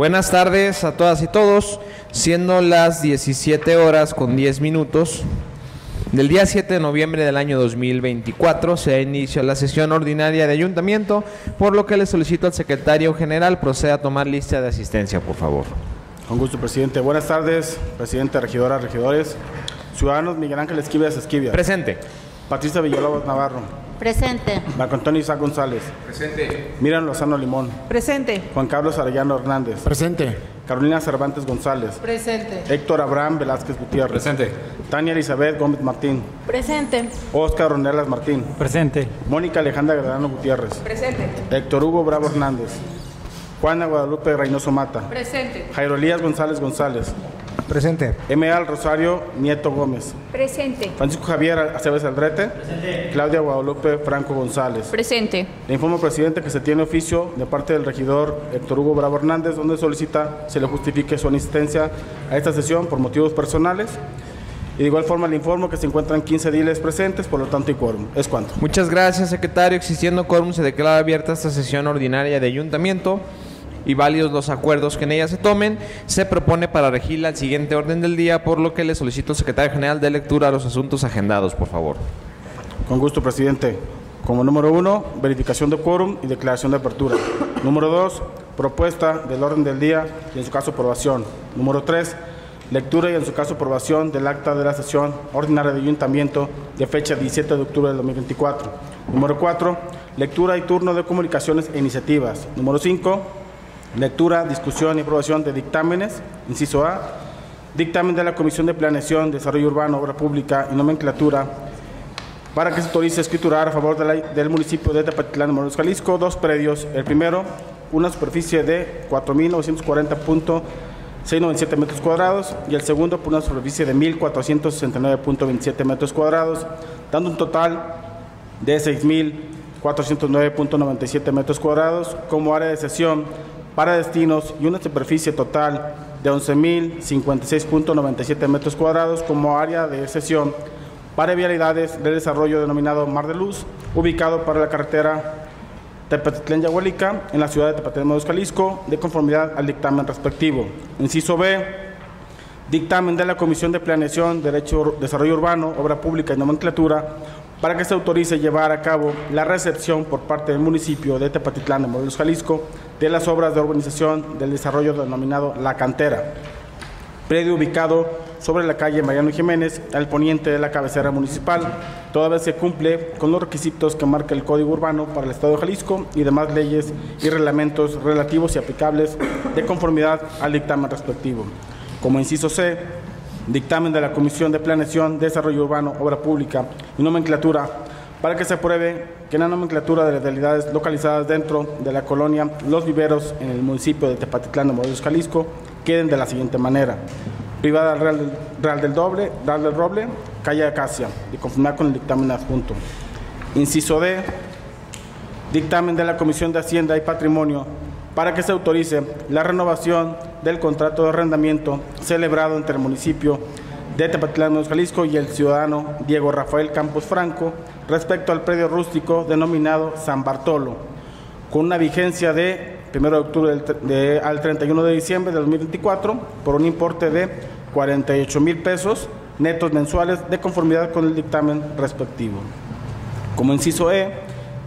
Buenas tardes a todas y todos, siendo las 17 horas con 10 minutos. Del día 7 de noviembre del año 2024 se inicia la sesión ordinaria de ayuntamiento, por lo que le solicito al secretario general proceda a tomar lista de asistencia, por favor. Con gusto, presidente. Buenas tardes, presidente, regidoras, regidores. Ciudadanos Miguel Ángel Esquivias Esquivia. Presente. Patricia Villalobos Navarro. Presente. Marco Antonio Isaac González. Presente. Miriam Lozano Limón. Presente. Juan Carlos Arellano Hernández. Presente. Carolina Cervantes González. Presente. Héctor Abraham Velázquez Gutiérrez. Presente. Tania Elizabeth Gómez Martín. Presente. Oscar Ronelas Martín. Presente. Mónica Alejandra Granado Gutiérrez. Presente. Héctor Hugo Bravo Hernández. Juana Guadalupe Reynoso Mata. Presente. Jairo Elías González González. Presente. M.A. Rosario Nieto Gómez. Presente. Francisco Javier Aceves Aldrete. Claudia Guadalupe Franco González. Presente. Le informo, presidente, que se tiene oficio de parte del regidor Héctor Hugo Bravo Hernández, donde solicita se le justifique su asistencia a esta sesión por motivos personales. Y de igual forma le informo que se encuentran 15 diles presentes, por lo tanto, y quórum. Es cuanto. Muchas gracias, secretario. Existiendo quórum, se declara abierta esta sesión ordinaria de ayuntamiento y válidos los acuerdos que en ella se tomen, se propone para regir el siguiente orden del día, por lo que le solicito al secretario general de lectura a los asuntos agendados, por favor. Con gusto, presidente. Como número uno, verificación de quórum y declaración de apertura. Número dos, propuesta del orden del día y en su caso aprobación. Número tres, lectura y en su caso aprobación del acta de la sesión ordinaria de ayuntamiento de fecha 17 de octubre del 2024. Número cuatro, lectura y turno de comunicaciones e iniciativas. Número cinco, lectura, discusión y aprobación de dictámenes. Inciso A, dictamen de la Comisión de Planeación, Desarrollo Urbano, Obra Pública y Nomenclatura para que se autorice a escriturar a favor de del municipio de Tepatitlán, Morelos, Jalisco, dos predios. El primero, una superficie de 4.940.697 metros cuadrados y el segundo por una superficie de 1.469.27 metros cuadrados, dando un total de 6.409.97 metros cuadrados como área de sesión para destinos y una superficie total de 11.056.97 metros cuadrados como área de sesión para vialidades de desarrollo denominado Mar de Luz, ubicado para la carretera Tepatitlán Yahualica, en la ciudad de Tepatitlán, Morelos, Jalisco, de conformidad al dictamen respectivo. Inciso B, dictamen de la Comisión de Planeación, Derecho, Desarrollo Urbano, Obra Pública y Nomenclatura, para que se autorice llevar a cabo la recepción por parte del municipio de Tepatitlán de Morelos, Jalisco, de las obras de urbanización del desarrollo denominado La Cantera predio ubicado sobre la calle Mariano Jiménez, al poniente de la cabecera municipal, toda vez que cumple con los requisitos que marca el Código Urbano para el Estado de Jalisco y demás leyes y reglamentos relativos y aplicables de conformidad al dictamen respectivo. Como inciso C, dictamen de la Comisión de Planeación, Desarrollo Urbano, Obra Pública y Nomenclatura para que se apruebe que la nomenclatura de las realidades localizadas dentro de la colonia Los Viveros en el municipio de Tepatitlán de Morelos, Jalisco, queden de la siguiente manera. Privada Real Real del Doble, Real del Roble, calle Acacia, de conformidad con el dictamen adjunto. Inciso D, dictamen de la Comisión de Hacienda y Patrimonio para que se autorice la renovación del contrato de arrendamiento celebrado entre el municipio de Tepatitlán, Morelos, Jalisco y el ciudadano Diego Rafael Campos Franco respecto al predio rústico denominado San Bartolo, con una vigencia de 1 de octubre del de- al 31 de diciembre de 2024 por un importe de 48 mil pesos netos mensuales de conformidad con el dictamen respectivo. Como inciso E,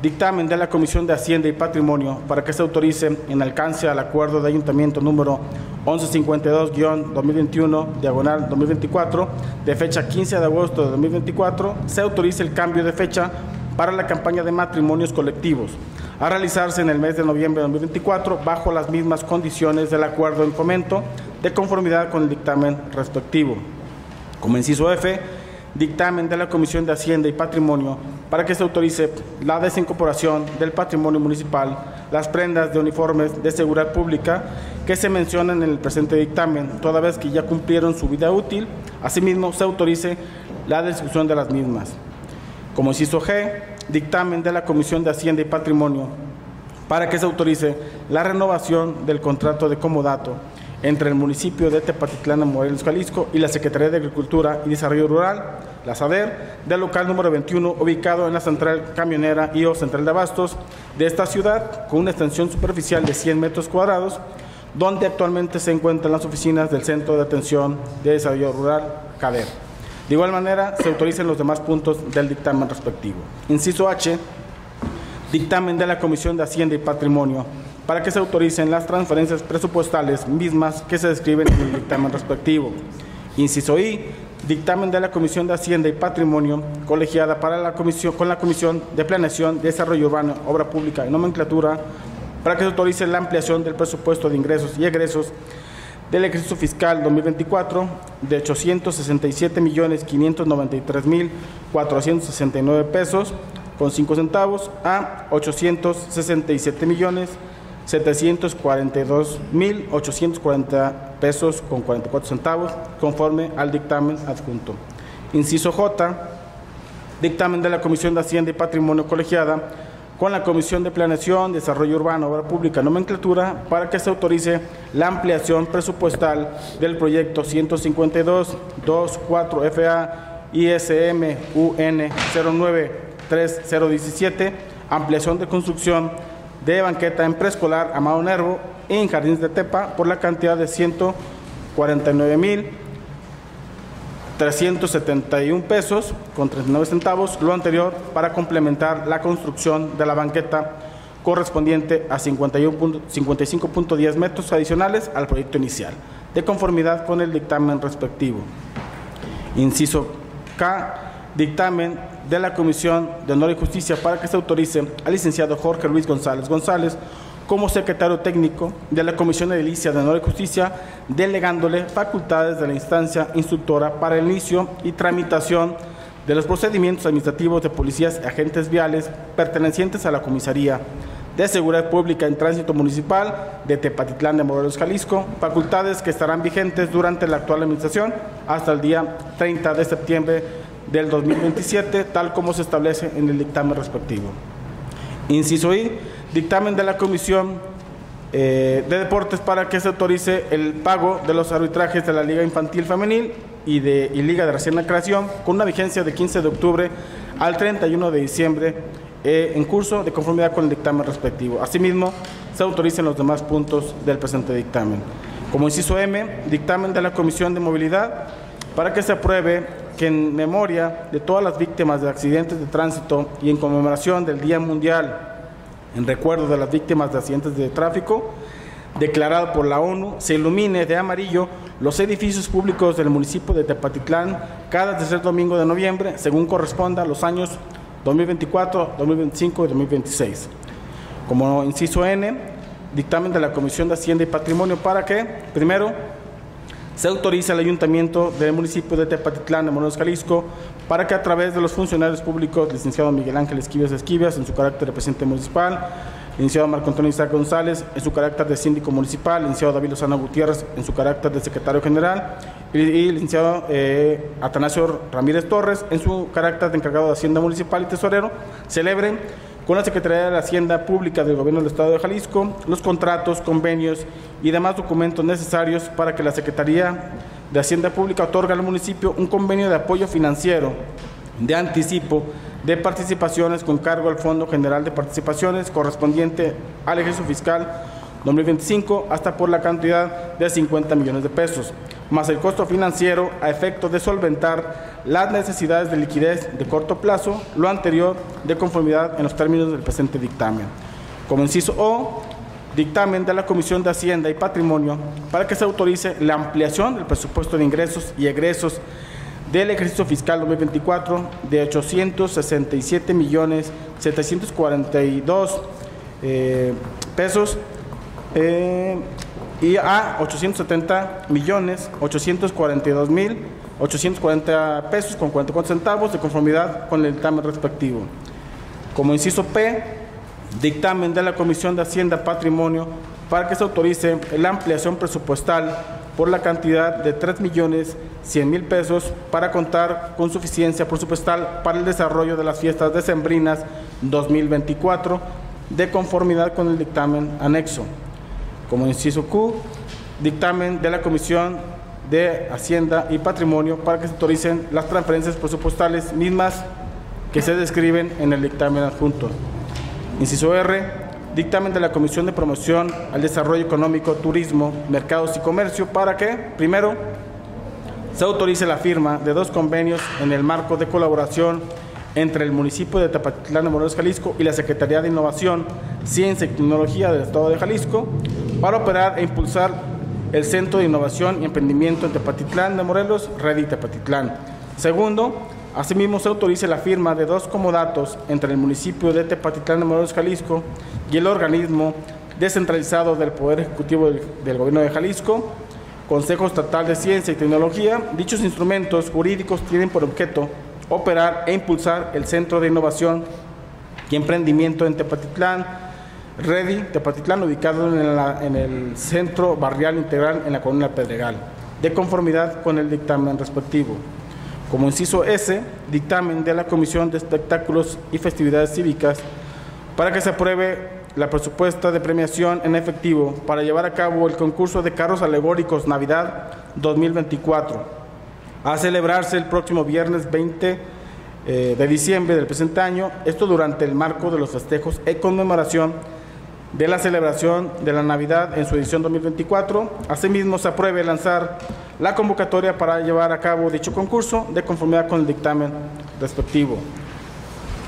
dictamen de la Comisión de Hacienda y Patrimonio para que se autorice en alcance al acuerdo de ayuntamiento número 1152-2021, diagonal 2024, de fecha 15 de agosto de 2024, se autorice el cambio de fecha para la campaña de matrimonios colectivos a realizarse en el mes de noviembre de 2024 bajo las mismas condiciones del acuerdo en fomento de conformidad con el dictamen respectivo. Como inciso F, dictamen de la Comisión de Hacienda y Patrimonio para que se autorice la desincorporación del patrimonio municipal, las prendas de uniformes de seguridad pública que se mencionan en el presente dictamen, toda vez que ya cumplieron su vida útil. Asimismo, se autorice la destrucción de las mismas. Como inciso G, dictamen de la Comisión de Hacienda y Patrimonio para que se autorice la renovación del contrato de comodato entre el municipio de Tepatitlán, de Morelos, Jalisco y la Secretaría de Agricultura y Desarrollo Rural, la SADER, del local número 21, ubicado en la central camionera y o central de abastos de esta ciudad, con una extensión superficial de 100 metros cuadrados, donde actualmente se encuentran las oficinas del Centro de Atención de Desarrollo Rural, CADER. De igual manera, se autorizan los demás puntos del dictamen respectivo. Inciso H, dictamen de la Comisión de Hacienda y Patrimonio para que se autoricen las transferencias presupuestales mismas que se describen en el dictamen respectivo. Inciso I, dictamen de la Comisión de Hacienda y Patrimonio colegiada para la comisión, con la Comisión de Planeación, Desarrollo Urbano, Obra Pública y Nomenclatura para que se autorice la ampliación del presupuesto de ingresos y egresos del ejercicio fiscal 2024 de 867 millones 593 mil 469 pesos con 5 centavos a 867 millones 742 mil 840 pesos con 44 centavos conforme al dictamen adjunto. Inciso J, dictamen de la Comisión de Hacienda y Patrimonio colegiada con la Comisión de Planeación, Desarrollo Urbano, Obra Pública, Nomenclatura, para que se autorice la ampliación presupuestal del proyecto 152-24 FA ISM UN 093017, ampliación de construcción de banqueta en preescolar Amado Nervo en Jardines de Tepa por la cantidad de 149 mil 371 pesos con 39 centavos, lo anterior para complementar la construcción de la banqueta correspondiente a 55.10 metros adicionales al proyecto inicial, de conformidad con el dictamen respectivo. Inciso K, dictamen de la Comisión de Honor y Justicia para que se autorice al licenciado Jorge Luis González González como secretario técnico de la Comisión Edilicia de Honor y Justicia, delegándole facultades de la instancia instructora para el inicio y tramitación de los procedimientos administrativos de policías y agentes viales pertenecientes a la Comisaría de Seguridad Pública en Tránsito Municipal de Tepatitlán de Morelos, Jalisco, facultades que estarán vigentes durante la actual administración hasta el día 30 de septiembre del 2027, tal como se establece en el dictamen respectivo. Inciso I, dictamen de la Comisión eh, de Deportes para que se autorice el pago de los arbitrajes de la Liga Infantil Femenil y de y Liga de Recién Creación con una vigencia de 15 de octubre al 31 de diciembre eh, en curso de conformidad con el dictamen respectivo. Asimismo, se autoricen los demás puntos del presente dictamen. Como inciso M, dictamen de la Comisión de Movilidad para que se apruebe que en memoria de todas las víctimas de accidentes de tránsito y en conmemoración del Día Mundial en recuerdo de las víctimas de accidentes de tráfico, declarado por la ONU, se ilumine de amarillo los edificios públicos del municipio de Tepatitlán cada tercer domingo de noviembre, según corresponda a los años 2024, 2025 y 2026. Como inciso N, dictamen de la Comisión de Hacienda y Patrimonio para que, primero, se autoriza al Ayuntamiento del municipio de Tepatitlán, de Morelos, Jalisco, para que a través de los funcionarios públicos, licenciado Miguel Ángel Esquivias Esquivias, en su carácter de presidente municipal, licenciado Marco Antonio Isaac González, en su carácter de síndico municipal, licenciado David Lozano Gutiérrez, en su carácter de secretario general, y, licenciado eh, Atanasio Ramírez Torres, en su carácter de encargado de Hacienda Municipal y Tesorero, celebren con la Secretaría de la Hacienda Pública del Gobierno del Estado de Jalisco los contratos, convenios y demás documentos necesarios para que la Secretaría de Hacienda Pública otorgue al municipio un convenio de apoyo financiero de anticipo de participaciones con cargo al Fondo General de Participaciones correspondiente al ejercicio fiscal 2025 hasta por la cantidad de 50 millones de pesos, más el costo financiero a efecto de solventar las necesidades de liquidez de corto plazo, lo anterior de conformidad en los términos del presente dictamen. Como inciso O, dictamen de la Comisión de Hacienda y Patrimonio para que se autorice la ampliación del presupuesto de ingresos y egresos del ejercicio fiscal 2024 de 867 millones 742 eh, pesos eh, y a 870 millones 842 mil 840 pesos con 44 centavos de conformidad con el dictamen respectivo. Como inciso P, dictamen de la Comisión de Hacienda Patrimonio para que se autorice la ampliación presupuestal por la cantidad de 3 millones 100 mil pesos para contar con suficiencia presupuestal para el desarrollo de las fiestas decembrinas 2024 de conformidad con el dictamen anexo. Como inciso Q, dictamen de la Comisión de Hacienda y Patrimonio para que se autoricen las transferencias presupuestales mismas que se describen en el dictamen adjunto. Inciso R, dictamen de la Comisión de Promoción al Desarrollo Económico, Turismo, Mercados y Comercio para que, primero, se autorice la firma de dos convenios en el marco de colaboración entre el municipio de Tepatitlán de Morelos, Jalisco y la Secretaría de Innovación, Ciencia y Tecnología del Estado de Jalisco para operar e impulsar el Centro de Innovación y Emprendimiento en Tepatitlán de Morelos, Redi Tepatitlán. Segundo, asimismo se autorice la firma de dos comodatos entre el municipio de Tepatitlán de Morelos, Jalisco y el organismo descentralizado del Poder Ejecutivo del Gobierno de Jalisco, Consejo Estatal de Ciencia y Tecnología. Dichos instrumentos jurídicos tienen por objeto operar e impulsar el Centro de Innovación y Emprendimiento en Tepatitlán, Ready Tepatitlán, ubicado en, el Centro Barrial Integral en la Colonia Pedregal, de conformidad con el dictamen respectivo. Como inciso S, dictamen de la Comisión de Espectáculos y Festividades Cívicas para que se apruebe la presupuesta de premiación en efectivo para llevar a cabo el concurso de carros alegóricos Navidad 2024 a celebrarse el próximo viernes 20 eh, de diciembre del presente año, esto durante el marco de los festejos en conmemoración de la celebración de la Navidad en su edición 2024. Asimismo, se apruebe lanzar la convocatoria para llevar a cabo dicho concurso de conformidad con el dictamen respectivo.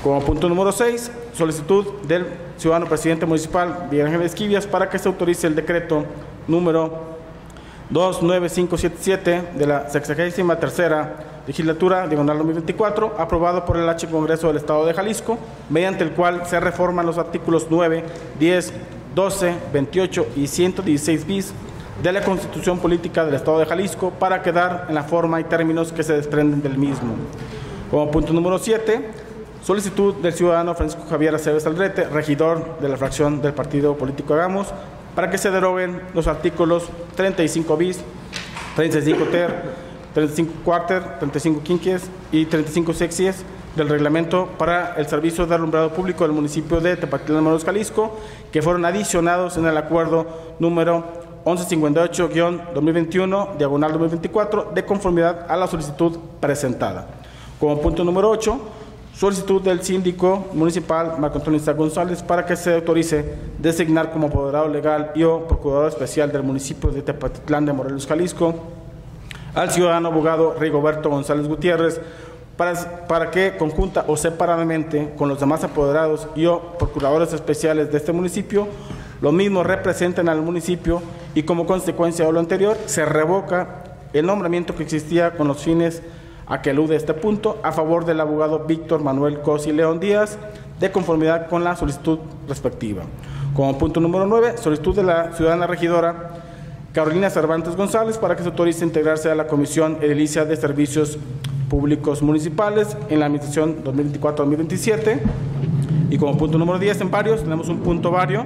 Como punto número 6, solicitud del ciudadano presidente municipal Miguel Ángel Esquivias para que se autorice el decreto número 29577 de la 63 legislatura, diagonal 2024, aprobado por el H Congreso del Estado de Jalisco, mediante el cual se reforman los artículos 9, 10, 12, 28 y 116 bis de la Constitución Política del Estado de Jalisco para quedar en la forma y términos que se desprenden del mismo. Como punto número 7, solicitud del ciudadano Francisco Javier Aceves Aldrete, regidor de la fracción del partido político Hagamos, para que se deroguen los artículos 35 bis, 35 ter, 35 cuarter, 35 quinquies y 35 sexies del reglamento para el servicio de alumbrado público del municipio de Tepatitlán Morelos, Jalisco, que fueron adicionados en el acuerdo número 1158-2021, diagonal 2024, de conformidad a la solicitud presentada. Como punto número 8, solicitud del síndico municipal Marco González para que se autorice designar como apoderado legal y o procurador especial del municipio de Tepatitlán de Morelos, Jalisco, al ciudadano abogado Rigoberto González Gutiérrez para, para que conjunta o separadamente con los demás apoderados y o procuradores especiales de este municipio, los mismos representen al municipio y como consecuencia de lo anterior se revoca el nombramiento que existía con los fines a que alude este punto a favor del abogado Víctor Manuel Cosi León Díaz de conformidad con la solicitud respectiva. Como punto número 9, solicitud de la ciudadana regidora Carolina Cervantes González para que se autorice integrarse a la Comisión Edilicia de Servicios Públicos Municipales en la administración 2024-2027. Y como punto número 10 en varios, tenemos un punto vario,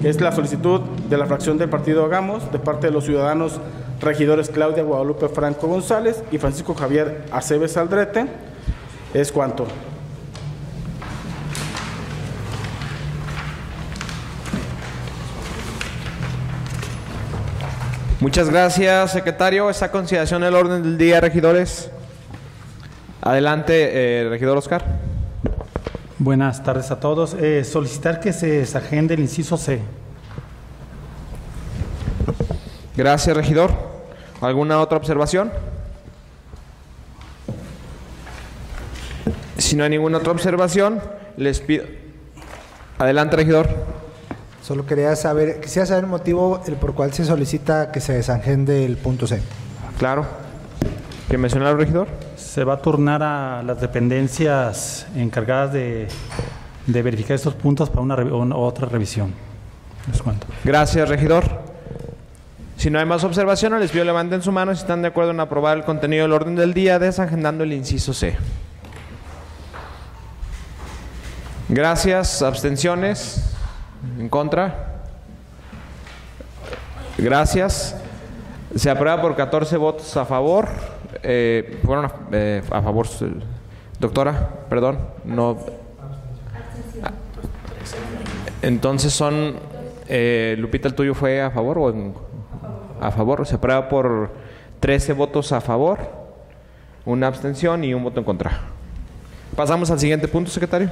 que es la solicitud de la fracción del partido Hagamos de parte de los ciudadanos regidores Claudia Guadalupe Franco González y Francisco Javier Aceves Aldrete. Es cuanto. Muchas gracias, secretario. Esta consideración del orden del día, regidores. Adelante, eh, regidor Oscar. Buenas tardes a todos. Eh, solicitar que se desagende el inciso C. Gracias, regidor. ¿Alguna otra observación? Si no hay ninguna otra observación, les pido. Adelante, regidor. Solo quería saber, quisiera saber el motivo el por cual se solicita que se desagende el punto C. Claro. ¿Qué mencionó el regidor? Se va a turnar a las dependencias encargadas de, de verificar estos puntos para una, una- otra revisión. Les cuento. Gracias, regidor. Si no hay más observaciones, les pido levanten su mano si están de acuerdo en aprobar el contenido del orden del día, desagendando el inciso C. Gracias. ¿Abstenciones? ¿En contra? Gracias. Se aprueba por 14 votos a favor. Eh, fueron a, eh, a favor. Doctora, perdón. No. Entonces son. eh, Lupita, ¿el tuyo fue a favor o en- a favor. Se aprueba por 13 votos a favor, una abstención y un voto en contra. Pasamos al siguiente punto, secretario.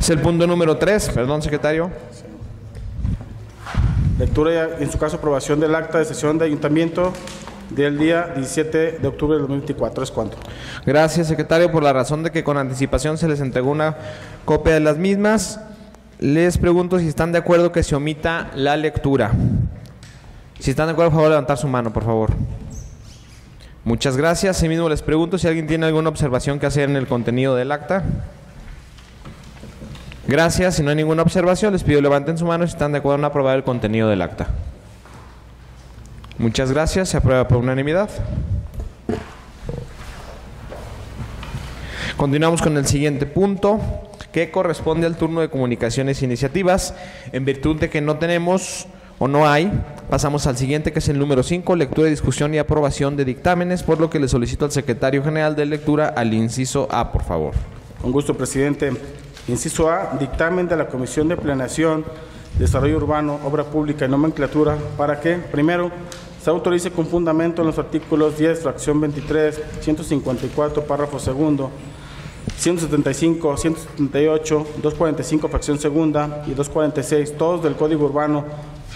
Es el punto número 3, perdón, secretario. Lectura y, en su caso, aprobación del acta de sesión de ayuntamiento del día 17 de octubre del 2024. ¿Es cuánto? Gracias, secretario, por la razón de que con anticipación se les entregó una copia de las mismas. Les pregunto si están de acuerdo que se omita la lectura. Si están de acuerdo, por favor, levantar su mano, por favor. Muchas gracias. Asimismo, les pregunto si alguien tiene alguna observación que hacer en el contenido del acta. Gracias. Si no hay ninguna observación, les pido levanten su mano si están de acuerdo en aprobar el contenido del acta. Muchas gracias. Se aprueba por unanimidad. Continuamos con el siguiente punto, que corresponde al turno de comunicaciones e iniciativas. En virtud de que no tenemos o no hay, pasamos al siguiente, que es el número 5, lectura, discusión y aprobación de dictámenes, por lo que le solicito al secretario general de lectura al inciso A, por favor. Con gusto, presidente. Inciso A, dictamen de la Comisión de Planeación, Desarrollo Urbano, Obra Pública y Nomenclatura para que, primero, se autorice con fundamento en los artículos 10, fracción 23, 154, párrafo segundo, 175, 178, 245, fracción segunda y 246, todos del Código Urbano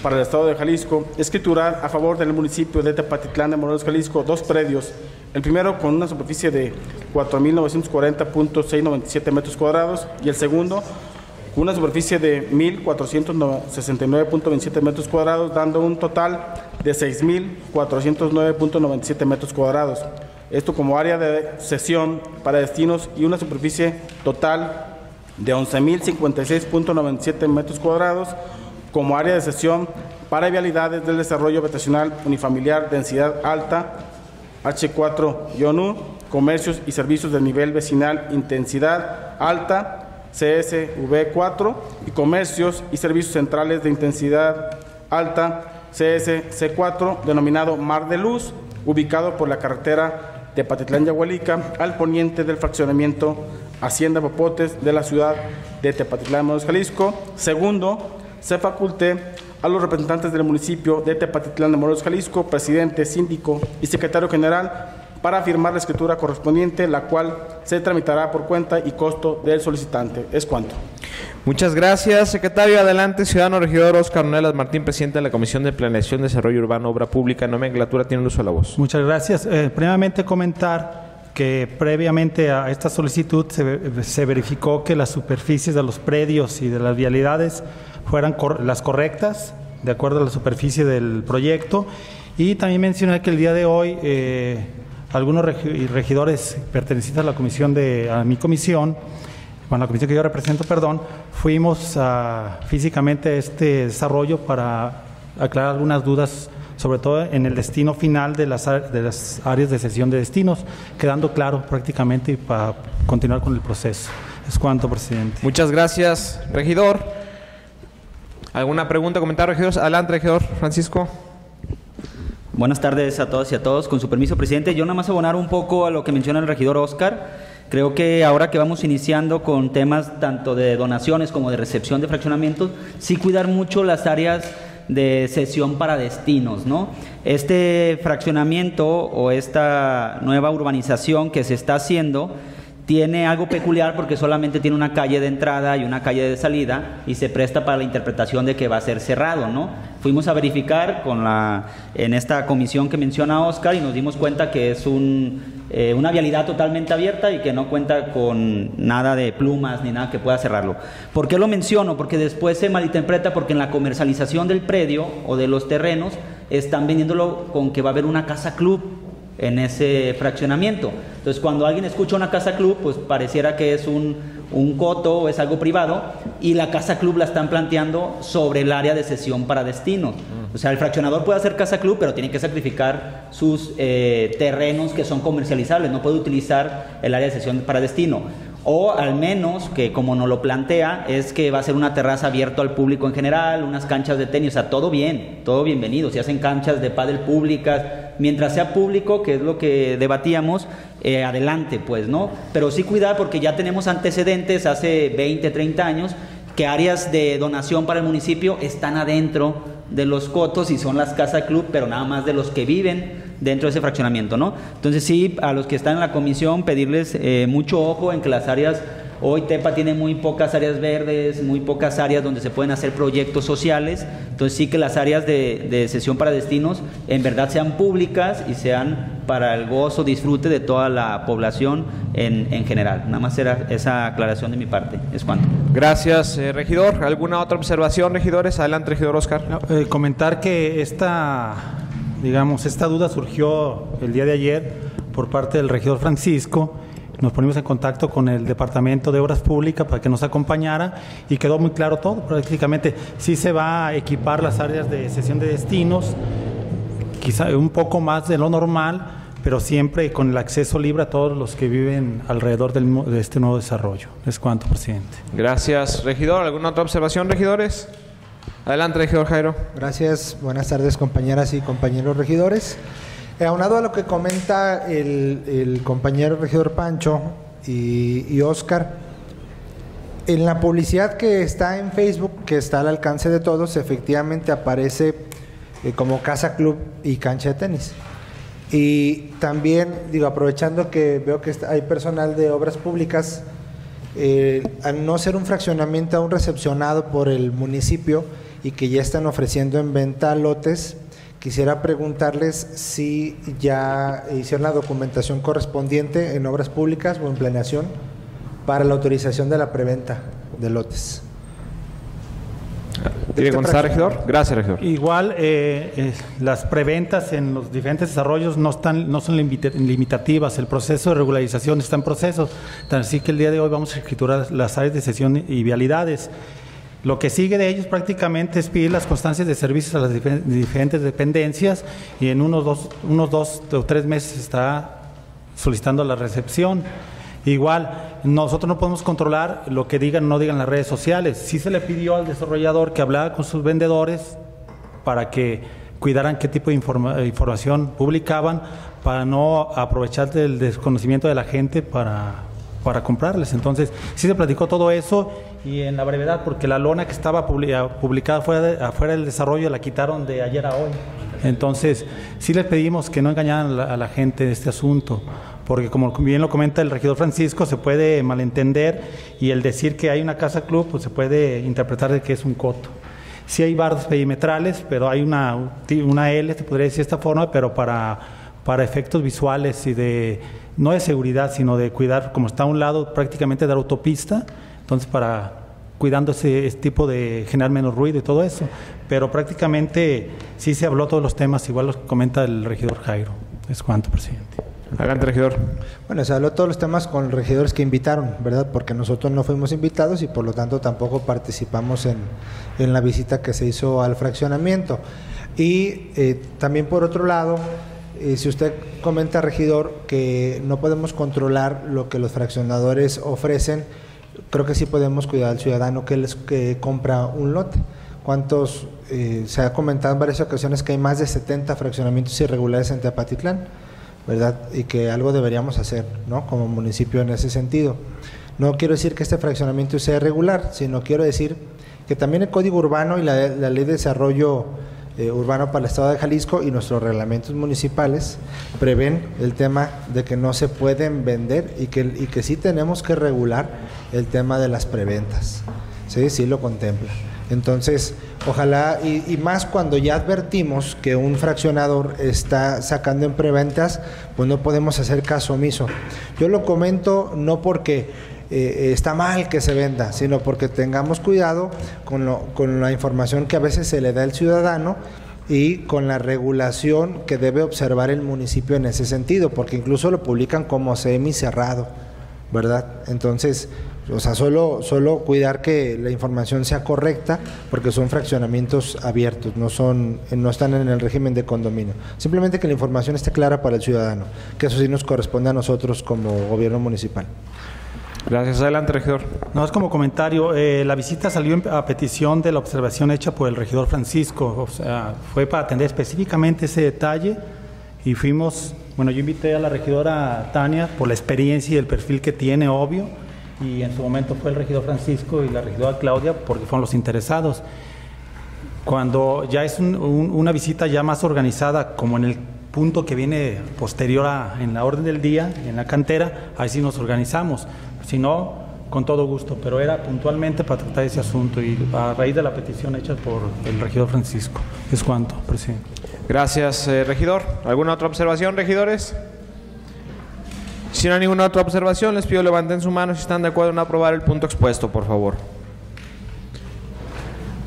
para el Estado de Jalisco, escriturar a favor del municipio de Tepatitlán de Morelos, Jalisco, dos predios. El primero con una superficie de 4.940.697 metros cuadrados y el segundo una superficie de 1.469.27 metros cuadrados, dando un total de 6.409.97 metros cuadrados. Esto como área de sesión para destinos y una superficie total de 11.056.97 metros cuadrados como área de sesión para vialidades del desarrollo habitacional unifamiliar densidad alta H4-U, comercios y servicios de nivel vecinal intensidad alta CSV4 y comercios y servicios centrales de intensidad alta CSC4 denominado Mar de Luz, ubicado por la carretera de Patitlán Yahualica al poniente del fraccionamiento Hacienda Popotes de la ciudad de Tepatitlán, Morelos, Jalisco. Segundo, se faculte a los representantes del municipio de Tepatitlán de Morelos, Jalisco, presidente, síndico y secretario general para firmar la escritura correspondiente, la cual se tramitará por cuenta y costo del solicitante. ¿Es cuanto? Muchas gracias, secretario. Adelante, ciudadano regidor Oscar Nelas Martín, presidente de la Comisión de Planeación, Desarrollo Urbano, Obra Pública, Nomenclatura, tiene un uso de la voz. Muchas gracias. Eh, primeramente comentar que previamente a esta solicitud se, se, verificó que las superficies de los predios y de las vialidades fueran cor las correctas, de acuerdo a la superficie del proyecto. Y también mencionar que el día de hoy eh, algunos regidores pertenecientes a la comisión de, a mi comisión, bueno, la comisión que yo represento, perdón, fuimos a, físicamente a este desarrollo para aclarar algunas dudas, sobre todo en el destino final de las, de las áreas de sesión de destinos, quedando claro prácticamente para continuar con el proceso. Es cuanto, presidente. Muchas gracias, regidor. ¿Alguna pregunta, comentario, regidor? Adelante, regidor Francisco. Buenas tardes a todas y a todos. Con su permiso, presidente, yo nada más abonar un poco a lo que menciona el regidor Oscar. Creo que ahora que vamos iniciando con temas tanto de donaciones como de recepción de fraccionamientos, sí cuidar mucho las áreas de sesión para destinos, ¿no? Este fraccionamiento o esta nueva urbanización que se está haciendo tiene algo peculiar porque solamente tiene una calle de entrada y una calle de salida y se presta para la interpretación de que va a ser cerrado, ¿no? Fuimos a verificar con la, en esta comisión que menciona Oscar y nos dimos cuenta que es un, eh, una vialidad totalmente abierta y que no cuenta con nada de plumas ni nada que pueda cerrarlo. ¿Por qué lo menciono? Porque después se malinterpreta porque en la comercialización del predio o de los terrenos están vendiéndolo con que va a haber una casa club en ese fraccionamiento. Entonces, cuando alguien escucha una casa club, pues pareciera que es un, un coto o es algo privado, y la casa club la están planteando sobre el área de sesión para destinos. O sea, el fraccionador puede hacer casa club, pero tiene que sacrificar sus eh, terrenos que son comercializables, no puede utilizar el área de sesión para destino. O al menos, que como nos lo plantea, es que va a ser una terraza abierta al público en general, unas canchas de tenis, o sea, todo bien, todo bienvenido. Si hacen canchas de pádel públicas, mientras sea público, que es lo que debatíamos, eh, adelante, pues, ¿no? Pero sí cuidar porque ya tenemos antecedentes hace 20, 30 años que áreas de donación para el municipio están adentro de los cotos y son las casas club, pero nada más de los que viven dentro de ese fraccionamiento, ¿no? Entonces sí, a los que están en la comisión pedirles eh, mucho ojo en que las áreas Hoy Tepa tiene muy pocas áreas verdes, muy pocas áreas donde se pueden hacer proyectos sociales. Entonces sí que las áreas de, de sesión para destinos en verdad sean públicas y sean para el gozo, disfrute de toda la población en, en general. Nada más era esa aclaración de mi parte. Es cuanto. Gracias, eh, regidor. ¿Alguna otra observación, regidores? Adelante, regidor Oscar. No, eh, comentar que esta, digamos, esta duda surgió el día de ayer por parte del regidor Francisco. Nos ponimos en contacto con el Departamento de Obras Públicas para que nos acompañara y quedó muy claro todo. Prácticamente sí se va a equipar las áreas de sesión de destinos, quizá un poco más de lo normal, pero siempre con el acceso libre a todos los que viven alrededor del de este nuevo desarrollo. Es cuanto, presidente. Gracias, regidor. ¿Alguna otra observación, regidores? Adelante, regidor Jairo. Gracias, buenas tardes compañeras y compañeros regidores. Eh, aunado a lo que comenta el, compañero regidor Pancho y, y Oscar, en la publicidad que está en Facebook, que está al alcance de todos, efectivamente aparece eh, como casa club y cancha de tenis. Y también, digo, aprovechando que veo que hay personal de obras públicas, eh, al no ser un fraccionamiento aún recepcionado por el municipio y que ya están ofreciendo en venta lotes, quisiera preguntarles si ya hicieron la documentación correspondiente en obras públicas o en planeación para la autorización de la preventa de lotes. ¿Tiene que Este contestar, regidor? Gracias, regidor. Igual, eh, eh, las preventas en los diferentes desarrollos no, están, no son limita- limitativas, el proceso de regularización está en proceso, tan así que el día de hoy vamos a escriturar las áreas de sesión y vialidades. Lo que sigue de ellos prácticamente es pedir las constancias de servicios a las dife- diferentes dependencias y en unos dos, unos dos o tres meses está solicitando la recepción. Igual, nosotros no podemos controlar lo que digan o no digan las redes sociales. Sí se le pidió al desarrollador que hablara con sus vendedores para que cuidaran qué tipo de informa- información publicaban para no aprovechar del desconocimiento de la gente para, para comprarles. Entonces, sí se platicó todo eso y en la brevedad, porque la lona que estaba publi- publicada fuera, de- afuera del desarrollo la quitaron de ayer a hoy. Entonces, sí les pedimos que no engañaran a la, a la gente de este asunto, porque como bien lo comenta el regidor Francisco, se puede malentender y el decir que hay una casa club, pues se puede interpretar de que es un coto. Sí hay bardas perimetrales, pero hay una, una L, te podría decir de esta forma, pero para, para efectos visuales y de, no de seguridad, sino de cuidar, como está a un lado prácticamente de la autopista, entonces para cuidando ese, ese tipo de generar menos ruido y todo eso. Pero prácticamente sí se habló todos los temas, igual los comenta el regidor Jairo. Es cuanto, presidente. Adelante, regidor. Bueno, se habló todos los temas con los regidores que invitaron, ¿verdad? Porque nosotros no fuimos invitados y por lo tanto tampoco participamos en, en la visita que se hizo al fraccionamiento. Y eh, también por otro lado, eh, si usted comenta, regidor, que no podemos controlar lo que los fraccionadores ofrecen, creo que sí podemos cuidar al ciudadano que les que compra un lote. ¿Cuántos? eh, se ha comentado en varias ocasiones que hay más de 70 fraccionamientos irregulares en Tepatitlán. ¿verdad? Y que algo deberíamos hacer, ¿no? Como municipio en ese sentido. No quiero decir que este fraccionamiento sea irregular, sino quiero decir que también el Código Urbano y la, la Ley de Desarrollo eh, Urbano para el Estado de Jalisco y nuestros reglamentos municipales prevén el tema de que no se pueden vender y que, y que sí tenemos que regular el tema de las preventas. Sí, sí lo contempla. Entonces, ojalá, y, y, más cuando ya advertimos que un fraccionador está sacando en preventas, pues no podemos hacer caso omiso. Yo lo comento no porque eh, está mal que se venda, sino porque tengamos cuidado con, lo, con la información que a veces se le da al ciudadano y con la regulación que debe observar el municipio en ese sentido, porque incluso lo publican como semi cerrado, ¿verdad? Entonces, o sea, solo, solo cuidar que la información sea correcta, porque son fraccionamientos abiertos, no, son, no están en el régimen de condominio. Simplemente que la información esté clara para el ciudadano, que eso sí nos corresponde a nosotros como gobierno municipal. Gracias. Adelante, regidor. No, es como comentario, eh, la visita salió a petición de la observación hecha por el regidor Francisco, o sea, fue para atender específicamente ese detalle y fuimos, bueno, yo invité a la regidora Tania por la experiencia y el perfil que tiene, obvio, y en su momento fue el regidor Francisco y la regidora Claudia porque fueron los interesados. Cuando ya es un, un, una visita ya más organizada, como en el punto que viene posterior a, en la orden del día, en la cantera, ahí sí nos organizamos. Si no, con todo gusto, pero era puntualmente para tratar ese asunto y a raíz de la petición hecha por el regidor Francisco. Es cuanto, presidente. Gracias, eh, regidor. ¿Alguna otra observación, regidores? Si no hay ninguna otra observación, les pido levanten su mano si están de acuerdo en aprobar el punto expuesto, por favor.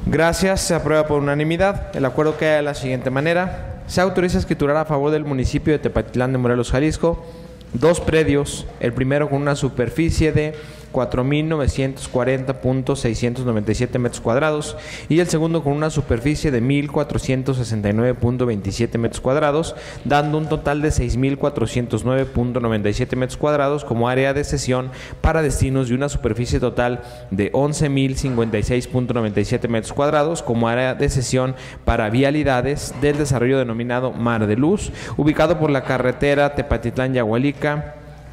Gracias, se aprueba por unanimidad. El acuerdo queda de la siguiente manera. Se autoriza a escriturar a favor del municipio de Tepatitlán de Morelos, Jalisco, dos predios, el primero con una superficie de 4.940.697 metros cuadrados y el segundo con una superficie de 1.469.27 metros cuadrados, dando un total de 6.409.97 metros cuadrados como área de sesión para destinos de una superficie total de 11.056.97 metros cuadrados como área de sesión para vialidades del desarrollo denominado Mar de Luz, ubicado por la carretera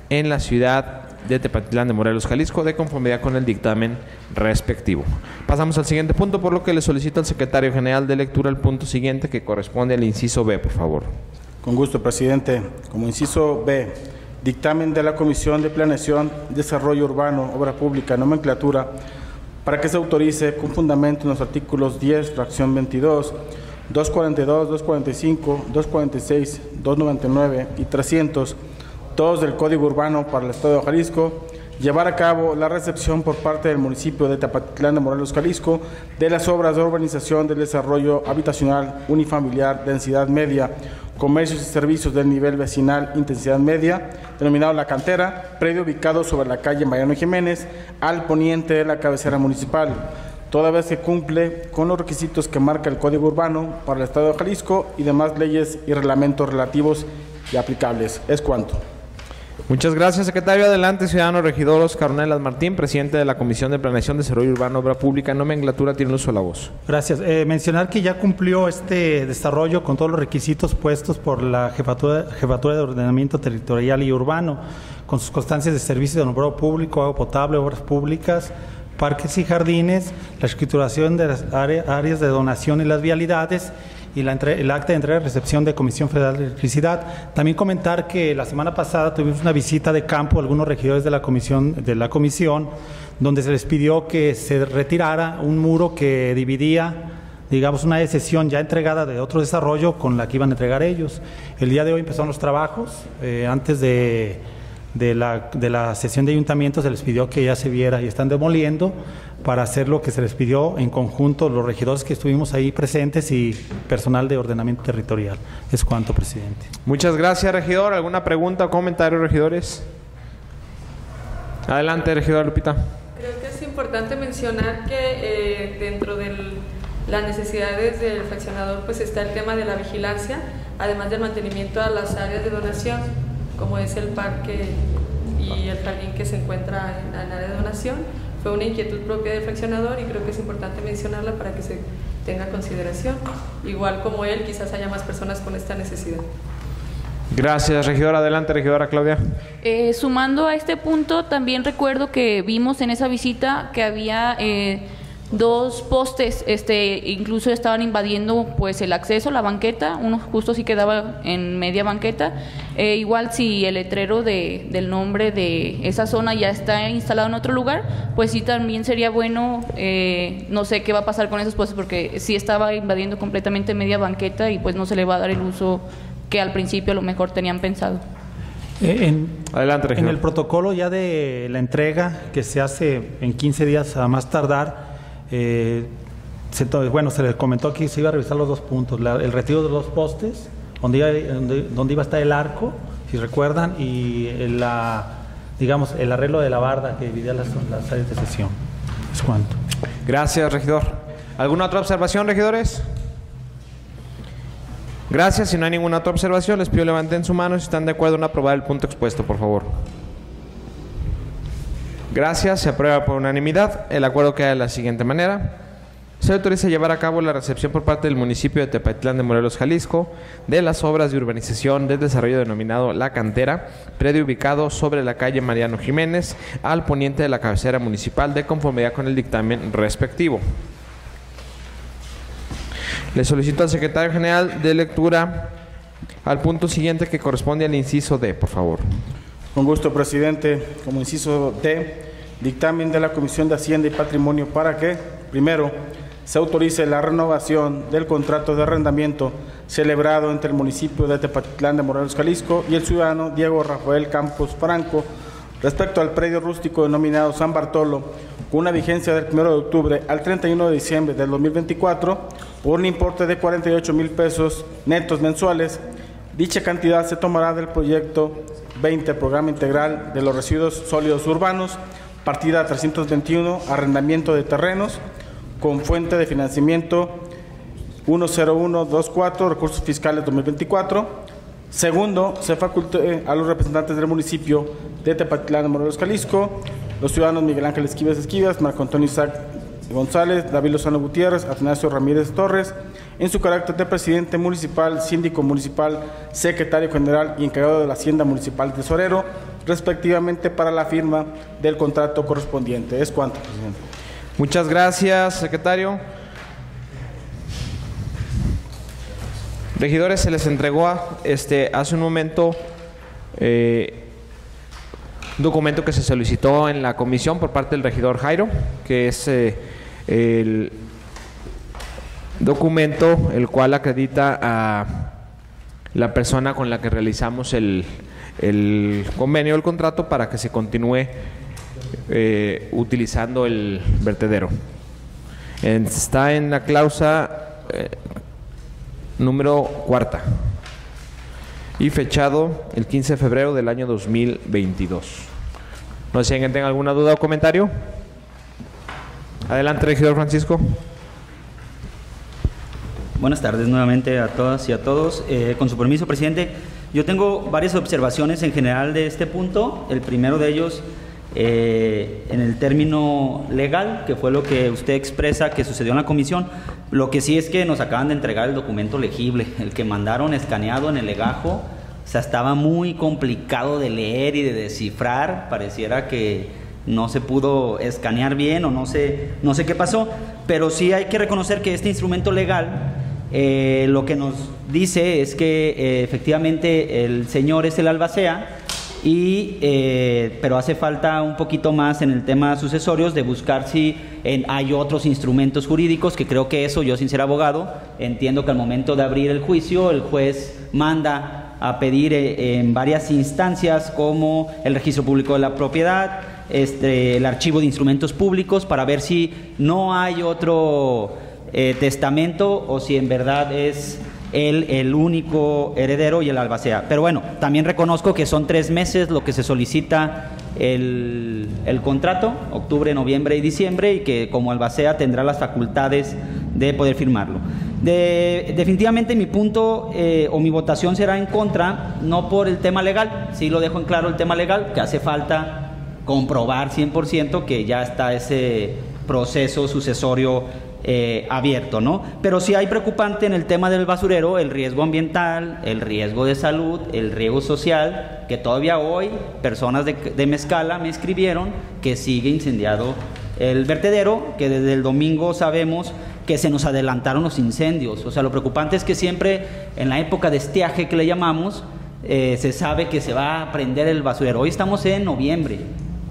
En la ciudad de Tepatitlán de Morelos, Jalisco, de conformidad con el dictamen respectivo. Pasamos al siguiente punto, por lo que le solicito al secretario general de lectura el punto siguiente que corresponde al inciso B, por favor. Con gusto, presidente. Como inciso B, dictamen de la Comisión de Planeación, Desarrollo Urbano, Obra Pública, Nomenclatura, para que se autorice con fundamento en los artículos 10, fracción 22, 242, 245, 246, 299 y 300 todos del Código Urbano para el Estado de Jalisco, llevar a cabo la recepción por parte del municipio de Tapatitlán de Morelos, Jalisco, de las obras de urbanización del desarrollo habitacional unifamiliar densidad media, comercios y servicios del nivel vecinal intensidad media, denominado La Cantera, predio ubicado sobre la calle Mariano Jiménez, al poniente de la cabecera municipal, toda vez que cumple con los requisitos que marca el Código Urbano para el Estado de Jalisco y demás leyes y reglamentos relativos y aplicables. Es cuanto. Muchas gracias, secretario. Adelante, ciudadano regidor Oscar Ornelas Martín, presidente de la Comisión de Planeación, Desarrollo Urbano, Obra Pública, Nomenclatura, tiene uso la voz. Gracias. Eh, mencionar que ya cumplió este desarrollo con todos los requisitos puestos por la Jefatura, Jefatura de Ordenamiento Territorial y Urbano, con sus constancias de servicio de nombrado público, agua potable, obras públicas, parques y jardines, la escrituración de las áreas de donación y las vialidades y la el acta de entrega y recepción de Comisión Federal de Electricidad. También comentar que la semana pasada tuvimos una visita de campo a algunos regidores de la comisión, de la comisión donde se les pidió que se retirara un muro que dividía digamos, una decisión ya entregada de otro desarrollo con la que iban a entregar ellos. El día de hoy empezaron los trabajos, eh, antes de, de, la, de la sesión de ayuntamiento se les pidió que ya se viera y están demoliendo para hacer lo que se les pidió en conjunto los regidores que estuvimos ahí presentes y personal de ordenamiento territorial. Es cuanto, presidente. Muchas gracias, regidor. ¿Alguna pregunta o comentario, regidores? Adelante, regidor Lupita. Creo que es importante mencionar que eh, dentro de las necesidades del fraccionador pues está el tema de la vigilancia, además del mantenimiento a las áreas de donación, como es el parque y el jardín que se encuentra en, en área de donación fue una inquietud propia del fraccionador y creo que es importante mencionarla para que se tenga consideración. Igual como él, quizás haya más personas con esta necesidad. Gracias, regidora. Adelante, regidora Claudia. Eh, sumando a este punto, también recuerdo que vimos en esa visita que había eh, dos postes, este, incluso estaban invadiendo pues el acceso, la banqueta, uno justo sí quedaba en media banqueta. Eh, igual si el letrero de, del nombre de esa zona ya está instalado en otro lugar, pues sí también sería bueno, eh, no sé qué va a pasar con esos postes porque sí estaba invadiendo completamente media banqueta y pues no se le va a dar el uso que al principio a lo mejor tenían pensado. Eh, en, Adelante, regidor. En el protocolo ya de la entrega que se hace en 15 días a más tardar, eh, bueno, se les comentó que se iba a revisar los dos puntos, la, el retiro de los postes, donde iba, donde, donde iba a estar el arco, si recuerdan, y la, digamos, el arreglo de la barda que dividía las, las áreas de sesión. Es cuanto. Gracias, regidor. ¿Alguna otra observación, regidores? Gracias. Si no hay ninguna otra observación, les pido levanten su mano si están de acuerdo en aprobar el punto expuesto, por favor. Gracias, se aprueba por unanimidad. El acuerdo queda de la siguiente manera. Se autoriza a llevar a cabo la recepción por parte del municipio de Tepatitlán de Morelos, Jalisco, de las obras de urbanización del desarrollo denominado La Cantera, predio ubicado sobre la calle Mariano Jiménez, al poniente de la cabecera municipal, de conformidad con el dictamen respectivo. Le solicito al secretario general de lectura al punto siguiente que corresponde al inciso D, por favor. Con gusto, presidente. Como inciso D, dictamen de la Comisión de Hacienda y Patrimonio para que, primero, se autorice la renovación del contrato de arrendamiento celebrado entre el municipio de Tepatitlán de Morelos, Jalisco y el ciudadano Diego Rafael Campos Franco respecto al predio rústico denominado San Bartolo, con una vigencia del 1 de octubre al 31 de diciembre del 2024, por un importe de 48 mil pesos netos mensuales. Dicha cantidad se tomará del proyecto 20, Programa Integral de los Residuos Sólidos Urbanos, partida 321, arrendamiento de terrenos, con fuente de financiamiento 10124, recursos fiscales 2024. Segundo, se faculte a los representantes del municipio de Tepatitlán de Morelos, Jalisco, los ciudadanos Miguel Ángel Esquivas Esquivas, Marco Antonio Isaac González, David Lozano Gutiérrez, Atanasio Ramírez Torres, en su carácter de presidente municipal, síndico municipal, secretario general y encargado de la Hacienda Municipal Tesorero, respectivamente para la firma del contrato correspondiente. Es cuanto, presidente. Muchas gracias, secretario. Regidores, se les entregó este, hace un momento eh, un documento que se solicitó en la comisión por parte del regidor Jairo, que es eh, el documento el cual acredita a la persona con la que realizamos el, el convenio, el contrato, para que se continúe eh, utilizando el vertedero. Está en la cláusula eh, número cuarta y fechado el 15 de febrero del año 2022. No sé si alguien tenga alguna duda o comentario. Adelante, regidor Francisco. Buenas tardes nuevamente a todas y a todos. Eh, con su permiso, presidente, yo tengo varias observaciones en general de este punto. El primero de ellos, eh, en el término legal, que fue lo que usted expresa que sucedió en la comisión. Lo que sí es que nos acaban de entregar el documento legible, el que mandaron escaneado en el legajo. O sea, estaba muy complicado de leer y de descifrar. Pareciera que no se pudo escanear bien o no sé, no sé qué pasó, pero sí hay que reconocer que este instrumento legal eh, lo que nos dice es que eh, efectivamente el señor es el albacea, y, eh, pero hace falta un poquito más en el tema sucesorios de buscar si hay otros instrumentos jurídicos, que creo que eso, yo sin ser abogado, entiendo que al momento de abrir el juicio el juez manda a pedir en varias instancias como el registro público de la propiedad, este, el archivo de instrumentos públicos, para ver si no hay otro eh, testamento o si en verdad es él el único heredero y el albacea. Pero bueno, también reconozco que son tres meses lo que se solicita el, el contrato, octubre, noviembre y diciembre, y que como albacea tendrá las facultades de poder firmarlo. De- definitivamente mi punto eh, o mi votación será en contra, no por el tema legal, sí lo dejo en claro el tema legal, que hace falta comprobar 100% que ya está ese proceso sucesorio eh, abierto, ¿no? Pero sí hay preocupante en el tema del basurero el riesgo ambiental, el riesgo de salud, el riesgo social, que todavía hoy personas de, de Mezcala me escribieron que sigue incendiado el vertedero, que desde el domingo sabemos que se nos adelantaron los incendios. O sea, lo preocupante es que siempre en la época de estiaje que le llamamos, eh, se sabe que se va a prender el basurero. Hoy estamos en noviembre,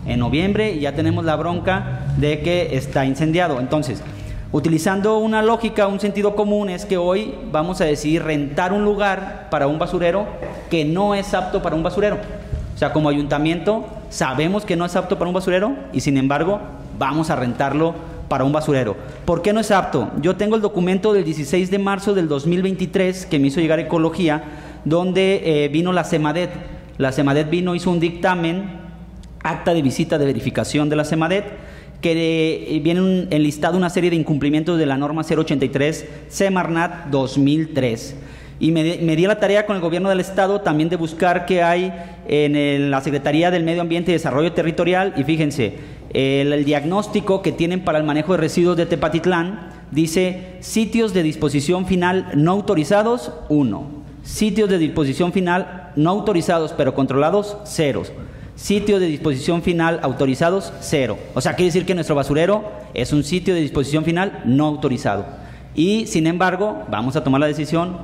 en noviembre ya tenemos la bronca de que está incendiado. Entonces, utilizando una lógica, un sentido común, es que hoy vamos a decidir rentar un lugar para un basurero que no es apto para un basurero. O sea, como ayuntamiento sabemos que no es apto para un basurero y sin embargo vamos a rentarlo para un basurero. ¿Por qué no es apto? Yo tengo el documento del 16 de marzo del 2023 que me hizo llegar Ecología, donde eh, vino la CEMADET. La CEMADET vino, hizo un dictamen, acta de visita de verificación de la CEMADET, que eh, viene enlistado una serie de incumplimientos de la norma 083 Semarnat 2003. Y me, me di la tarea con el gobierno del estado también de buscar qué hay en la Secretaría del Medio Ambiente y Desarrollo Territorial. Y fíjense, el, el diagnóstico que tienen para el manejo de residuos de Tepatitlán dice sitios de disposición final no autorizados, uno. Sitios de disposición final no autorizados pero controlados, ceros. Sitios de disposición final autorizados, cero. O sea, quiere decir que nuestro basurero es un sitio de disposición final no autorizado. Y, sin embargo, vamos a tomar la decisión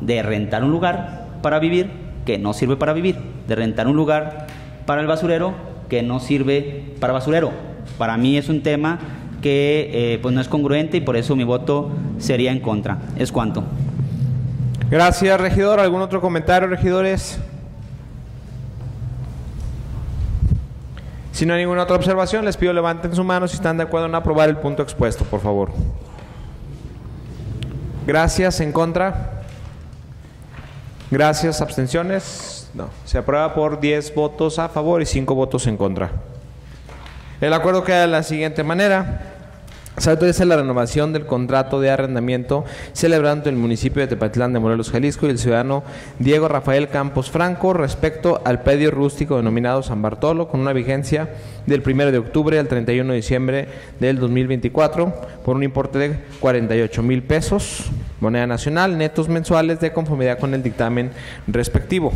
de rentar un lugar para vivir que no sirve para vivir, de rentar un lugar para el basurero que no sirve para basurero. Para mí es un tema que eh, pues no es congruente y por eso mi voto sería en contra. Es cuanto. Gracias, regidor. ¿Algún otro comentario, regidores? Si no hay ninguna otra observación, les pido levanten su mano si están de acuerdo en aprobar el punto expuesto, por favor. Gracias, en contra. Gracias, abstenciones. No, se aprueba por 10 votos a favor y 5 votos en contra. El acuerdo queda de la siguiente manera. Se autoriza la renovación del contrato de arrendamiento celebrado entre el municipio de Tepatlán de Morelos, Jalisco y el ciudadano Diego Rafael Campos Franco respecto al predio rústico denominado San Bartolo con una vigencia del 1 de octubre al 31 de diciembre del 2024 por un importe de 48 mil pesos, moneda nacional, netos mensuales de conformidad con el dictamen respectivo.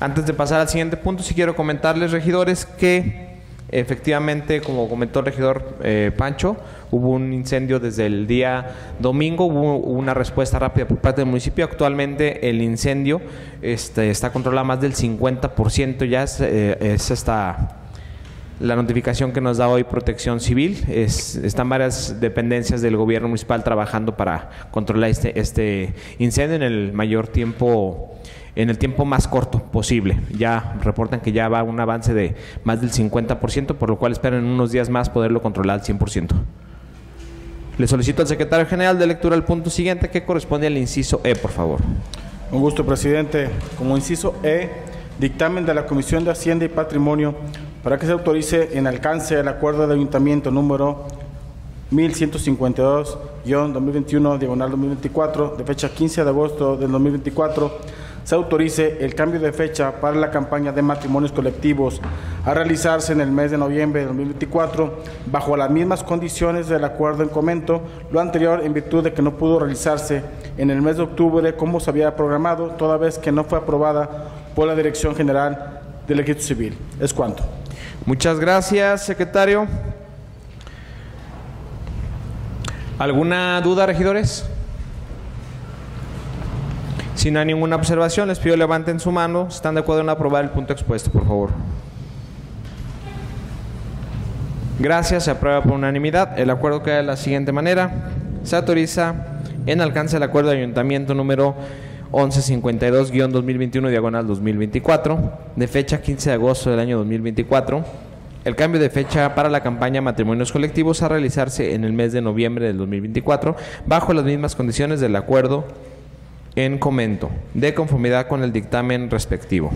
Antes de pasar al siguiente punto, sí quiero comentarles, regidores, que efectivamente, como comentó el regidor eh, Pancho, hubo un incendio desde el día domingo, hubo una respuesta rápida por parte del municipio. Actualmente el incendio este, está controlado más del 50%, ya es, eh, es la notificación que nos da hoy Protección Civil. Es, están varias dependencias del gobierno municipal trabajando para controlar este, este incendio en el mayor tiempo en el tiempo más corto posible. Ya reportan que ya va un avance de más del 50%, por lo cual esperan en unos días más poderlo controlar al 100%. Le solicito al secretario general de lectura el punto siguiente que corresponde al inciso E, por favor. Un gusto, presidente. Como inciso E, dictamen de la Comisión de Hacienda y Patrimonio para que se autorice en alcance el acuerdo de ayuntamiento número 1152-2021, diagonal 2024, de fecha 15 de agosto del 2024, se autorice el cambio de fecha para la campaña de matrimonios colectivos a realizarse en el mes de noviembre de 2024 bajo las mismas condiciones del acuerdo en comento, lo anterior en virtud de que no pudo realizarse en el mes de octubre como se había programado, toda vez que no fue aprobada por la Dirección General del Registro Civil. Es cuanto. Muchas gracias, secretario. ¿Alguna duda, regidores? Si no hay ninguna observación, les pido levanten su mano. ¿Están de acuerdo en aprobar el punto expuesto, por favor? Gracias, se aprueba por unanimidad. El acuerdo queda de la siguiente manera. Se autoriza en alcance el acuerdo de ayuntamiento número 1152-2021 diagonal 2024 de fecha 15 de agosto del año 2024 el cambio de fecha para la campaña Matrimonios Colectivos a realizarse en el mes de noviembre del 2024 bajo las mismas condiciones del acuerdo en comento, de conformidad con el dictamen respectivo.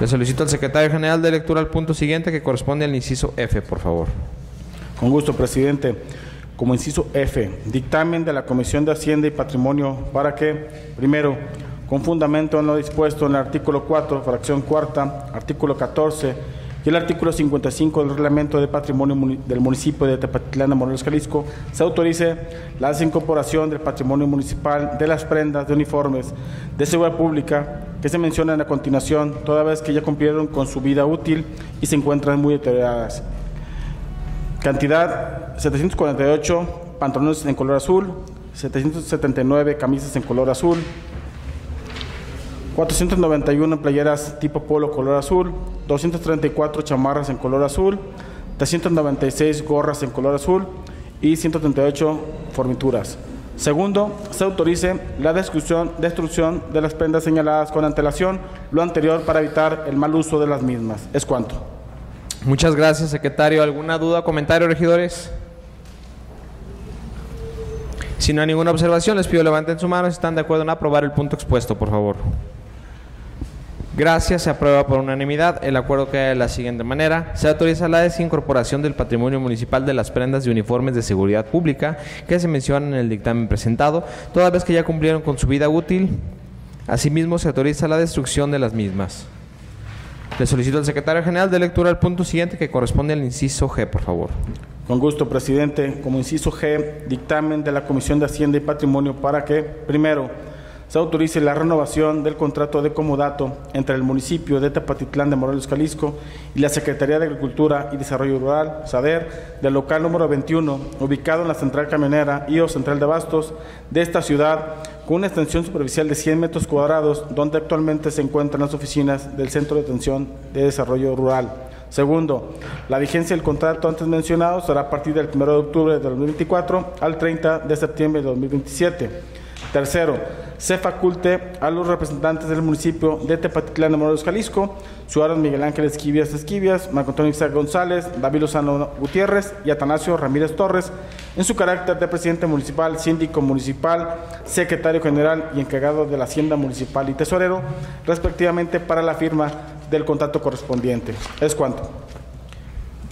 Le solicito al secretario general de lectura al punto siguiente que corresponde al inciso F, por favor. Con gusto, presidente. Como inciso F, dictamen de la Comisión de Hacienda y Patrimonio para que, primero, con fundamento en lo dispuesto en el artículo 4, fracción cuarta, artículo 14 y el artículo 55 del Reglamento de Patrimonio del municipio de Tepatitlán de Morelos, Jalisco, se autorice la desincorporación del patrimonio municipal de las prendas de uniformes de seguridad pública que se mencionan a continuación, toda vez que ya cumplieron con su vida útil y se encuentran muy deterioradas. Cantidad 748 pantalones en color azul, 779 camisas en color azul, 491 playeras tipo polo color azul, 234 chamarras en color azul, 396 gorras en color azul y 138 formituras. Segundo, se autorice la destrucción, de las prendas señaladas con antelación, lo anterior para evitar el mal uso de las mismas. Es cuanto. Muchas gracias, secretario. ¿Alguna duda, comentario, regidores? Si no hay ninguna observación, les pido levanten su mano si están de acuerdo en aprobar el punto expuesto, por favor. Gracias, se aprueba por unanimidad. El acuerdo queda de la siguiente manera. Se autoriza la desincorporación del patrimonio municipal de las prendas y uniformes de seguridad pública que se mencionan en el dictamen presentado, toda vez que ya cumplieron con su vida útil. Asimismo, se autoriza la destrucción de las mismas. Le solicito al secretario general de lectura el punto siguiente que corresponde al inciso G, por favor. Con gusto, presidente. Como inciso G, dictamen de la Comisión de Hacienda y Patrimonio para que, primero, se autorice la renovación del contrato de comodato entre el municipio de Tepatitlán de Morelos, Jalisco y la Secretaría de Agricultura y Desarrollo Rural, SADER, del local número 21, ubicado en la central camionera y o central de abastos de esta ciudad, con una extensión superficial de 100 metros cuadrados, donde actualmente se encuentran las oficinas del Centro de Atención de Desarrollo Rural. Segundo, la vigencia del contrato antes mencionado será a partir del 1 de octubre de 2024 al 30 de septiembre de 2027. Tercero, se faculte a los representantes del municipio de Tepatitlán de Morelos, Jalisco, ciudadanos Miguel Ángel Esquivias Esquivias, Marco Antonio Isaac González, David Lozano Gutiérrez y Atanasio Ramírez Torres, en su carácter de presidente municipal, síndico municipal, secretario general y encargado de la Hacienda Municipal y Tesorero, respectivamente para la firma del contrato correspondiente. Es cuanto.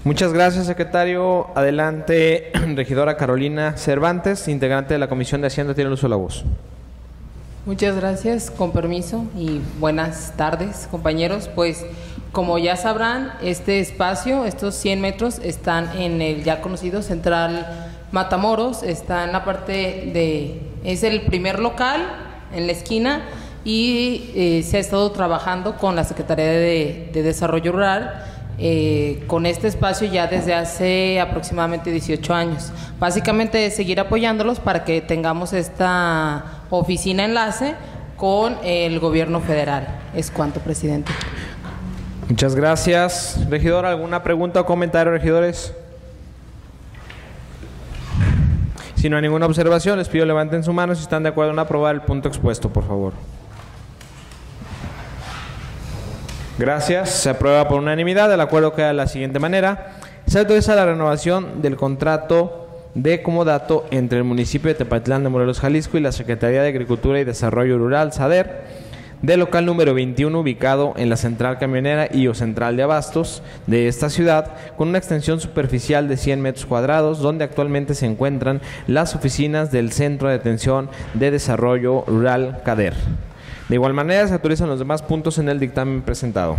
Muchas gracias, secretario. Adelante, regidora Carolina Cervantes, integrante de la Comisión de Hacienda, tiene el uso de la voz. Muchas gracias, con permiso y buenas tardes, compañeros. Pues como ya sabrán, este espacio, estos 100 metros, están en el ya conocido Central Matamoros, está en la parte de, es el primer local en la esquina y eh, se ha estado trabajando con la Secretaría de, de Desarrollo Rural eh, con este espacio ya desde hace aproximadamente 18 años. Básicamente seguir apoyándolos para que tengamos esta oficina enlace con el gobierno federal. Es cuanto, presidente. Muchas gracias. Regidor, ¿alguna pregunta o comentario, regidores? Si no hay ninguna observación, les pido levanten su mano si están de acuerdo en aprobar el punto expuesto, por favor. Gracias. Se aprueba por unanimidad. El acuerdo queda de la siguiente manera. Se autoriza la renovación del contrato de comodato entre el municipio de Tepatitlán de Morelos, Jalisco y la Secretaría de Agricultura y Desarrollo Rural, SADER, del local número 21 ubicado en la central camionera y o central de abastos de esta ciudad con una extensión superficial de 100 metros cuadrados donde actualmente se encuentran las oficinas del Centro de Atención de Desarrollo Rural CADER. De igual manera, se autorizan los demás puntos en el dictamen presentado.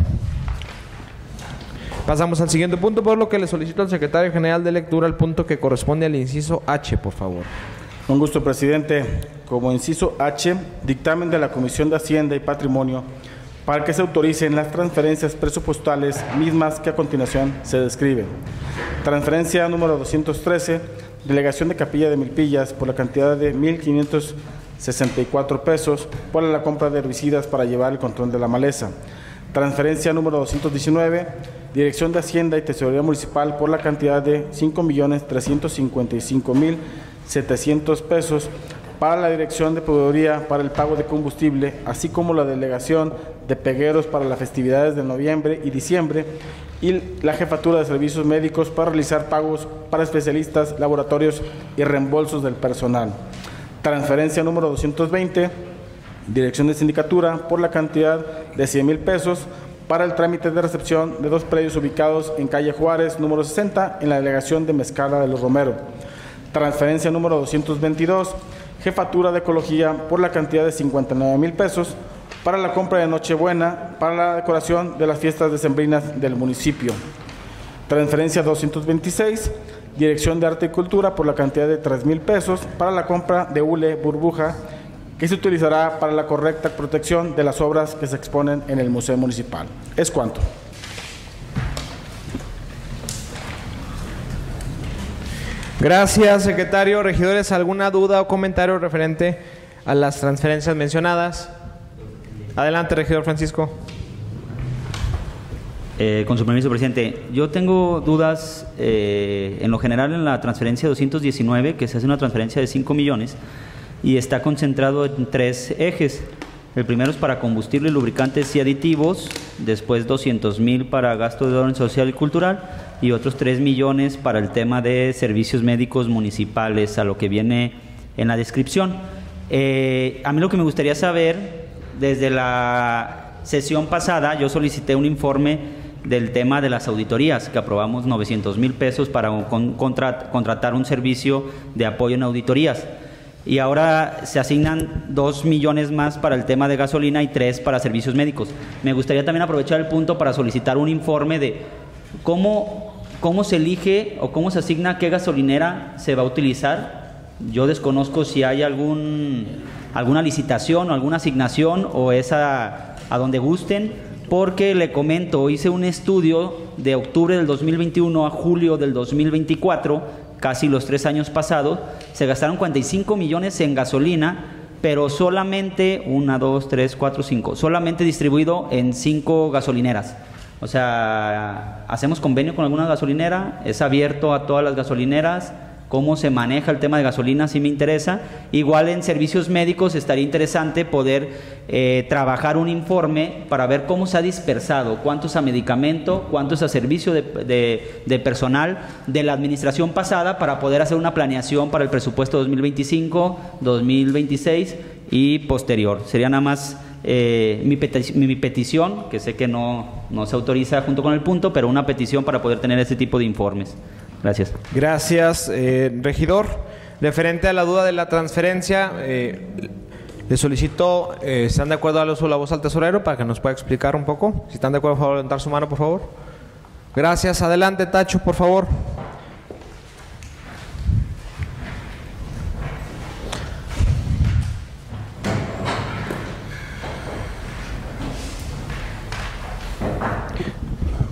Pasamos al siguiente punto, por lo que le solicito al secretario general de lectura el punto que corresponde al inciso H, por favor. Con gusto, presidente. Como inciso H, dictamen de la Comisión de Hacienda y Patrimonio para que se autoricen las transferencias presupuestales mismas que a continuación se describen. Transferencia número 213, delegación de Capilla de Milpillas por la cantidad de 1.500 64 pesos por la compra de herbicidas para llevar el control de la maleza. Transferencia número 219, Dirección de Hacienda y Tesorería Municipal por la cantidad de 5.355.700 pesos para la Dirección de Proveeduría para el pago de combustible, así como la delegación de pegueros para las festividades de noviembre y diciembre y la jefatura de servicios médicos para realizar pagos para especialistas, laboratorios y reembolsos del personal. Transferencia número 220, Dirección de Sindicatura, por la cantidad de 100 mil pesos para el trámite de recepción de dos predios ubicados en calle Juárez, número 60, en la delegación de Mezcala de los Romero. Transferencia número 222, Jefatura de Ecología, por la cantidad de 59 mil pesos para la compra de Nochebuena, para la decoración de las fiestas decembrinas del municipio. Transferencia 226, Dirección de Arte y Cultura por la cantidad de 3 mil pesos para la compra de hule burbuja que se utilizará para la correcta protección de las obras que se exponen en el Museo Municipal. Es cuanto. Gracias, secretario. Regidores, ¿alguna duda o comentario referente a las transferencias mencionadas? Adelante, regidor Francisco. Eh, con su permiso, presidente. Yo tengo dudas eh, en lo general en la transferencia 219, que se hace una transferencia de 5 millones y está concentrado en tres ejes. El primero es para combustible, lubricantes y aditivos, después 200 mil para gasto de orden social y cultural y otros 3 millones para el tema de servicios médicos municipales, a lo que viene en la descripción. Eh, a mí lo que me gustaría saber, desde la sesión pasada yo solicité un informe del tema de las auditorías, que aprobamos 900 mil pesos para contratar un servicio de apoyo en auditorías. Y ahora se asignan 2 millones más para el tema de gasolina y 3 para servicios médicos. Me gustaría también aprovechar el punto para solicitar un informe de cómo, cómo se elige o cómo se asigna qué gasolinera se va a utilizar Yo desconozco si hay algún, alguna licitación o alguna asignación o es a, a donde gusten, porque le comento, hice un estudio de octubre del 2021 a julio del 2024, casi los tres años pasados, se gastaron 45 millones en gasolina, pero solamente, una, dos, tres, cuatro, cinco, solamente distribuido en cinco gasolineras. O sea, hacemos convenio con alguna gasolinera, es abierto a todas las gasolineras, cómo se maneja el tema de gasolina, si me interesa. Igual en servicios médicos estaría interesante poder eh, trabajar un informe para ver cómo se ha dispersado, cuántos a medicamento, cuántos a servicio de, de, de personal de la administración pasada para poder hacer una planeación para el presupuesto 2025, 2026 y posterior. Sería nada más eh, mi, petición, que sé que no, no se autoriza junto con el punto, pero una petición para poder tener este tipo de informes. Gracias. Gracias, eh, regidor. Referente a la duda de la transferencia, eh, le solicito, eh, ¿están de acuerdo a uso la voz al tesorero para que nos pueda explicar un poco? Si están de acuerdo, por favor, levantar su mano, por favor. Gracias. Adelante, Tacho, por favor.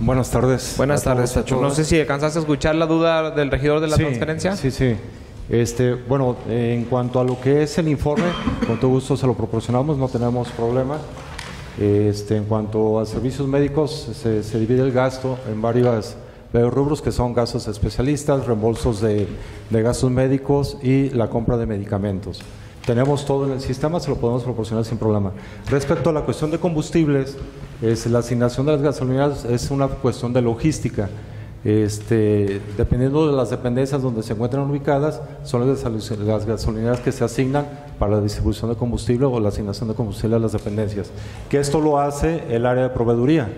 Buenas tardes. Buenas tardes. No sé si alcanzaste a escuchar la duda del regidor de la sí, transferencia. Sí, sí. Este, bueno, en cuanto a lo que es el informe, con todo gusto se lo proporcionamos, no tenemos problema. Este, en cuanto a servicios médicos, se, se divide el gasto en varios, varios, rubros que son gastos especialistas, reembolsos de, de gastos médicos y la compra de medicamentos. Tenemos todo en el sistema, se lo podemos proporcionar sin problema. Respecto a la cuestión de combustibles, es, la asignación de las gasolineras es una cuestión de logística. Este, dependiendo de las dependencias donde se encuentran ubicadas, son las, gasolineras que se asignan para la distribución de combustible o la asignación de combustible a las dependencias. Que esto lo hace el área de proveeduría.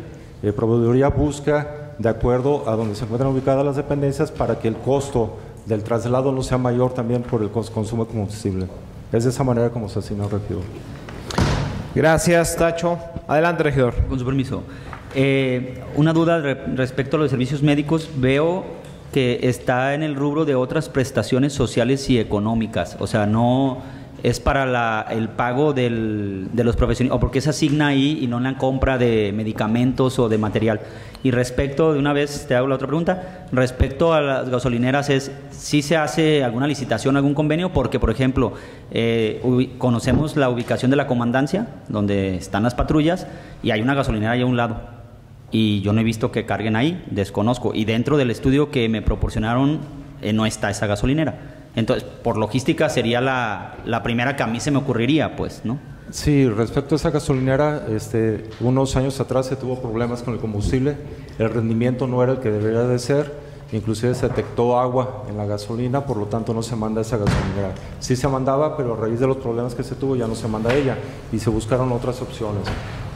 Eh, proveeduría busca, de acuerdo a donde se encuentran ubicadas las dependencias, para que el costo del traslado no sea mayor también por el consumo de combustible. Es de esa manera como se asigna el regidor. Gracias, Tacho. Adelante, regidor. Con su permiso. Eh, una duda re respecto a los servicios médicos. Veo que está en el rubro de otras prestaciones sociales y económicas. O sea, no es para la, el pago del, de los profesionales, o porque se asigna ahí y no en la compra de medicamentos o de material. Y respecto, de una vez te hago la otra pregunta, respecto a las gasolineras, es si se hace alguna licitación, algún convenio, porque, por ejemplo, eh, conocemos la ubicación de la comandancia, donde están las patrullas, y hay una gasolinera ahí a un lado. Y yo no he visto que carguen ahí, desconozco. Y dentro del estudio que me proporcionaron, eh, no está esa gasolinera. Entonces, por logística sería la, la, primera que a mí se me ocurriría, pues, ¿no? Sí, respecto a esa gasolinera, este, unos años atrás se tuvo problemas con el combustible, el rendimiento no era el que debería de ser, inclusive se detectó agua en la gasolina, por lo tanto no se manda esa gasolinera. Sí se mandaba, pero a raíz de los problemas que se tuvo ya no se manda ella y se buscaron otras opciones.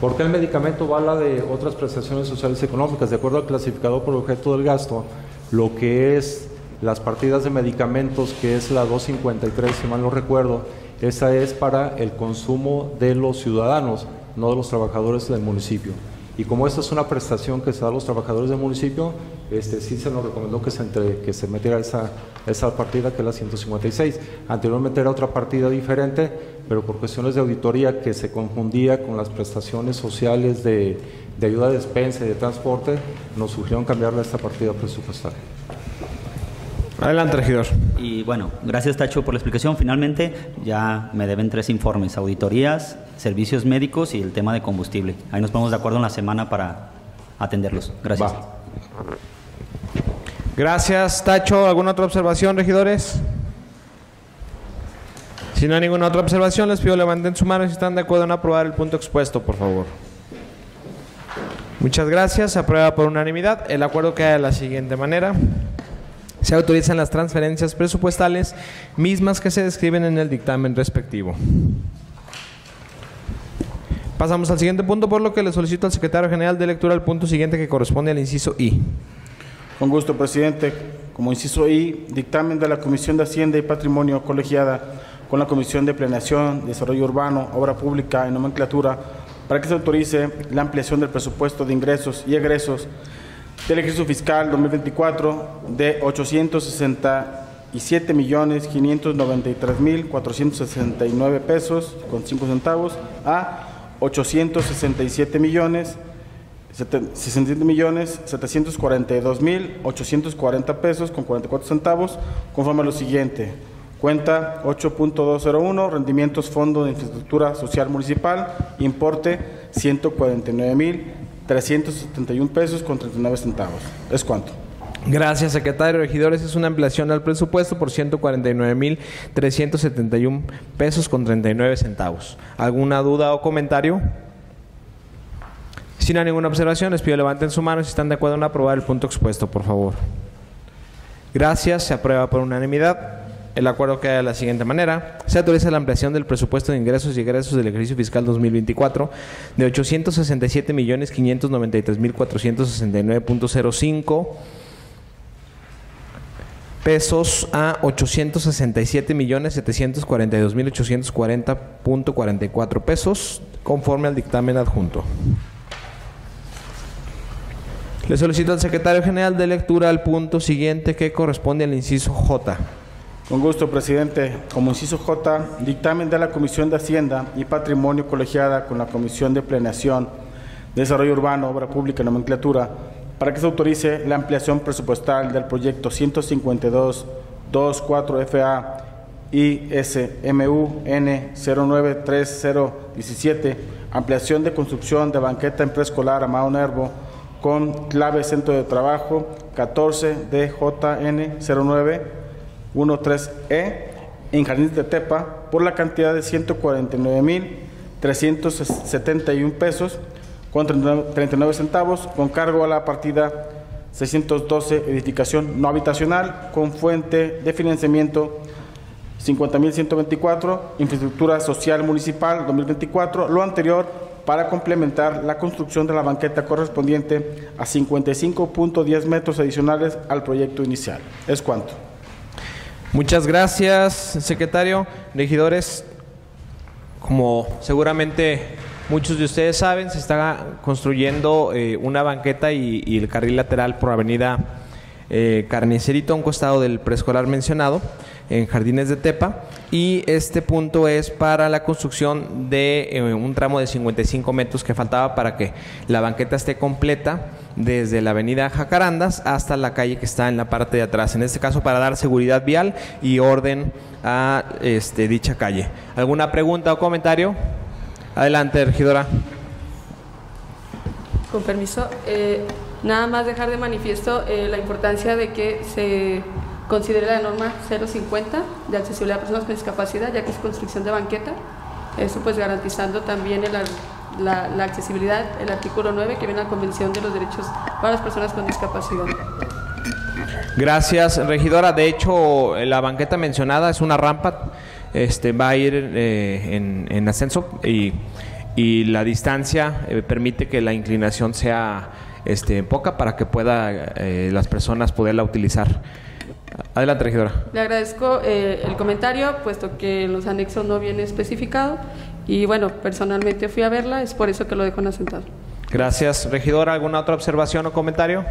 ¿Por qué el medicamento va a la de otras prestaciones sociales y económicas? De acuerdo al clasificador por objeto del gasto, lo que es las partidas de medicamentos, que es la 253, si mal no recuerdo, esa es para el consumo de los ciudadanos, no de los trabajadores del municipio. Y como esta es una prestación que se da a los trabajadores del municipio, este, sí se nos recomendó que se, entre, que se metiera esa, esa partida, que es la 156. Anteriormente era otra partida diferente, pero por cuestiones de auditoría que se confundía con las prestaciones sociales de, de ayuda de despensa y de transporte, nos sugirieron cambiarla a esta partida presupuestaria. Adelante, regidor. Y bueno, gracias Tacho por la explicación. Finalmente ya me deben tres informes, auditorías, servicios médicos y el tema de combustible. Ahí nos ponemos de acuerdo en la semana para atenderlos. Gracias. Va. Gracias, Tacho. ¿Alguna otra observación, regidores? Si no hay ninguna otra observación, les pido levanten su mano si están de acuerdo en aprobar el punto expuesto, por favor. Muchas gracias. Se aprueba por unanimidad. El acuerdo queda de la siguiente manera. Se autorizan las transferencias presupuestales mismas que se describen en el dictamen respectivo. Pasamos al siguiente punto, por lo que le solicito al secretario general de lectura el punto siguiente que corresponde al inciso I. Con gusto, presidente. Como inciso I, dictamen de la Comisión de Hacienda y Patrimonio colegiada con la Comisión de Planeación, Desarrollo Urbano, Obra Pública y Nomenclatura para que se autorice la ampliación del presupuesto de ingresos y egresos del ejercicio fiscal 2024 de 860 7.593.469 pesos con 5 centavos a 867 millones 67 millones 742 mil 840 pesos con 44 centavos conforme a lo siguiente. Cuenta 8.201, rendimientos Fondo de Infraestructura Social Municipal, importe 149 mil 371 pesos con 39 centavos. ¿Es cuánto? Gracias, secretario. Regidores, es una ampliación al presupuesto por 149.371 pesos con 39 centavos. ¿Alguna duda o comentario? Si no hay ninguna observación, les pido levanten su mano si están de acuerdo en aprobar el punto expuesto, por favor. Gracias, se aprueba por unanimidad. El acuerdo queda de la siguiente manera. Se autoriza la ampliación del presupuesto de ingresos y egresos del ejercicio fiscal 2024 de 867.593.469.05 pesos a 867.742.840.44 pesos conforme al dictamen adjunto. Le solicito al secretario general de lectura al punto siguiente que corresponde al inciso J. Con gusto, presidente. Como inciso J, dictamen de la Comisión de Hacienda y Patrimonio colegiada con la Comisión de Planeación, Desarrollo Urbano, Obra Pública y Nomenclatura para que se autorice la ampliación presupuestal del proyecto 152-24FA ISMU N093017, ampliación de construcción de banqueta en preescolar Amado Nervo con clave centro de trabajo 14DJN0913E en Jardines de Tepa por la cantidad de 149.371 pesos con 39 centavos con cargo a la partida 612 edificación no habitacional con fuente de financiamiento 50.124 infraestructura social municipal 2024 lo anterior para complementar la construcción de la banqueta correspondiente a 55.10 metros adicionales al proyecto inicial. ¿Es cuánto? Muchas gracias, secretario. Regidores, como seguramente muchos de ustedes saben, se está construyendo eh, una banqueta y, el carril lateral por avenida eh, Carnicerito a un costado del preescolar mencionado en Jardines de Tepa y este punto es para la construcción de eh, un tramo de 55 metros que faltaba para que la banqueta esté completa desde la avenida Jacarandas hasta la calle que está en la parte de atrás, en este caso para dar seguridad vial y orden a este, dicha calle. ¿Alguna pregunta o comentario? Adelante, regidora. Con permiso, eh, nada más dejar de manifiesto eh, la importancia de que se considere la norma 050 de accesibilidad a personas con discapacidad, ya que es construcción de banqueta, eso pues garantizando también el, la, la, accesibilidad, el artículo 9 que viene a la Convención de los Derechos para las Personas con Discapacidad. Gracias, regidora. De hecho, la banqueta mencionada es una rampa, este, va a ir eh, en, en, ascenso y, y la distancia eh, permite que la inclinación sea este, poca para que pueda eh, las personas poderla utilizar. Adelante, regidora. Le agradezco eh, el comentario, puesto que en los anexos no viene especificado. Y bueno, personalmente fui a verla, es por eso que lo dejo en asentado. Gracias, regidora. ¿Alguna otra observación o comentario?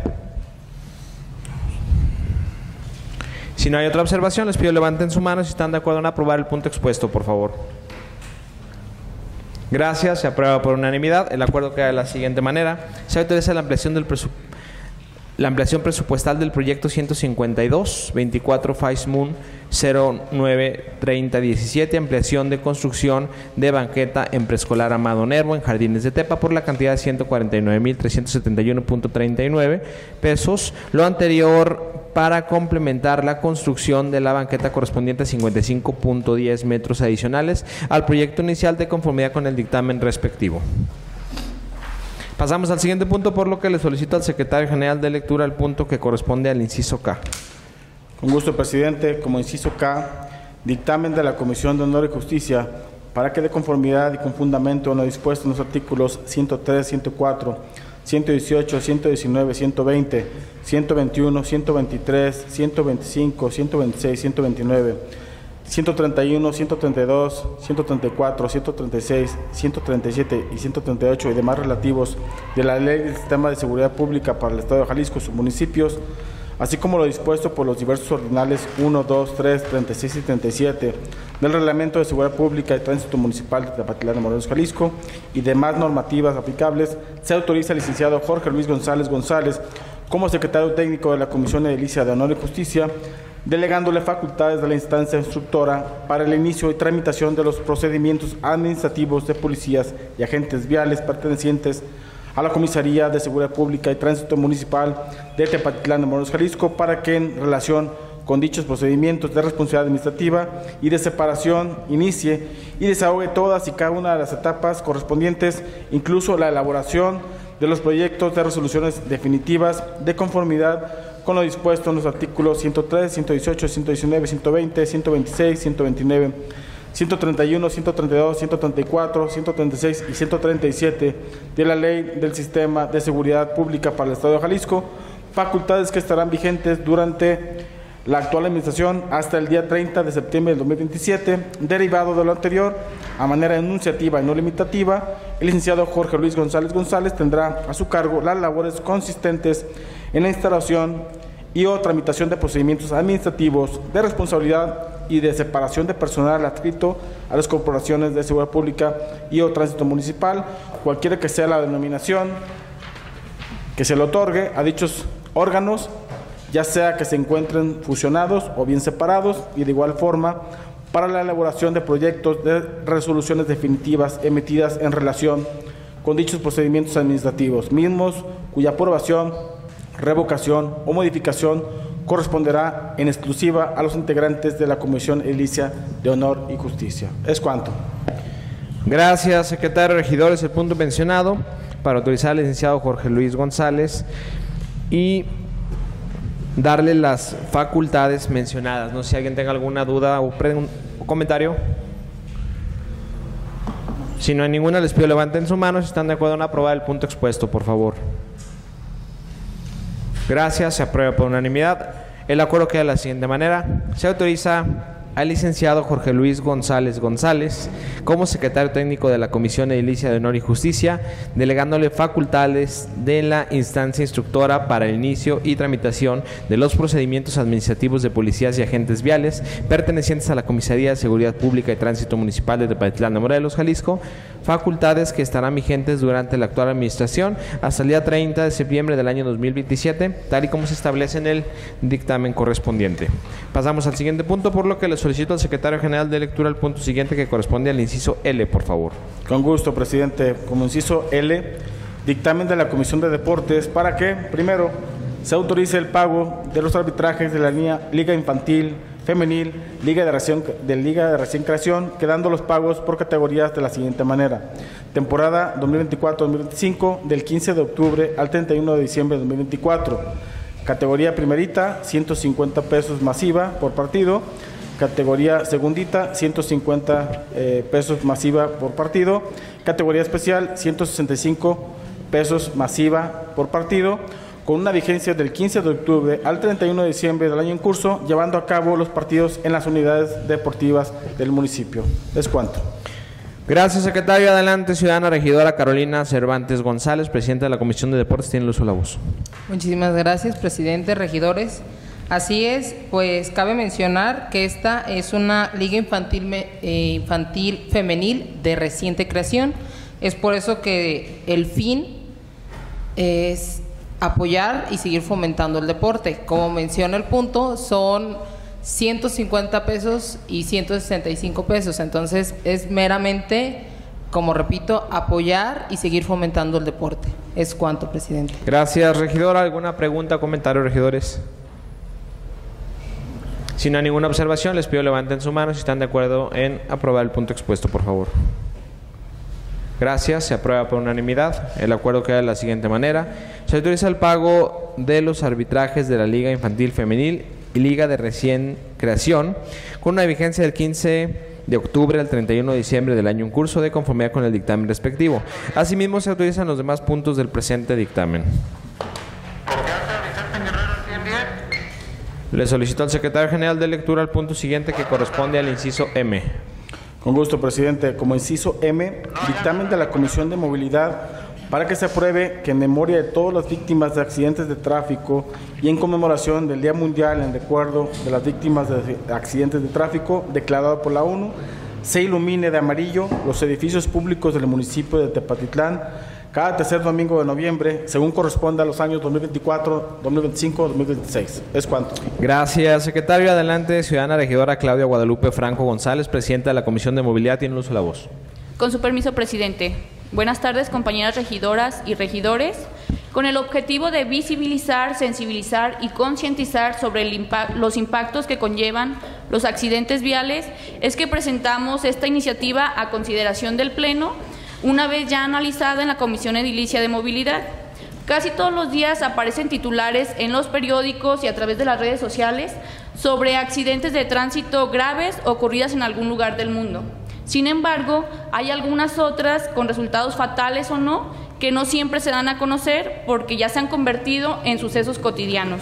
Si no hay otra observación, les pido levanten su mano si están de acuerdo en aprobar el punto expuesto, por favor. Gracias, se aprueba por unanimidad. El acuerdo queda de la siguiente manera. Se autoriza la ampliación del presupuesto la ampliación presupuestal del proyecto 152 24 Fice Moon 093017 ampliación de construcción de banqueta en preescolar Amado Nervo en Jardines de Tepa por la cantidad de 149.371.39 pesos lo anterior para complementar la construcción de la banqueta correspondiente a 55.10 metros adicionales al proyecto inicial de conformidad con el dictamen respectivo. Pasamos al siguiente punto, por lo que le solicito al secretario general de lectura el punto que corresponde al inciso K. Con gusto, presidente. Como inciso K, dictamen de la Comisión de Honor y Justicia para que de conformidad y con fundamento en lo dispuesto en los artículos 103, 104, 118, 119, 120, 121, 123, 125, 126, 129, 131, 132, 134, 136, 137 y 138 y demás relativos de la Ley del Sistema de Seguridad Pública para el Estado de Jalisco y sus municipios, así como lo dispuesto por los diversos ordinales 1, 2, 3, 36 y 37 del Reglamento de Seguridad Pública y Tránsito Municipal de Tepatitlán de Morelos, Jalisco, y demás normativas aplicables, se autoriza al licenciado Jorge Luis González González como secretario técnico de la Comisión Edilicia de Honor y Justicia, delegándole facultades de la instancia instructora para el inicio y tramitación de los procedimientos administrativos de policías y agentes viales pertenecientes a la Comisaría de Seguridad Pública y Tránsito Municipal de Tepatitlán de Morelos, Jalisco, para que en relación con dichos procedimientos de responsabilidad administrativa y de separación inicie y desahogue todas y cada una de las etapas correspondientes, incluso la elaboración de los proyectos de resoluciones definitivas de conformidad con lo dispuesto en los artículos 103, 118, 119, 120, 126, 129, 131, 132, 134, 136 y 137 de la Ley del Sistema de Seguridad Pública para el Estado de Jalisco, facultades que estarán vigentes durante la actual administración hasta el día 30 de septiembre del 2027, derivado de lo anterior, a manera enunciativa y no limitativa, el licenciado Jorge Luis González González tendrá a su cargo las labores consistentes en la instalación y o tramitación de procedimientos administrativos de responsabilidad y de separación de personal adscrito a las corporaciones de seguridad pública y o tránsito municipal, cualquiera que sea la denominación que se le otorgue a dichos órganos, ya sea que se encuentren fusionados o bien separados, y de igual forma para la elaboración de proyectos de resoluciones definitivas emitidas en relación con dichos procedimientos administrativos, mismos cuya aprobación, revocación o modificación corresponderá en exclusiva a los integrantes de la Comisión Edilicia de Honor y Justicia. Es cuanto. Gracias, secretario de Regidores. El punto mencionado para autorizar al licenciado Jorge Luis González y darle las facultades mencionadas. No sé si alguien tenga alguna duda o, comentario. Si no hay ninguna, les pido levanten su mano si están de acuerdo en aprobar el punto expuesto, por favor. Gracias, se aprueba por unanimidad. El acuerdo queda de la siguiente manera. Se autoriza al licenciado Jorge Luis González González como secretario técnico de la Comisión Edilicia de Honor y Justicia, delegándole facultades de la instancia instructora para el inicio y tramitación de los procedimientos administrativos de policías y agentes viales pertenecientes a la Comisaría de Seguridad Pública y Tránsito Municipal de Tepatitlán de Morelos, Jalisco, facultades que estarán vigentes durante la actual administración hasta el día 30 de septiembre del año 2027, tal y como se establece en el dictamen correspondiente. Pasamos al siguiente punto, por lo que le solicito al secretario general de lectura el punto siguiente que corresponde al inciso L, por favor. Con gusto, presidente. Como inciso L, dictamen de la Comisión de Deportes para que, primero, se autorice el pago de los arbitrajes de la línea Liga Infantil, Femenil, Liga de, recién, de Liga de Recién Creación, quedando los pagos por categorías de la siguiente manera. Temporada 2024-2025, del 15 de octubre al 31 de diciembre de 2024. Categoría primerita, 150 pesos masiva por partido. Categoría segundita, 150 eh, pesos masiva por partido. Categoría especial, 165 pesos masiva por partido, con una vigencia del 15 de octubre al 31 de diciembre del año en curso, llevando a cabo los partidos en las unidades deportivas del municipio. Es cuanto. Gracias, secretario. Adelante, ciudadana regidora Carolina Cervantes González, presidenta de la Comisión de Deportes, tiene el uso de la voz. Muchísimas gracias, presidente, regidores. Así es, pues cabe mencionar que esta es una liga infantil, eh, infantil femenil de reciente creación. Es por eso que el fin es apoyar y seguir fomentando el deporte. Como menciona el punto, son 150 pesos y 165 pesos. Entonces es meramente, como repito, apoyar y seguir fomentando el deporte. Es cuanto, presidente. Gracias, regidora. ¿Alguna pregunta comentario, regidores? Si no hay ninguna observación, les pido levanten su mano si están de acuerdo en aprobar el punto expuesto, por favor. Gracias, se aprueba por unanimidad. El acuerdo queda de la siguiente manera. Se autoriza el pago de los arbitrajes de la Liga Infantil Femenil y Liga de Recién Creación con una vigencia del 15 de octubre al 31 de diciembre del año en curso de conformidad con el dictamen respectivo. Asimismo, se autorizan los demás puntos del presente dictamen. Le solicito al secretario general de lectura el punto siguiente que corresponde al inciso M. Con gusto, presidente. Como inciso M, dictamen de la Comisión de Movilidad para que se apruebe que en memoria de todas las víctimas de accidentes de tráfico y en conmemoración del Día Mundial en recuerdo de las víctimas de accidentes de tráfico declarado por la ONU, se ilumine de amarillo los edificios públicos del municipio de Tepatitlán cada tercer domingo de noviembre, según corresponda a los años 2024, 2025, 2026. Es cuanto. Gracias, secretario. Adelante, ciudadana regidora Claudia Guadalupe Franco González, presidenta de la Comisión de Movilidad, tiene uso de la voz. Con su permiso, presidente. Buenas tardes, compañeras regidoras y regidores. Con el objetivo de visibilizar, sensibilizar y concientizar sobre el impa- los impactos que conllevan los accidentes viales, es que presentamos esta iniciativa a consideración del Pleno, una vez ya analizada en la Comisión Edilicia de Movilidad. Casi todos los días aparecen titulares en los periódicos y a través de las redes sociales sobre accidentes de tránsito graves ocurridas en algún lugar del mundo. Sin embargo, hay algunas otras con resultados fatales o no que no siempre se dan a conocer porque ya se han convertido en sucesos cotidianos.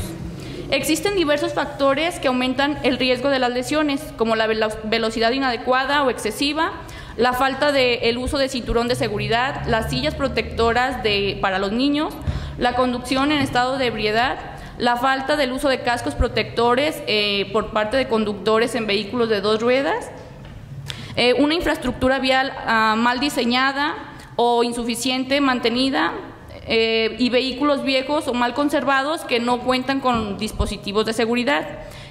Existen diversos factores que aumentan el riesgo de las lesiones, como la velo- velocidad inadecuada o excesiva, la falta del uso de cinturón de seguridad, las sillas protectoras de- para los niños, la conducción en estado de ebriedad, la falta del uso de cascos protectores eh, por parte de conductores en vehículos de dos ruedas, eh, una infraestructura vial ah, mal diseñada o insuficiente mantenida eh, y vehículos viejos o mal conservados que no cuentan con dispositivos de seguridad.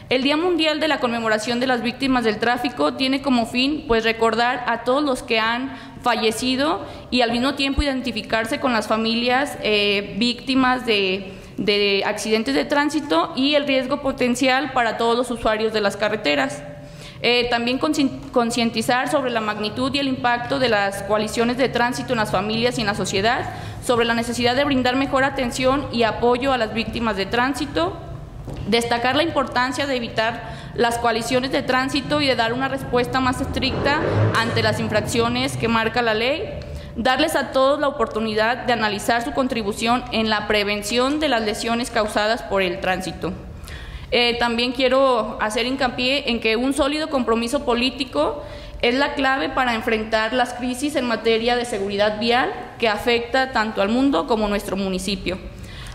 El Día Mundial de la Conmemoración de las Víctimas del Tráfico tiene como fin pues recordar a todos los que han fallecido y al mismo tiempo identificarse con las familias eh, víctimas de, de accidentes de tránsito y el riesgo potencial para todos los usuarios de las carreteras. Eh, también concientizar sobre la magnitud y el impacto de las coaliciones de tránsito en las familias y en la sociedad, sobre la necesidad de brindar mejor atención y apoyo a las víctimas de tránsito, destacar la importancia de evitar las coaliciones de tránsito y de dar una respuesta más estricta ante las infracciones que marca la ley, darles a todos la oportunidad de analizar su contribución en la prevención de las lesiones causadas por el tránsito. Eh, también quiero hacer hincapié en que un sólido compromiso político es la clave para enfrentar las crisis en materia de seguridad vial que afecta tanto al mundo como a nuestro municipio.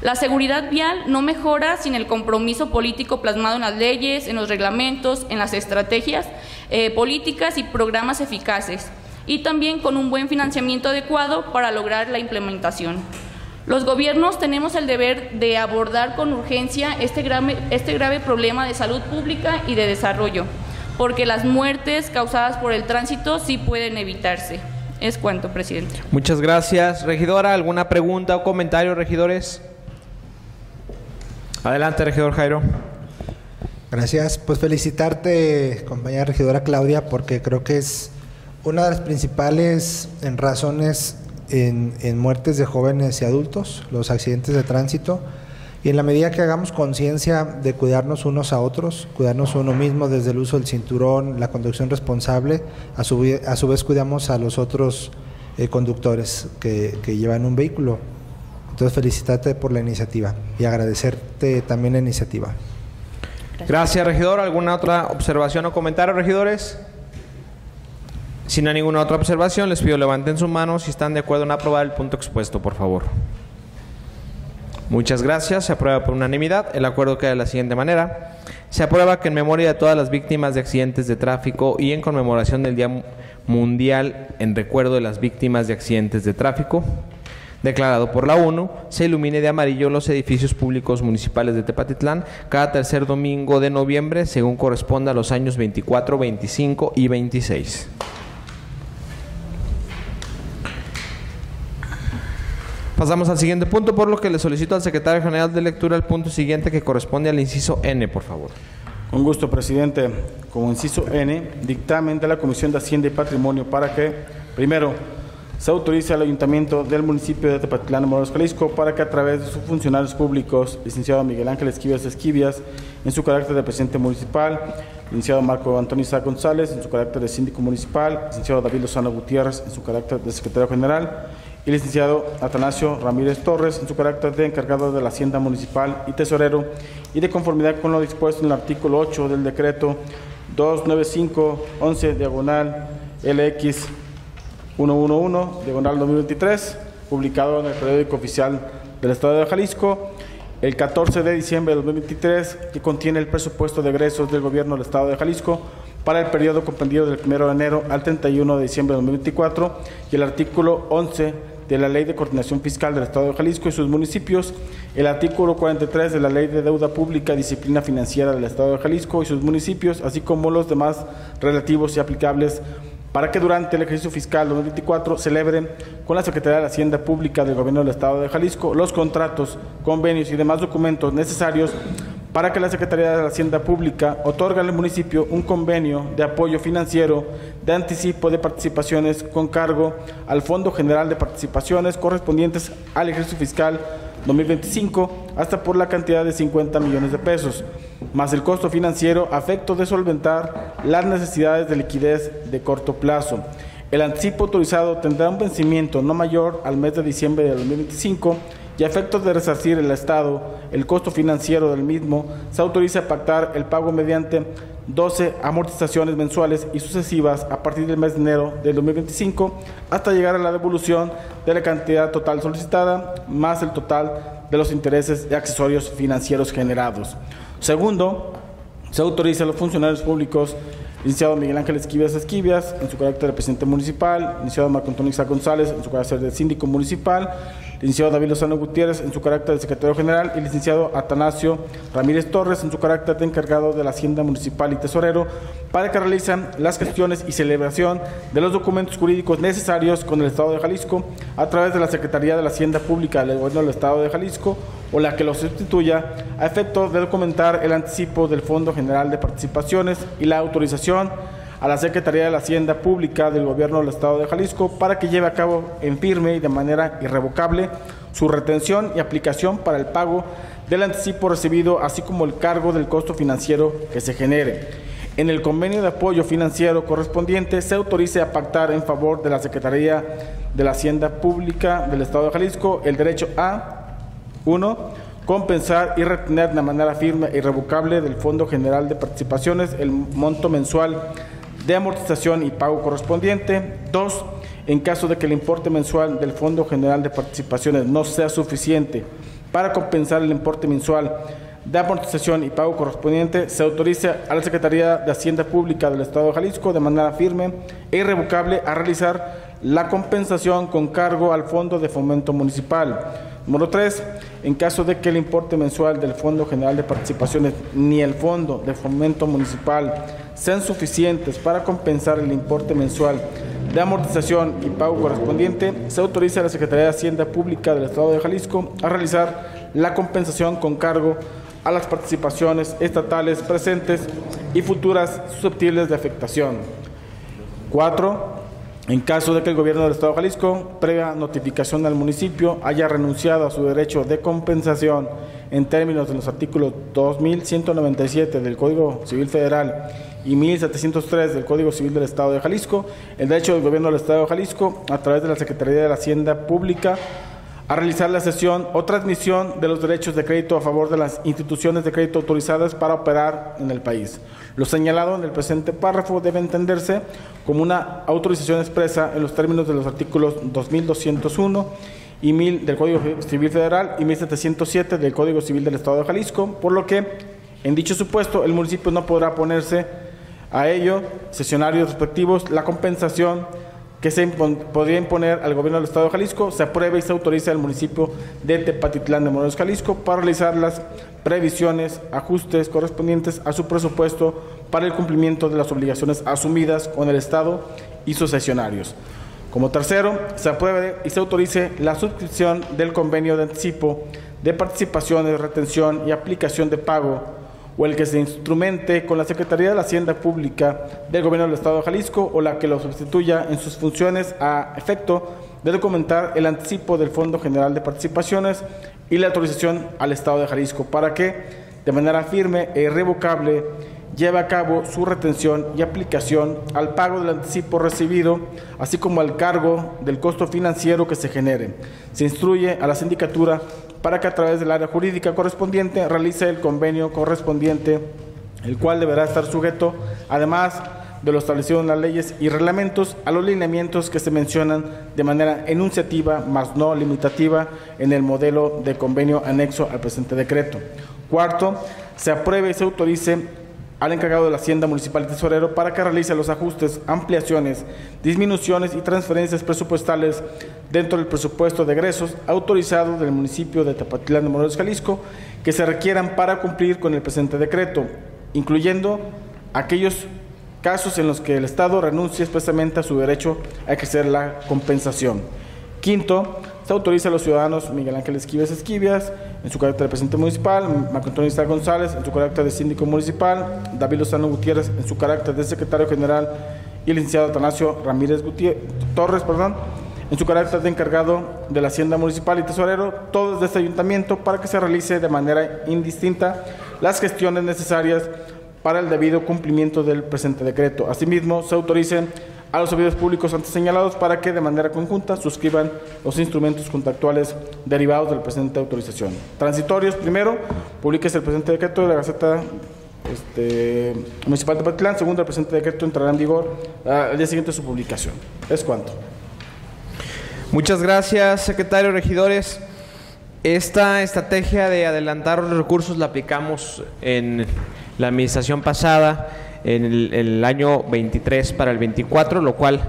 La seguridad vial no mejora sin el compromiso político plasmado en las leyes, en los reglamentos, en las estrategias eh, políticas y programas eficaces, y también con un buen financiamiento adecuado para lograr la implementación. Los gobiernos tenemos el deber de abordar con urgencia este grave, este grave problema de salud pública y de desarrollo, porque las muertes causadas por el tránsito sí pueden evitarse. Es cuanto, presidente. Muchas gracias, regidora. ¿Alguna pregunta o comentario, regidores? Adelante, regidor Jairo. Gracias. Pues felicitarte, compañera regidora Claudia, porque creo que es una de las principales razones en, muertes de jóvenes y adultos, los accidentes de tránsito. Y en la medida que hagamos conciencia de cuidarnos unos a otros, cuidarnos uno mismo desde el uso del cinturón, la conducción responsable, a su, a su vez cuidamos a los otros eh, conductores que, que llevan un vehículo. Entonces felicitarte por la iniciativa y agradecerte también la iniciativa. Gracias, regidor. ¿Alguna otra observación o comentario, regidores? Si no hay ninguna otra observación, les pido levanten su mano si están de acuerdo en aprobar el punto expuesto, por favor. Muchas gracias. Se aprueba por unanimidad. El acuerdo queda de la siguiente manera. Se aprueba que en memoria de todas las víctimas de accidentes de tráfico y en conmemoración del Día Mu- Mundial en recuerdo de las víctimas de accidentes de tráfico, declarado por la ONU, se ilumine de amarillo los edificios públicos municipales de Tepatitlán cada tercer domingo de noviembre, según corresponda a los años 24, 25 y 26. Pasamos al siguiente punto, por lo que le solicito al secretario general de lectura el punto siguiente que corresponde al inciso N, por favor. Con gusto, presidente. Como inciso N, dictamen de la Comisión de Hacienda y Patrimonio para que, primero, se autorice al Ayuntamiento del municipio de Tepatitlán, Morelos, Jalisco, para que a través de sus funcionarios públicos, licenciado Miguel Ángel Esquivias Esquivias, en su carácter de presidente municipal, licenciado Marco Antonio Sá González, en su carácter de síndico municipal, licenciado David Lozano Gutiérrez, en su carácter de secretario general, y licenciado Atanasio Ramírez Torres, en su carácter de encargado de la Hacienda Municipal y tesorero, y de conformidad con lo dispuesto en el artículo 8 del decreto 295-11 diagonal LX 111 diagonal 2023 publicado en el periódico oficial del Estado de Jalisco el 14 de diciembre de 2023, que contiene el presupuesto de egresos del Gobierno del Estado de Jalisco para el periodo comprendido del 1 de enero al 31 de diciembre de 2024 y el artículo 11 de la Ley de Coordinación Fiscal del Estado de Jalisco y sus municipios, el artículo 43 de la Ley de Deuda Pública y Disciplina Financiera del Estado de Jalisco y sus municipios, así como los demás relativos y aplicables para que durante el ejercicio fiscal 2024 celebren con la Secretaría de Hacienda Pública del Gobierno del Estado de Jalisco los contratos, convenios y demás documentos necesarios para que la Secretaría de Hacienda Pública otorgue al municipio un convenio de apoyo financiero de anticipo de participaciones con cargo al Fondo General de Participaciones correspondientes al ejercicio fiscal 2025 hasta por la cantidad de 50 millones de pesos, más el costo financiero a efecto de solventar las necesidades de liquidez de corto plazo. El anticipo autorizado tendrá un vencimiento no mayor al mes de diciembre de 2025 y a efectos de resarcir el Estado el costo financiero del mismo, se autoriza a pactar el pago mediante 12 amortizaciones mensuales y sucesivas a partir del mes de enero del 2025 hasta llegar a la devolución de la cantidad total solicitada más el total de los intereses y accesorios financieros generados. Segundo, se autoriza a los funcionarios públicos licenciado Miguel Ángel Esquivias Esquivias, en su carácter de presidente municipal, licenciado Marco Antonio Isa González, en su carácter de síndico municipal, licenciado David Lozano Gutiérrez, en su carácter de secretario general, y licenciado Atanasio Ramírez Torres, en su carácter de encargado de la Hacienda Municipal y Tesorero, para que realicen las gestiones y celebración de los documentos jurídicos necesarios con el Estado de Jalisco a través de la Secretaría de la Hacienda Pública del Gobierno del Estado de Jalisco o la que lo sustituya a efecto de documentar el anticipo del Fondo General de Participaciones y la autorización a la Secretaría de la Hacienda Pública del Gobierno del Estado de Jalisco para que lleve a cabo en firme y de manera irrevocable su retención y aplicación para el pago del anticipo recibido, así como el cargo del costo financiero que se genere. En el convenio de apoyo financiero correspondiente se autorice a pactar en favor de la Secretaría de la Hacienda Pública del Estado de Jalisco el derecho a 1. Compensar y retener de manera firme e irrevocable del Fondo General de Participaciones el monto mensual de amortización y pago correspondiente. 2. En caso de que el importe mensual del Fondo General de Participaciones no sea suficiente para compensar el importe mensual de amortización y pago correspondiente, se autoriza a la Secretaría de Hacienda Pública del Estado de Jalisco de manera firme e irrevocable a realizar la compensación con cargo al Fondo de Fomento Municipal. Número 3. En caso de que el importe mensual del Fondo General de Participaciones ni el Fondo de Fomento Municipal sean suficientes para compensar el importe mensual de amortización y pago correspondiente, se autoriza a la Secretaría de Hacienda Pública del Estado de Jalisco a realizar la compensación con cargo a las participaciones estatales presentes y futuras susceptibles de afectación. 4. En caso de que el gobierno del Estado de Jalisco, previa notificación al municipio, haya renunciado a su derecho de compensación en términos de los artículos 2197 del Código Civil Federal y 1703 del Código Civil del Estado de Jalisco, el derecho del gobierno del Estado de Jalisco, a través de la Secretaría de la Hacienda Pública, a realizar la sesión o transmisión de los derechos de crédito a favor de las instituciones de crédito autorizadas para operar en el país. Lo señalado en el presente párrafo debe entenderse como una autorización expresa en los términos de los artículos 2201 y 1000 del Código Civil Federal y 1707 del Código Civil del Estado de Jalisco, por lo que en dicho supuesto el municipio no podrá ponerse a ello, sesionarios respectivos, la compensación que se podría imponer al gobierno del Estado de Jalisco, se aprueba y se autoriza al municipio de Tepatitlán de Morelos, Jalisco, para realizar las previsiones, ajustes correspondientes a su presupuesto para el cumplimiento de las obligaciones asumidas con el Estado y sus sesionarios. Como tercero, se apruebe y se autorice la suscripción del convenio de anticipo de participaciones, retención y aplicación de pago o el que se instrumente con la Secretaría de la Hacienda Pública del Gobierno del Estado de Jalisco o la que lo sustituya en sus funciones a efecto de documentar el anticipo del Fondo General de Participaciones y la autorización al Estado de Jalisco para que, de manera firme e irrevocable, lleve a cabo su retención y aplicación al pago del anticipo recibido, así como al cargo del costo financiero que se genere. Se instruye a la sindicatura para que a través del área jurídica correspondiente realice el convenio correspondiente, el cual deberá estar sujeto, además, de lo establecido en las leyes y reglamentos a los lineamientos que se mencionan de manera enunciativa, más no limitativa, en el modelo de convenio anexo al presente decreto. Cuarto, se apruebe y se autorice al encargado de la Hacienda Municipal y Tesorero para que realice los ajustes, ampliaciones, disminuciones y transferencias presupuestales dentro del presupuesto de egresos autorizado del municipio de Tapatilán de Morelos, Jalisco, que se requieran para cumplir con el presente decreto, incluyendo aquellos casos en los que el Estado renuncie expresamente a su derecho a ejercer la compensación. Quinto, se autoriza a los ciudadanos Miguel Ángel Esquives Esquivias, en su carácter de presidente municipal, Marco Antonio González, en su carácter de síndico municipal, David Lozano Gutiérrez, en su carácter de secretario general, y el licenciado Atanasio Ramírez Gutiérrez, Torres, perdón, en su carácter de encargado de la Hacienda Municipal y Tesorero, todos de este ayuntamiento, para que se realice de manera indistinta las gestiones necesarias para el debido cumplimiento del presente decreto. Asimismo, se autoricen a los servidores públicos antes señalados para que de manera conjunta suscriban los instrumentos contractuales derivados del presente autorización. Transitorios, primero, publiques el presente decreto de la Gaceta este, Municipal de Patlán. Segundo, el presente decreto entrará en vigor al día siguiente de su publicación. Es cuanto. Muchas gracias, secretario, regidores. Esta estrategia de adelantar los recursos la aplicamos en la administración pasada en el, año 23 para el 24, lo cual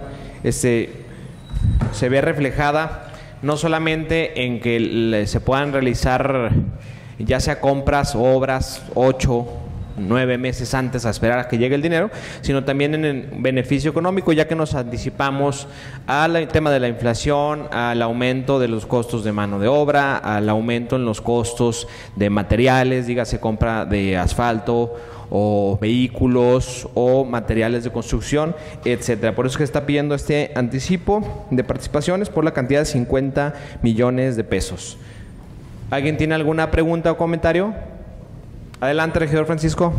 este, se ve reflejada no solamente en que se puedan realizar ya sea compras obras ocho, nueve meses antes a esperar a que llegue el dinero, sino también en el beneficio económico, ya que nos anticipamos al tema de la inflación, al aumento de los costos de mano de obra, al aumento en los costos de materiales, dígase compra de asfalto o vehículos o materiales de construcción, etcétera. Por eso es que está pidiendo este anticipo de participaciones por la cantidad de 50 millones de pesos. ¿Alguien tiene alguna pregunta o comentario? Adelante, regidor Francisco.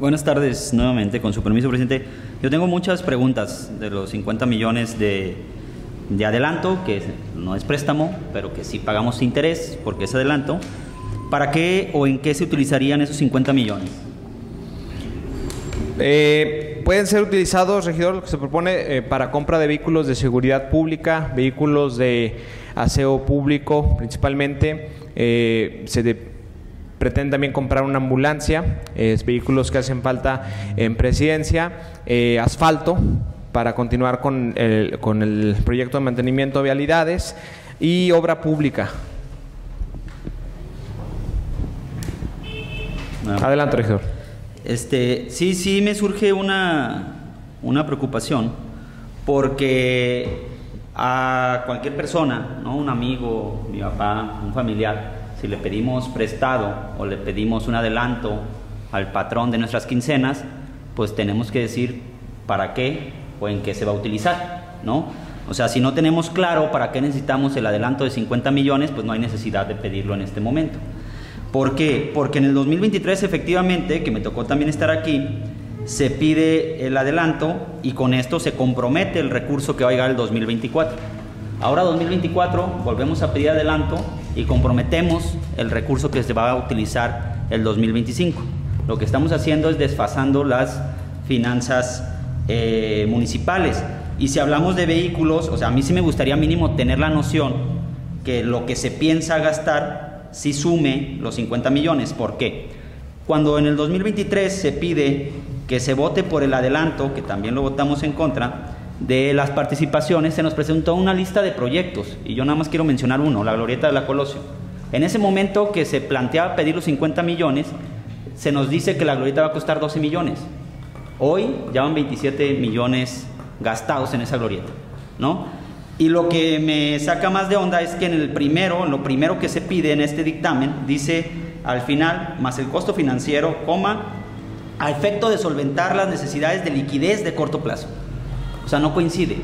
Buenas tardes nuevamente, con su permiso, presidente. Yo tengo muchas preguntas de los 50 millones de, de adelanto, que no es préstamo, pero que sí pagamos interés porque es adelanto. ¿Para qué o en qué se utilizarían esos 50 millones? Eh, pueden ser utilizados, regidor, lo que se propone eh, para compra de vehículos de seguridad pública, vehículos de aseo público principalmente. Eh, se pretende también comprar una ambulancia, vehículos que hacen falta en presidencia, asfalto para continuar con el, con el proyecto de mantenimiento de vialidades y obra pública. Adelante, regidor. Este, sí, sí me surge una, una preocupación porque a cualquier persona, ¿no? un amigo, mi papá, un familiar, si le pedimos prestado o le pedimos un adelanto al patrón de nuestras quincenas, pues tenemos que decir para qué o en qué se va a utilizar, ¿no? O sea, si no tenemos claro para qué necesitamos el adelanto de 50 millones, pues no hay necesidad de pedirlo en este momento. ¿Por qué? Porque en el 2023 efectivamente, que me tocó también estar aquí, se pide el adelanto y con esto se compromete el recurso que va a llegar el 2024. Ahora 2024 volvemos a pedir adelanto y comprometemos el recurso que se va a utilizar el 2025. Lo que estamos haciendo es desfasando las finanzas eh, municipales. Y si hablamos de vehículos, o sea, a mí sí me gustaría mínimo tener la noción que lo que se piensa gastar si sume los 50 millones. ¿Por qué? Cuando en el 2023 se pide que se vote por el adelanto, que también lo votamos en contra, de las participaciones, se nos presentó una lista de proyectos, y yo nada más quiero mencionar uno, la Glorieta de la Colosio. En ese momento que se planteaba pedir los 50 millones, se nos dice que la Glorieta va a costar 12 millones. Hoy ya van 27 millones gastados en esa Glorieta, ¿no? Y lo que me saca más de onda es que en el primero, lo primero que se pide en este dictamen, dice al final, más el costo financiero, coma, a efecto de solventar las necesidades de liquidez de corto plazo. O sea, no coincide.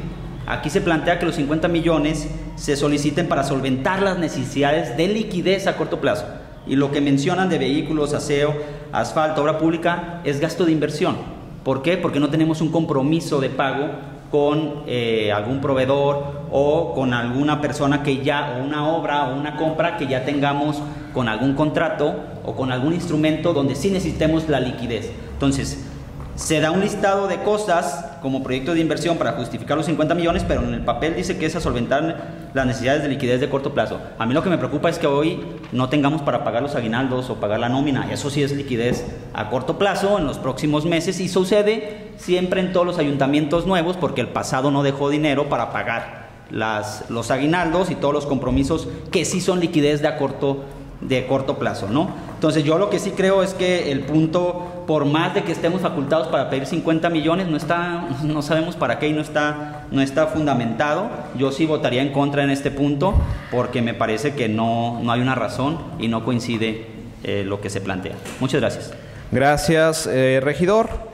Aquí se plantea que los 50 millones se soliciten para solventar las necesidades de liquidez a corto plazo. Y lo que mencionan de vehículos, aseo, asfalto, obra pública, es gasto de inversión. ¿Por qué? Porque no tenemos un compromiso de pago con eh, algún proveedor o con alguna persona que ya, o una obra o una compra que ya tengamos con algún contrato o con algún instrumento donde sí necesitemos la liquidez. Entonces, Se da un listado de cosas como proyecto de inversión para justificar los 50 millones, pero en el papel dice que es a solventar las necesidades de liquidez de corto plazo. A mí lo que me preocupa es que hoy no tengamos para pagar los aguinaldos o pagar la nómina. Eso sí es liquidez a corto plazo en los próximos meses y sucede siempre en todos los ayuntamientos nuevos porque el pasado no dejó dinero para pagar las, los aguinaldos y todos los compromisos que sí son liquidez de corto, de corto plazo, ¿no? Entonces yo lo que sí creo es que el punto, por más de que estemos facultados para pedir 50 millones, no está, no sabemos para qué y no está, no está fundamentado. Yo sí votaría en contra en este punto porque me parece que no, no hay una razón y no coincide eh, lo que se plantea. Muchas gracias. Gracias, eh, regidor.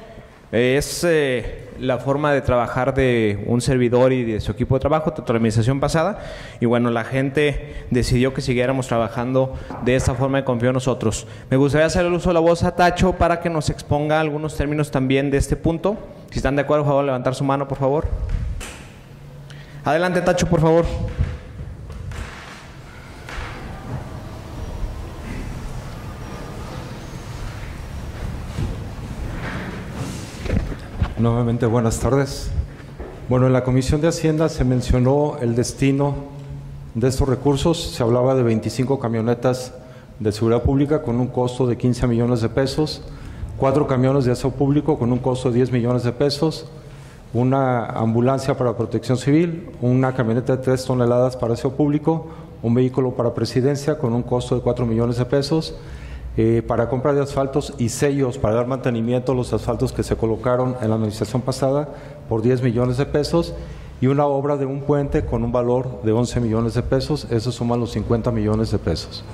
Es eh, la forma de trabajar de un servidor y de su equipo de trabajo, tanto la administración pasada. Y bueno, la gente decidió que siguiéramos trabajando de esta forma y confió en nosotros. Me gustaría hacer el uso de la voz a Tacho para que nos exponga algunos términos también de este punto. Si están de acuerdo, por favor, levantar su mano, por favor. Adelante, Tacho, por favor. Nuevamente, buenas tardes. Bueno, en la Comisión de Hacienda se mencionó el destino de estos recursos. Se hablaba de 25 camionetas de seguridad pública con un costo de 15 millones de pesos, cuatro camiones de aseo público con un costo de 10 millones de pesos, una ambulancia para protección civil, una camioneta de 3 toneladas para aseo público, un vehículo para presidencia con un costo de 4 millones de pesos, eh, para compra de asfaltos y sellos para dar mantenimiento a los asfaltos que se colocaron en la administración pasada por 10 millones de pesos y una obra de un puente con un valor de 11 millones de pesos, eso suma los 50 millones de pesos.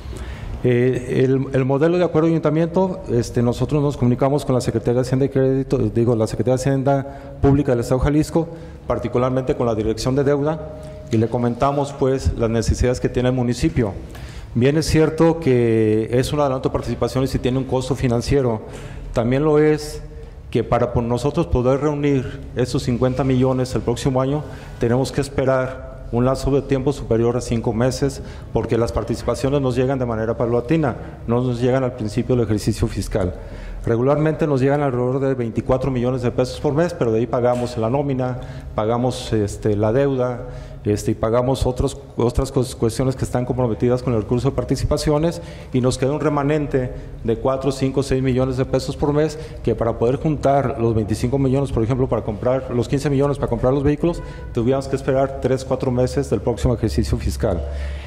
Eh, el, el, modelo de acuerdo de ayuntamiento, este, nosotros nos comunicamos con la Secretaría de Hacienda y Crédito, digo, la Secretaría de Hacienda Pública del Estado de Jalisco, particularmente con la Dirección de Deuda, y le comentamos pues las necesidades que tiene el municipio. Bien es cierto que es un adelanto de participaciones y tiene un costo financiero. También lo es que para nosotros poder reunir esos 50 millones el próximo año, tenemos que esperar un lazo de tiempo superior a cinco meses, porque las participaciones nos llegan de manera paulatina, no nos llegan al principio del ejercicio fiscal. Regularmente nos llegan alrededor de 24 millones de pesos por mes, pero de ahí pagamos la nómina, pagamos este, la deuda, este, y pagamos otras cuestiones que están comprometidas con el recurso de participaciones y nos queda un remanente de 4, 5, 6 millones de pesos por mes que para poder juntar los 25 millones, por ejemplo, para comprar los 15 millones para comprar los vehículos, tuviéramos que esperar 3, 4 meses del próximo ejercicio fiscal.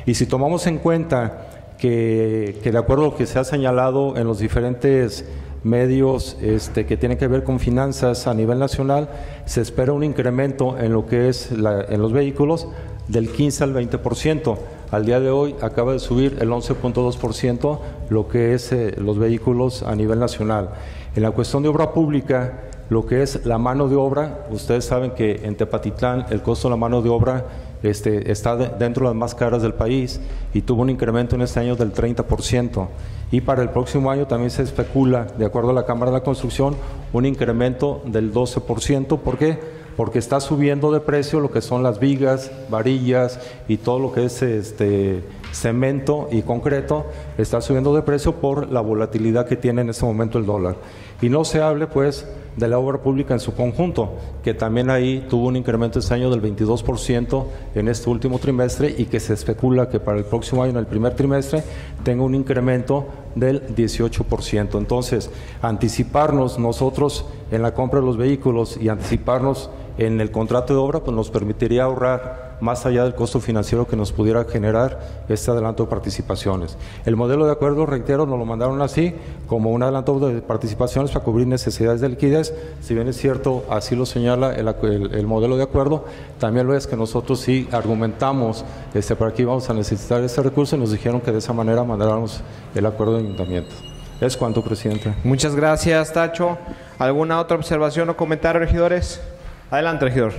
Y si tomamos en cuenta que, que de acuerdo a lo que se ha señalado en los diferentes medios este, que tienen que ver con finanzas a nivel nacional, se espera un incremento en lo que es la, en los vehículos del 15 al 20%. Al día de hoy acaba de subir el 11.2% lo que es eh, los vehículos a nivel nacional. En la cuestión de obra pública, lo que es la mano de obra, ustedes saben que en Tepatitlán el costo de la mano de obra este, está dentro de las más caras del país y tuvo un incremento en este año del 30% y para el próximo año también se especula, de acuerdo a la Cámara de la Construcción, un incremento del 12%. ¿Por qué? Porque está subiendo de precio lo que son las vigas, varillas y todo lo que es este cemento y concreto, está subiendo de precio por la volatilidad que tiene en este momento el dólar. Y no se hable pues de la obra pública en su conjunto, que también ahí tuvo un incremento este año del 22% en este último trimestre y que se especula que para el próximo año, en el primer trimestre, tenga un incremento del 18%. Entonces, anticiparnos nosotros en la compra de los vehículos y anticiparnos en el contrato de obra, pues nos permitiría ahorrar más allá del costo financiero que nos pudiera generar este adelanto de participaciones. El modelo de acuerdo, reitero, nos lo mandaron así, como un adelanto de participaciones para cubrir necesidades de liquidez. Si bien es cierto, así lo señala el, el, modelo de acuerdo, también lo es que nosotros sí argumentamos, este, para aquí vamos a necesitar ese recurso y nos dijeron que de esa manera mandáramos el acuerdo de ayuntamiento. Es cuanto, presidente. Muchas gracias, Tacho. ¿Alguna otra observación o comentario, regidores? Adelante, regidor.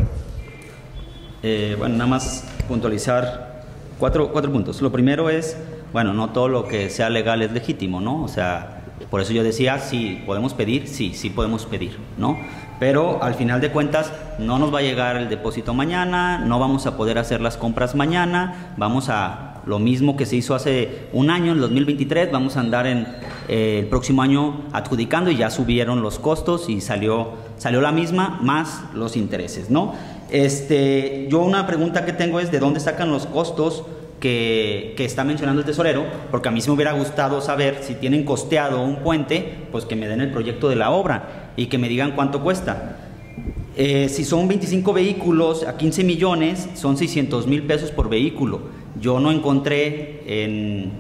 Eh, bueno, nada más puntualizar cuatro, cuatro puntos. Lo primero es, bueno, no todo lo que sea legal es legítimo, ¿no? O sea, por eso yo decía, sí, podemos pedir, sí, sí podemos pedir, ¿no? Pero al final de cuentas no nos va a llegar el depósito mañana, no vamos a poder hacer las compras mañana, vamos a lo mismo que se hizo hace un año, en 2023, vamos a andar en eh, el próximo año adjudicando y ya subieron los costos y salió, salió la misma más los intereses, ¿no? Este, yo una pregunta que tengo es de dónde sacan los costos que, que, está mencionando el tesorero, porque a mí sí me hubiera gustado saber si tienen costeado un puente, pues que me den el proyecto de la obra y que me digan cuánto cuesta. Eh, si son 25 vehículos a 15 millones, son 600 mil pesos por vehículo. Yo no encontré en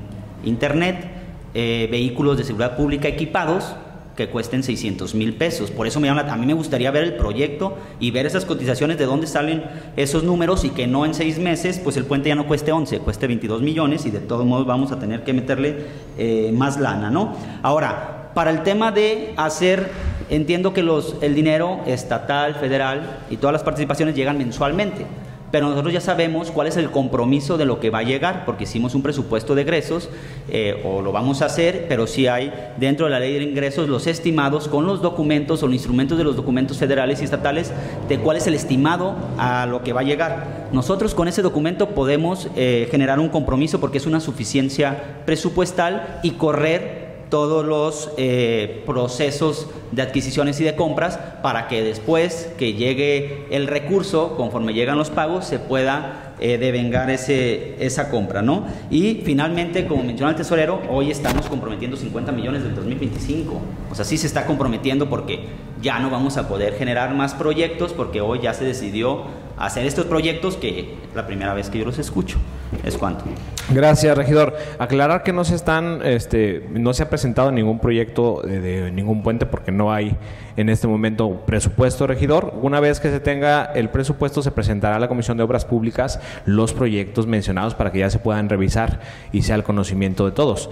internet eh, vehículos de seguridad pública equipados que cuesten 600 mil pesos. Por eso me llama, a mí me gustaría ver el proyecto y ver esas cotizaciones de dónde salen esos números y que no en seis meses, pues el puente ya no cueste 11, cueste 22 millones y de todos modos vamos a tener que meterle eh, más lana, ¿no? Ahora, para el tema de hacer, entiendo que los, el dinero estatal, federal y todas las participaciones llegan mensualmente pero nosotros ya sabemos cuál es el compromiso de lo que va a llegar, porque hicimos un presupuesto de egresos, eh, o lo vamos a hacer, pero sí hay dentro de la ley de ingresos los estimados con los documentos o los instrumentos de los documentos federales y estatales de cuál es el estimado a lo que va a llegar. Nosotros con ese documento podemos eh, generar un compromiso porque es una suficiencia presupuestal y correr todos los eh, procesos de adquisiciones y de compras para que después que llegue el recurso, conforme llegan los pagos, se pueda eh, devengar ese, esa compra, ¿no? Y finalmente, como mencionó el tesorero, hoy estamos comprometiendo 50 millones del 2025. O sea, sí se está comprometiendo porque ya no vamos a poder generar más proyectos porque hoy ya se decidió hacer estos proyectos que la primera vez que yo los escucho. Es cuanto. Gracias, regidor. Aclarar que no se están, este, no se ha presentado ningún proyecto de, ningún puente porque no hay en este momento presupuesto, regidor. Una vez que se tenga el presupuesto, se presentará a la Comisión de Obras Públicas los proyectos mencionados para que ya se puedan revisar y sea el conocimiento de todos.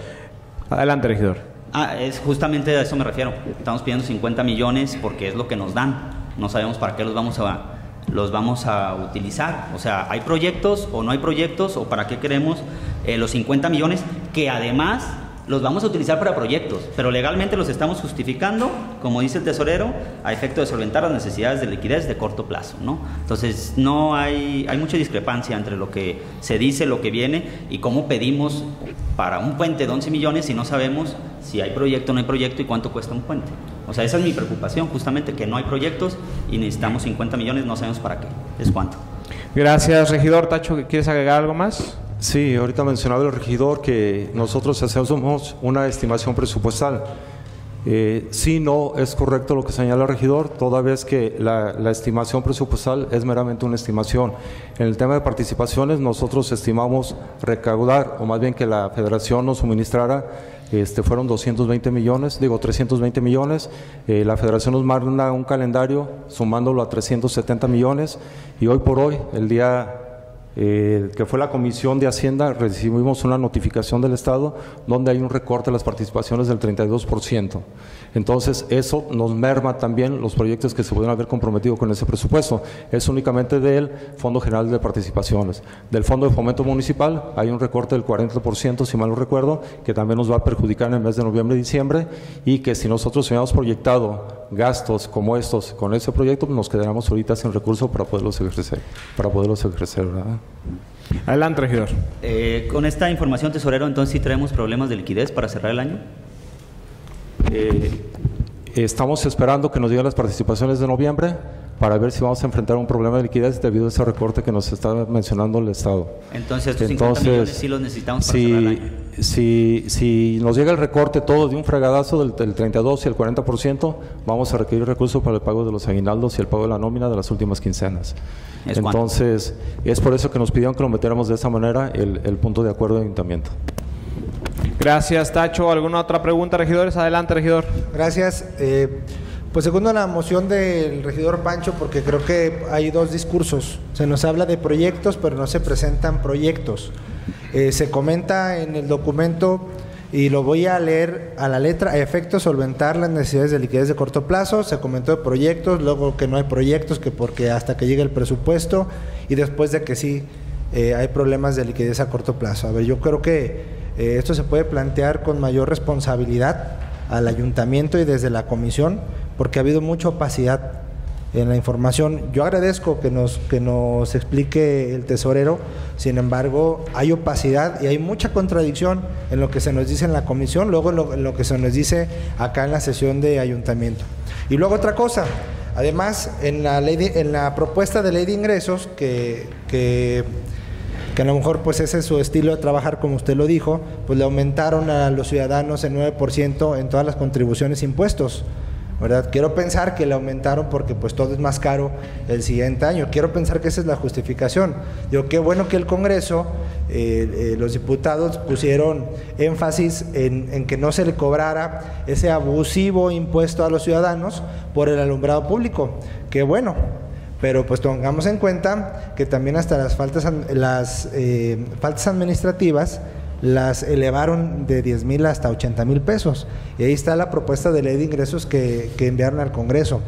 Adelante, regidor. Ah, es justamente a eso me refiero. Estamos pidiendo 50 millones porque es lo que nos dan. No sabemos para qué los vamos a los vamos a utilizar. O sea, ¿hay proyectos o no hay proyectos o para qué queremos eh, los 50 millones que además los vamos a utilizar para proyectos, pero legalmente los estamos justificando, como dice el tesorero, a efecto de solventar las necesidades de liquidez de corto plazo, ¿no? Entonces, no hay, hay mucha discrepancia entre lo que se dice, lo que viene y cómo pedimos para un puente de 11 millones si no sabemos si hay proyecto o no hay proyecto y cuánto cuesta un puente. O sea, esa es mi preocupación, justamente que no hay proyectos y necesitamos 50 millones, no sabemos para qué. Es cuánto. Gracias, regidor Tacho. ¿Quieres agregar algo más? Sí, ahorita mencionaba el regidor que nosotros hacemos una estimación presupuestal. Eh, sí, no es correcto lo que señala el regidor, toda vez que la, estimación presupuestal es meramente una estimación. En el tema de participaciones, nosotros estimamos recaudar, o más bien que la federación nos suministrara este, fueron 220 millones, digo 320 millones. Eh, la federación nos manda un calendario sumándolo a 370 millones y hoy por hoy, el día eh, que fue la Comisión de Hacienda, recibimos una notificación del Estado donde hay un recorte de las participaciones del 32%. Entonces, eso nos merma también los proyectos que se pueden haber comprometido con ese presupuesto. Es únicamente del Fondo General de Participaciones. Del Fondo de Fomento Municipal hay un recorte del 40%, si mal no recuerdo, que también nos va a perjudicar en el mes de noviembre y diciembre y que si nosotros hubiéramos proyectado gastos como estos con ese proyecto, nos quedaríamos ahorita sin recursos para poderlos ejercer. Para poderlos ejercer, ¿verdad? Adelante, regidor. Eh, con esta información, tesorero, entonces sí traemos problemas de liquidez para cerrar el año. Eh, estamos esperando que nos lleguen las participaciones de noviembre para ver si vamos a enfrentar un problema de liquidez debido a ese recorte que nos está mencionando el Estado. Entonces, estos 50 millones sí los necesitamos para si, cerrar el año. Si, si nos llega el recorte todo de un fregadazo del, del 32 y el 40%, vamos a requerir recursos para el pago de los aguinaldos y el pago de la nómina de las últimas quincenas. ¿Es Entonces, es por eso que nos pidieron que lo metiéramos de esa manera el, el punto de acuerdo de ayuntamiento. Gracias, Tacho. ¿Alguna otra pregunta, regidores? Adelante, regidor. Gracias. Eh, pues segundo la moción del regidor Pancho, porque creo que hay dos discursos. Se nos habla de proyectos, pero no se presentan proyectos. Eh, se comenta en el documento, y lo voy a leer a la letra, a efecto solventar las necesidades de liquidez de corto plazo. Se comentó de proyectos, luego que no hay proyectos, que porque hasta que llegue el presupuesto, y después de que sí eh, hay problemas de liquidez a corto plazo. A ver, yo creo que eh, esto se puede plantear con mayor responsabilidad al ayuntamiento y desde la comisión, porque ha habido mucha opacidad en la información. Yo agradezco que nos, que nos explique el tesorero, sin embargo, hay opacidad y hay mucha contradicción en lo que se nos dice en la comisión, luego en lo, en lo que se nos dice acá en la sesión de ayuntamiento. Y luego otra cosa, además, en la, ley de- en la propuesta de ley de ingresos que, que que a lo mejor pues ese es su estilo de trabajar como usted lo dijo, pues le aumentaron a los ciudadanos el 9% en todas las contribuciones impuestos. ¿verdad? Quiero pensar que le aumentaron porque pues todo es más caro el siguiente año. Quiero pensar que esa es la justificación. Digo, qué bueno que el Congreso, eh, eh, los diputados pusieron énfasis en, en que no se le cobrara ese abusivo impuesto a los ciudadanos por el alumbrado público. Qué bueno, pero pues tengamos en cuenta que también hasta las faltas, las, eh, faltas administrativas las elevaron de 10 mil hasta 80 mil pesos. Y ahí está la propuesta de ley de ingresos que, que enviaron al Congreso.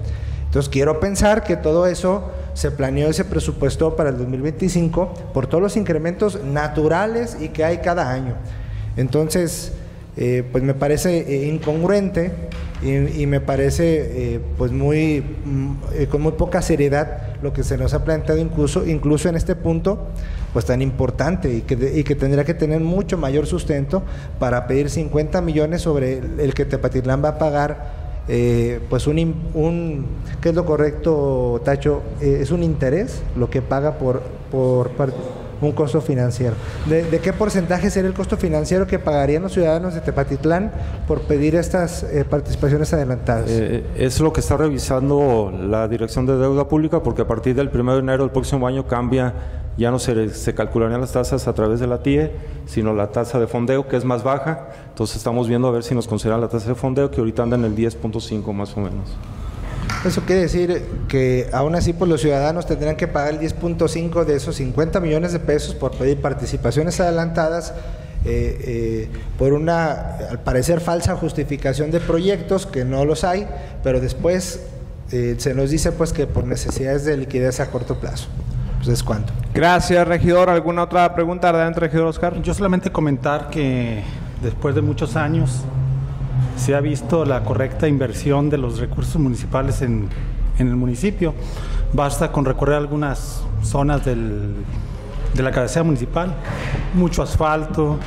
Entonces quiero pensar que todo eso se planeó, ese presupuesto para el 2025 por todos los incrementos naturales y que hay cada año. Entonces, eh, pues me parece eh, incongruente y, y me parece eh, pues muy mm, eh, con muy poca seriedad lo que se nos ha planteado incluso incluso en este punto pues tan importante y que, y que tendría que tener mucho mayor sustento para pedir 50 millones sobre el, que Tepatitlán va a pagar eh, pues un, un ¿qué es lo correcto Tacho? Eh, es un interés lo que paga por, por par- un costo financiero. ¿De, de qué porcentaje sería el costo financiero que pagarían los ciudadanos de Tepatitlán por pedir estas eh, participaciones adelantadas? Eh, es lo que está revisando la Dirección de Deuda Pública porque a partir del 1 de enero del próximo año cambia, ya no se, se calcularían las tasas a través de la TIE, sino la tasa de fondeo que es más baja. Entonces estamos viendo a ver si nos consideran la tasa de fondeo que ahorita anda en el 10.5 más o menos. Eso quiere decir que aún así pues los ciudadanos tendrán que pagar el 10.5 de esos 50 millones de pesos por pedir participaciones adelantadas eh, eh, por una, al parecer, falsa justificación de proyectos que no los hay, pero después eh, se nos dice pues que por necesidades de liquidez a corto plazo. Pues es cuánto. Gracias, regidor. ¿Alguna otra pregunta? Adelante, regidor Oscar. Yo solamente comentar que después de muchos años se ha visto la correcta inversión de los recursos municipales en, en el municipio. Basta con recorrer algunas zonas del- de la cabecera municipal, mucho asfalto,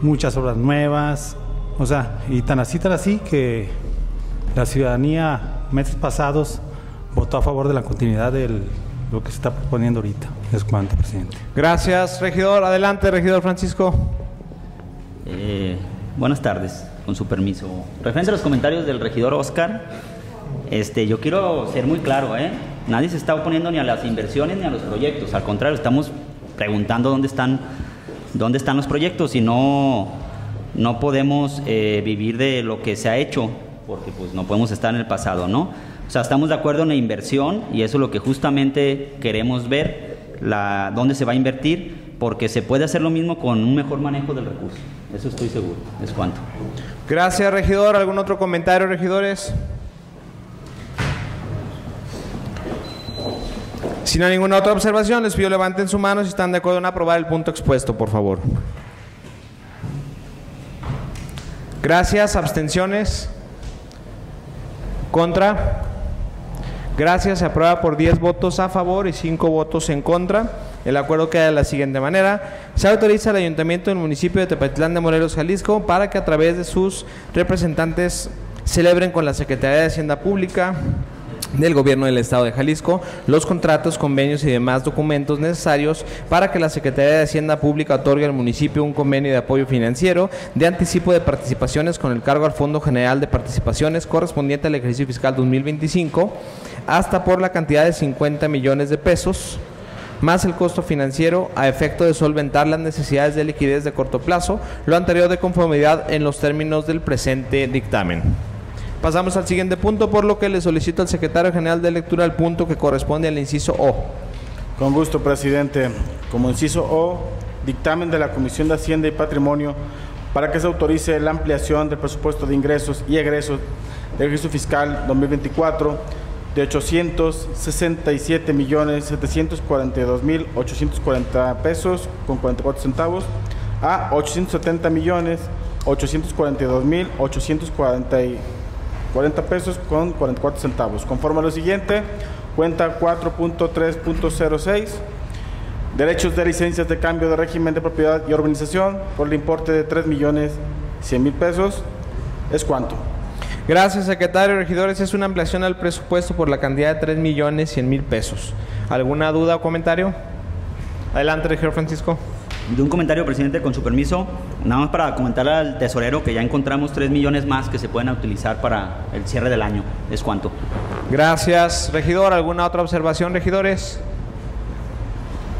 muchas obras nuevas, o sea, y tan así, tan así que la ciudadanía meses pasados votó a favor de la continuidad de lo que se está proponiendo ahorita. Es cuanto, presidente. Gracias, regidor. Adelante, regidor Francisco. Eh, buenas tardes, con su permiso. Referente a los comentarios del regidor Oscar, este, yo quiero ser muy claro, ¿eh? Nadie se está oponiendo ni a las inversiones ni a los proyectos. Al contrario, estamos preguntando dónde están, dónde están los proyectos y no, no podemos eh, vivir de lo que se ha hecho, porque pues no podemos estar en el pasado, ¿no? O sea, estamos de acuerdo en la inversión y eso es lo que justamente queremos ver, la, dónde se va a invertir, porque se puede hacer lo mismo con un mejor manejo del recurso. Eso estoy seguro. Es cuanto. Gracias, regidor. ¿Algún otro comentario, regidores? Si no hay ninguna otra observación, les pido levanten su mano si están de acuerdo en aprobar el punto expuesto, por favor. Gracias. ¿Abstenciones? ¿Contra? Gracias. Se aprueba por 10 votos a favor y 5 votos en contra. El acuerdo queda de la siguiente manera. Se autoriza al Ayuntamiento del municipio de Tepatitlán de Morelos, Jalisco, para que a través de sus representantes celebren con la Secretaría de Hacienda Pública del Gobierno del Estado de Jalisco los contratos, convenios y demás documentos necesarios para que la Secretaría de Hacienda Pública otorgue al municipio un convenio de apoyo financiero de anticipo de participaciones con el cargo al Fondo General de Participaciones correspondiente al ejercicio fiscal 2025 hasta por la cantidad de 50 millones de pesos más el costo financiero a efecto de solventar las necesidades de liquidez de corto plazo, lo anterior de conformidad en los términos del presente dictamen. Pasamos al siguiente punto, por lo que le solicito al secretario general de lectura el punto que corresponde al inciso O. Con gusto, presidente. Como inciso O, dictamen de la Comisión de Hacienda y Patrimonio para que se autorice la ampliación del presupuesto de ingresos y egresos del ejercicio fiscal 2024 de 867 millones 742 mil 840 pesos con 44 centavos a 870 millones 842 mil 840 40 pesos con 44 centavos. Conforme a lo siguiente, cuenta 4.3.06, derechos de licencias de cambio de régimen de propiedad y urbanización por el importe de 3 millones 100 mil pesos. ¿Es cuánto? Gracias, secretario. Regidores, es una ampliación al presupuesto por la cantidad de 3 millones 100 mil pesos. ¿Alguna duda o comentario? Adelante, regidor Francisco. De un comentario, presidente, con su permiso, nada más para comentarle al tesorero que ya encontramos 3 millones más que se pueden utilizar para el cierre del año. ¿Es cuánto? Gracias, regidor. ¿Alguna otra observación, regidores?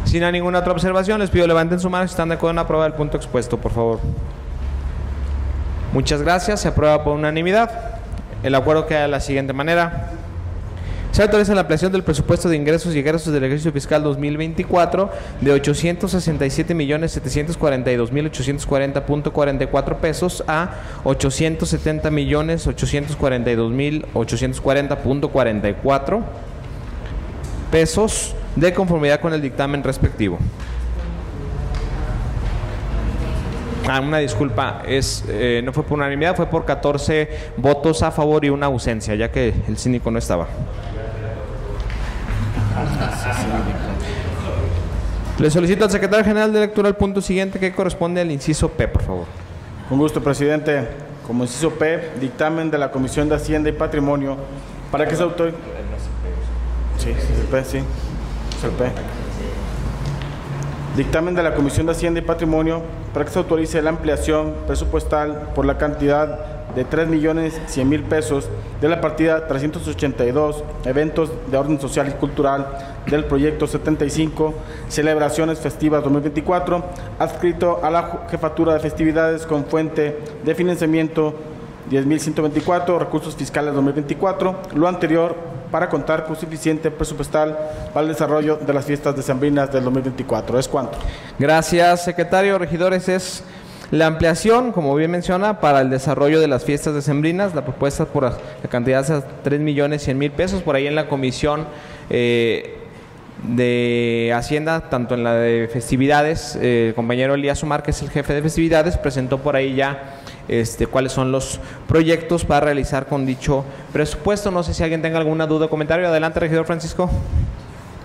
Si no hay ninguna otra observación, les pido levanten su mano si están de acuerdo en aprobar el punto expuesto, por favor. Muchas gracias. Se aprueba por unanimidad. El acuerdo queda de la siguiente manera. Se autoriza la ampliación del presupuesto de ingresos y egresos del ejercicio fiscal 2024 de 867.742.840.44 pesos a 870.842.840.44 pesos de conformidad con el dictamen respectivo. Ah, una disculpa, es, eh, no fue por unanimidad, fue por 14 votos a favor y una ausencia, ya que el síndico no estaba. Le solicito al secretario general de lectura el punto siguiente que corresponde al inciso P, por favor. Con gusto, presidente. Como inciso P, dictamen de la Comisión de Hacienda y Patrimonio para que se autorice. Sí, P, sí. Dictamen de la Comisión de Hacienda y Patrimonio para que se autorice la ampliación presupuestal por la cantidad de 3 millones 100 mil pesos de la partida 382 eventos de orden social y cultural del proyecto 75 celebraciones festivas 2024 adscrito a la jefatura de festividades con fuente de financiamiento 10.124 recursos fiscales 2024 lo anterior para contar con suficiente presupuestal para el desarrollo de las fiestas decembrinas del 2024 es cuánto Gracias, secretario. Regidores, es la ampliación, como bien menciona, para el desarrollo de las fiestas decembrinas. La propuesta por la cantidad de 3 millones 100 mil pesos. Por ahí en la comisión eh, de Hacienda, tanto en la de festividades, eh, el compañero Elías Omar, que es el jefe de festividades, presentó por ahí ya este, cuáles son los proyectos para realizar con dicho presupuesto. No sé si alguien tenga alguna duda o comentario. Adelante, regidor Francisco.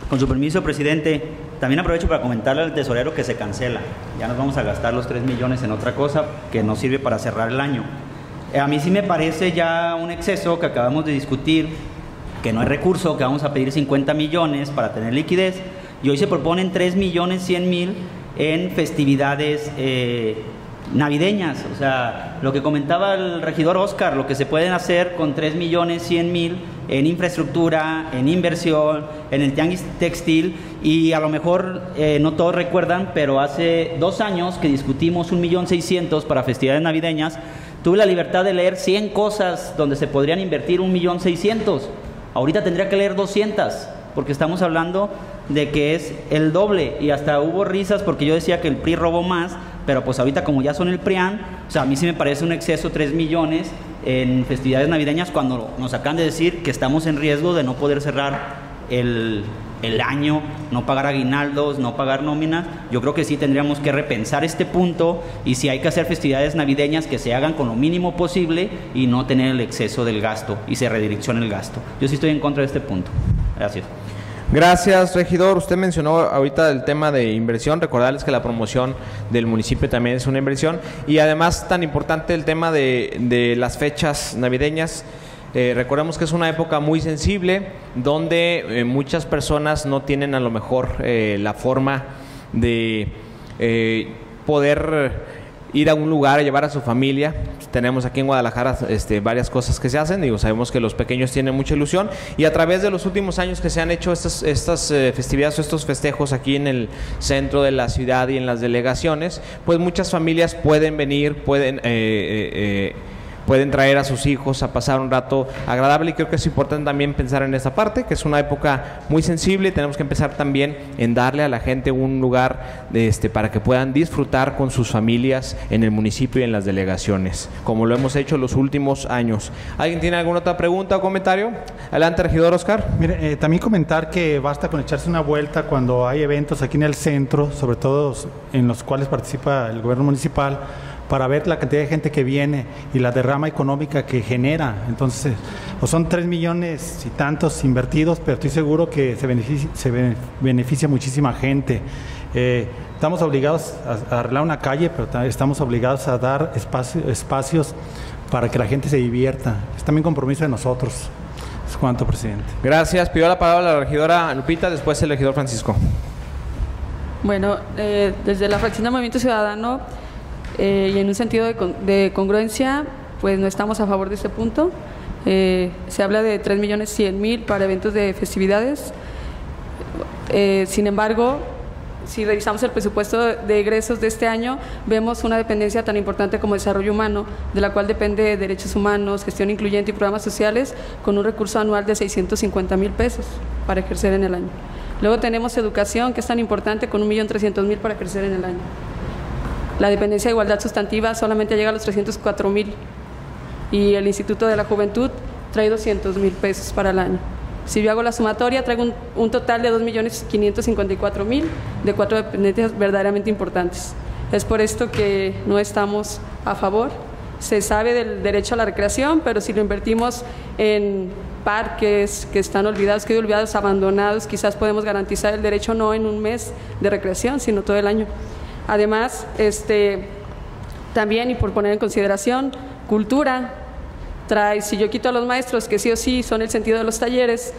Con su permiso, presidente, también aprovecho para comentarle al tesorero que se cancela. Ya nos vamos a gastar los 3 millones en otra cosa que nos sirve para cerrar el año. Eh, a mí sí me parece ya un exceso que acabamos de discutir, que no hay recurso, que vamos a pedir 50 millones para tener liquidez, y hoy se proponen 3 millones 100 mil en festividades eh, navideñas. O sea, lo que comentaba el regidor Oscar, lo que se pueden hacer con 3 millones 100 mil en infraestructura, en inversión, en el tianguis textil y a lo mejor eh, no todos recuerdan, pero hace dos años que discutimos un millón seiscientos para festividades navideñas, tuve la libertad de leer 100 cosas donde se podrían invertir un millón seiscientos. Ahorita tendría que leer 200 porque estamos hablando de que es el doble y hasta hubo risas porque yo decía que el PRI robó más, pero pues ahorita como ya son el PRIAN, o sea, a mí sí me parece un exceso 3 millones en festividades navideñas cuando nos acaban de decir que estamos en riesgo de no poder cerrar el, el año, no pagar aguinaldos, no pagar nóminas. Yo creo que sí tendríamos que repensar este punto y si hay que hacer festividades navideñas que se hagan con lo mínimo posible y no tener el exceso del gasto y se redireccione el gasto. Yo sí estoy en contra de este punto. Gracias. Gracias, regidor. Usted mencionó ahorita el tema de inversión. Recordarles que la promoción del municipio también es una inversión. Y además, tan importante el tema de, las fechas navideñas. Eh, recordemos que es una época muy sensible donde eh, muchas personas no tienen a lo mejor eh, la forma de eh, poder ir a un lugar a llevar a su familia. Tenemos aquí en Guadalajara este, varias cosas que se hacen, digo, sabemos que los pequeños tienen mucha ilusión y a través de los últimos años que se han hecho estas, estas eh, festividades o estos festejos aquí en el centro de la ciudad y en las delegaciones, pues muchas familias pueden venir, pueden... eh, eh, eh, pueden traer a sus hijos a pasar un rato agradable y creo que es importante también pensar en esa parte, que es una época muy sensible y tenemos que empezar también en darle a la gente un lugar de este, para que puedan disfrutar con sus familias en el municipio y en las delegaciones, como lo hemos hecho los últimos años. ¿Alguien tiene alguna otra pregunta o comentario? Adelante, regidor Oscar. Mire, eh, también comentar que basta con echarse una vuelta cuando hay eventos aquí en el centro, sobre todo en los cuales participa el gobierno municipal, para ver la cantidad de gente que viene y la derrama económica que genera. Entonces, pues son tres millones y tantos invertidos, pero estoy seguro que se beneficia, se bene- beneficia muchísima gente. Eh, estamos obligados a, a arreglar una calle, pero ta- estamos obligados a dar espacio- espacios para que la gente se divierta. Es también compromiso de nosotros. Es cuanto, presidente. Gracias. Pidió la palabra la regidora Lupita, después el regidor Francisco. Bueno, eh, desde la fracción de Movimiento Ciudadano eh, y en un sentido de, de congruencia, pues no estamos a favor de este punto. Eh, se habla de 3 millones 100 mil para eventos de festividades. Eh, sin embargo, si revisamos el presupuesto de egresos de este año, vemos una dependencia tan importante como desarrollo humano, de la cual depende derechos humanos, gestión incluyente y programas sociales, con un recurso anual de 650 mil pesos para ejercer en el año. Luego tenemos educación, que es tan importante, con 1.300.000 para ejercer en el año. La dependencia de igualdad sustantiva solamente llega a los 304 mil y el Instituto de la Juventud trae 200 mil pesos para el año. Si yo hago la sumatoria, traigo un, total de 2.554.000 de cuatro dependencias verdaderamente importantes. Es por esto que no estamos a favor. Se sabe del derecho a la recreación, pero si lo invertimos en parques que están olvidados, que olvidados, abandonados, quizás podemos garantizar el derecho no en un mes de recreación, sino todo el año. Además, este, también, y por poner en consideración, cultura trae, si yo quito a los maestros, que sí o sí son el sentido de los talleres,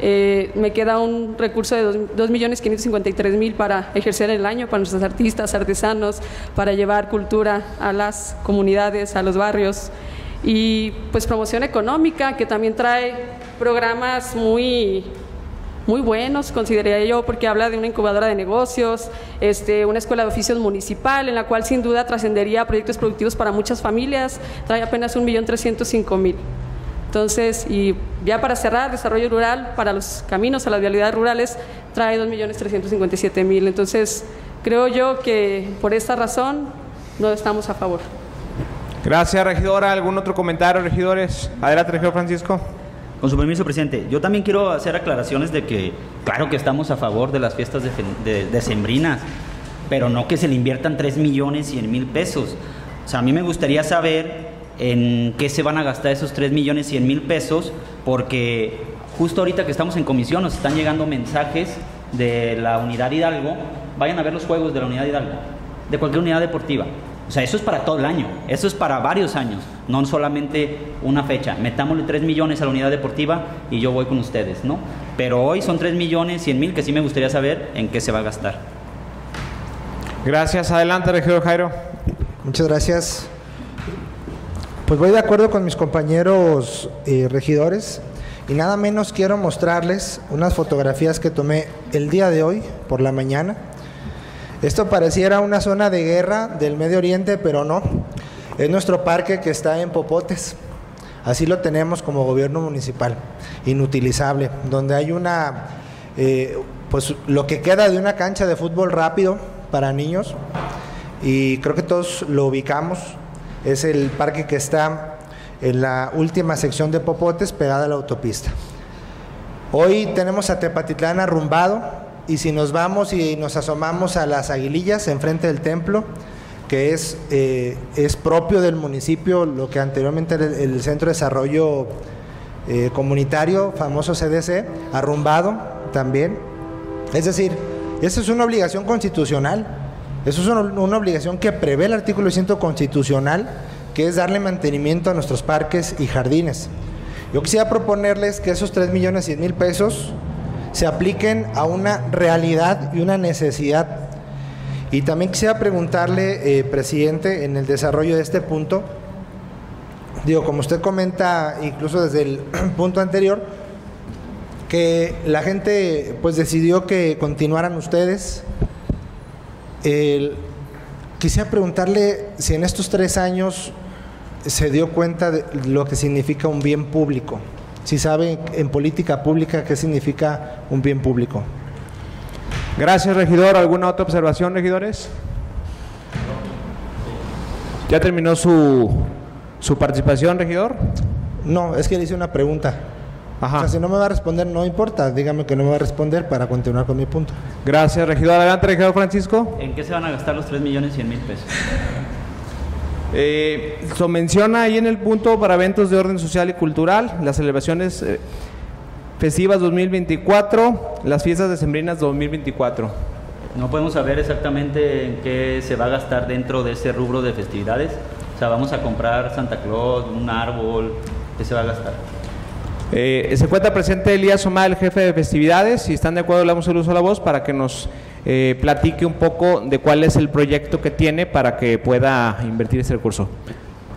eh, me queda un recurso de 2.553.000 para ejercer el año para nuestros artistas, artesanos, para llevar cultura a las comunidades, a los barrios. Y pues promoción económica, que también trae programas muy muy buenos, consideraría yo, porque habla de una incubadora de negocios, este, una escuela de oficios municipal, en la cual sin duda trascendería proyectos productivos para muchas familias, trae apenas 1.305.000. Entonces, y ya para cerrar, desarrollo rural para los caminos a las vialidades rurales trae 2.357.000. Entonces, creo yo que por esta razón no estamos a favor. Gracias, regidora. ¿Algún otro comentario, regidores? Adelante, regidor Francisco. Con su permiso, presidente, yo también quiero hacer aclaraciones de que, claro que estamos a favor de las fiestas de, de, decembrinas, pero no que se le inviertan 3 millones 100 mil pesos. O sea, a mí me gustaría saber en qué se van a gastar esos 3 millones 100 mil pesos, porque justo ahorita que estamos en comisión nos están llegando mensajes de la unidad Hidalgo, vayan a ver los juegos de la unidad Hidalgo, de cualquier unidad deportiva. O sea, eso es para todo el año, eso es para varios años, no solamente una fecha. Metámosle 3 millones a la unidad deportiva y yo voy con ustedes, ¿no? Pero hoy son 3 millones 100 mil que sí me gustaría saber en qué se va a gastar. Gracias. Adelante, regidor Jairo. Muchas gracias. Pues voy de acuerdo con mis compañeros eh, regidores y nada menos quiero mostrarles unas fotografías que tomé el día de hoy por la mañana. Esto pareciera una zona de guerra del Medio Oriente, pero no. Es nuestro parque que está en Popotes. Así lo tenemos como gobierno municipal, inutilizable, donde hay una, eh, pues lo que queda de una cancha de fútbol rápido para niños, y creo que todos lo ubicamos. Es el parque que está en la última sección de Popotes, pegada a la autopista. Hoy tenemos a Tepatitlán arrumbado, y si nos vamos y nos asomamos a las aguilillas enfrente del templo, que es, eh, es propio del municipio, lo que anteriormente era el, Centro de Desarrollo eh, Comunitario, famoso CDC, arrumbado también. Es decir, esa es una obligación constitucional, eso es una, una obligación que prevé el artículo 100 constitucional, que es darle mantenimiento a nuestros parques y jardines. Yo quisiera proponerles que esos 3 millones 100 mil pesos se apliquen a una realidad y una necesidad. Y también quisiera preguntarle, eh, presidente, en el desarrollo de este punto, digo, como usted comenta, incluso desde el punto anterior, que la gente pues decidió que continuaran ustedes. Quisiera preguntarle si en estos tres años se dio cuenta de lo que significa un bien público si sabe en política pública qué significa un bien público. Gracias, regidor. ¿Alguna otra observación, regidores? ¿Ya terminó su, su participación, regidor? No, es que le hice una pregunta. Ajá. O sea, si no me va a responder, no importa. Dígame que no me va a responder para continuar con mi punto. Gracias, regidor. Adelante, regidor Francisco. ¿En qué se van a gastar los 3 millones 100 mil pesos? Eh, se menciona ahí en el punto para eventos de orden social y cultural, las celebraciones eh, festivas 2024, las fiestas decembrinas 2024. No podemos saber exactamente en qué se va a gastar dentro de ese rubro de festividades. O sea, vamos a comprar Santa Claus, un árbol, ¿qué se va a gastar? Eh, se encuentra presente Elías Omar, el jefe de festividades. Si están de acuerdo, le damos el uso a la voz para que nos eh, platique un poco de cuál es el proyecto que tiene para que pueda invertir ese recurso.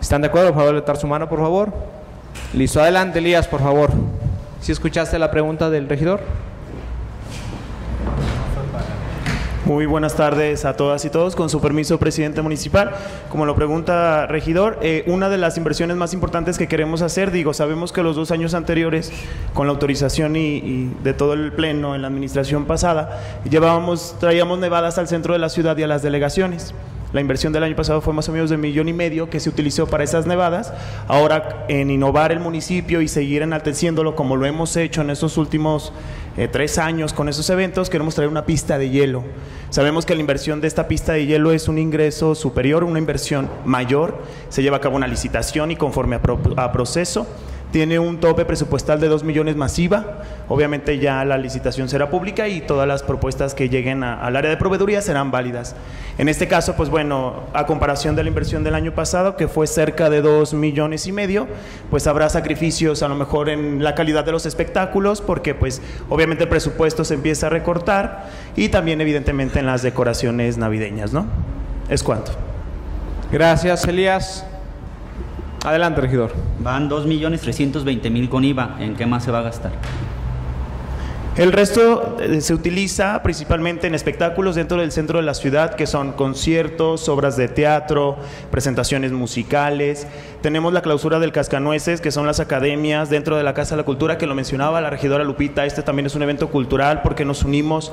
¿Están de acuerdo? Por favor, levantar su mano, por favor. Listo, adelante, Elías, por favor. ¿Si escuchaste la pregunta del regidor? Muy buenas tardes a todas y todos. Con su permiso, presidente municipal. Como lo pregunta regidor, eh, una de las inversiones más importantes que queremos hacer, digo, sabemos que los dos años anteriores, con la autorización y, de todo el pleno en la administración pasada, llevábamos, traíamos nevadas al centro de la ciudad y a las delegaciones. La inversión del año pasado fue más o menos de un millón y medio que se utilizó para esas nevadas. Ahora, en innovar el municipio y seguir enalteciéndolo como lo hemos hecho en estos últimos eh, tres años con esos eventos, queremos traer una pista de hielo. Sabemos que la inversión de esta pista de hielo es un ingreso superior, una inversión mayor. Se lleva a cabo una licitación y conforme a proceso tiene un tope presupuestal de 2 millones masiva. Obviamente ya la licitación será pública y todas las propuestas que lleguen a- al área de proveeduría serán válidas. En este caso, pues bueno, a comparación de la inversión del año pasado, que fue cerca de 2 millones y medio, pues habrá sacrificios a lo mejor en la calidad de los espectáculos, porque pues obviamente el presupuesto se empieza a recortar y también evidentemente en las decoraciones navideñas, ¿no? Es cuanto. Gracias, Elías. Adelante, regidor. Van 2.320.000 con IVA. ¿En qué más se va a gastar? El resto eh, se utiliza principalmente en espectáculos dentro del centro de la ciudad, que son conciertos, obras de teatro, presentaciones musicales. Tenemos la clausura del Cascanueces, que son las academias dentro de la Casa de la Cultura, que lo mencionaba la regidora Lupita. Este también es un evento cultural porque nos unimos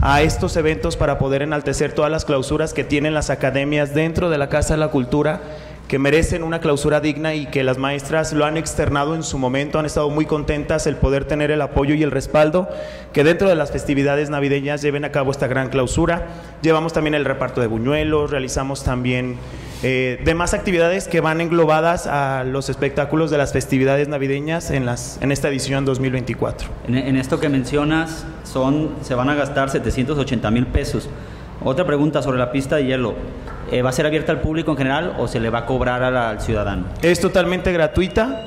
a estos eventos para poder enaltecer todas las clausuras que tienen las academias dentro de la Casa de la Cultura que merecen una clausura digna y que las maestras lo han externado en su momento, han estado muy contentas el poder tener el apoyo y el respaldo que dentro de las festividades navideñas lleven a cabo esta gran clausura. Llevamos también el reparto de buñuelos, realizamos también eh, demás actividades que van englobadas a los espectáculos de las festividades navideñas en, las, en esta edición 2024. En, en esto que mencionas, son, se van a gastar 780 mil pesos. Otra pregunta sobre la pista de hielo. Eh, ¿Va a ser abierta al público en general o se le va a cobrar a la- al ciudadano? Es totalmente gratuita,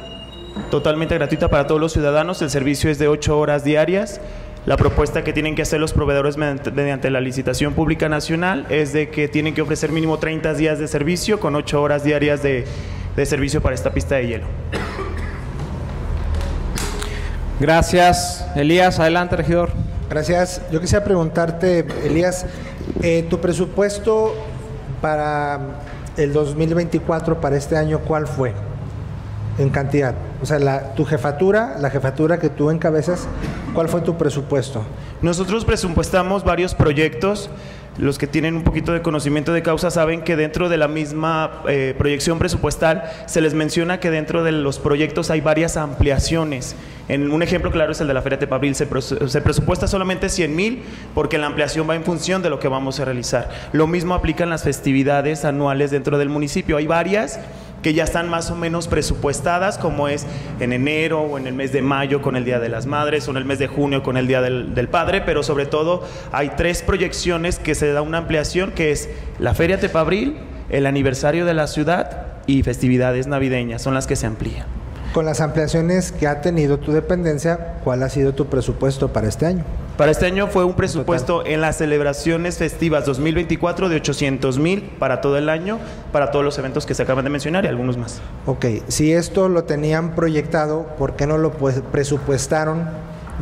totalmente gratuita para todos los ciudadanos. El servicio es de 8 horas diarias. La propuesta que tienen que hacer los proveedores mediante, mediante la licitación pública nacional es de que tienen que ofrecer mínimo 30 días de servicio con 8 horas diarias de, de servicio para esta pista de hielo. Gracias, Elías. Adelante, regidor. Gracias. Yo quisiera preguntarte, Elías, eh, tu presupuesto para el 2024, para este año, ¿cuál fue? En cantidad. O sea, la, tu jefatura, la jefatura que tú encabezas, ¿cuál fue tu presupuesto? Nosotros presupuestamos varios proyectos. Los que tienen un poquito de conocimiento de causa saben que dentro de la misma eh, proyección presupuestal se les menciona que dentro de los proyectos hay varias ampliaciones. En un ejemplo claro es el de la Feria Tepabril. Se, se presupuesta solamente 100 mil porque la ampliación va en función de lo que vamos a realizar. Lo mismo aplica en las festividades anuales dentro del municipio. Hay varias que ya están más o menos presupuestadas, como es en enero o en el mes de mayo con el Día de las Madres o en el mes de junio con el Día del, del Padre, pero sobre todo hay tres proyecciones que se da una ampliación, que es la Feria Tepabril, el aniversario de la ciudad y festividades navideñas, son las que se amplían. Con las ampliaciones que ha tenido tu dependencia, ¿cuál ha sido tu presupuesto para este año? Para este año fue un presupuesto en las celebraciones festivas 2024 de 800 mil para todo el año, para todos los eventos que se acaban de mencionar y algunos más. Ok, si esto lo tenían proyectado, ¿por qué no lo pues, presupuestaron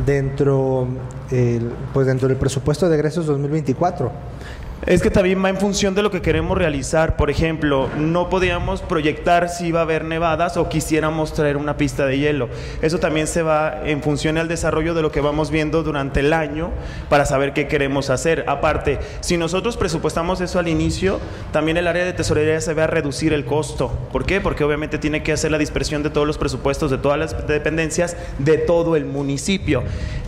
dentro, pues dentro del presupuesto de egresos 2024? Es que también va en función de lo que queremos realizar. Por ejemplo, no podíamos proyectar si iba a haber nevadas o quisiéramos traer una pista de hielo. Eso también se va en función al desarrollo de lo que vamos viendo durante el año para saber qué queremos hacer. Aparte, si nosotros presupuestamos eso al inicio, también el área de tesorería se va a reducir el costo. ¿Por qué? Porque obviamente tiene que hacer la dispersión de todos los presupuestos de todas las dependencias de todo el municipio.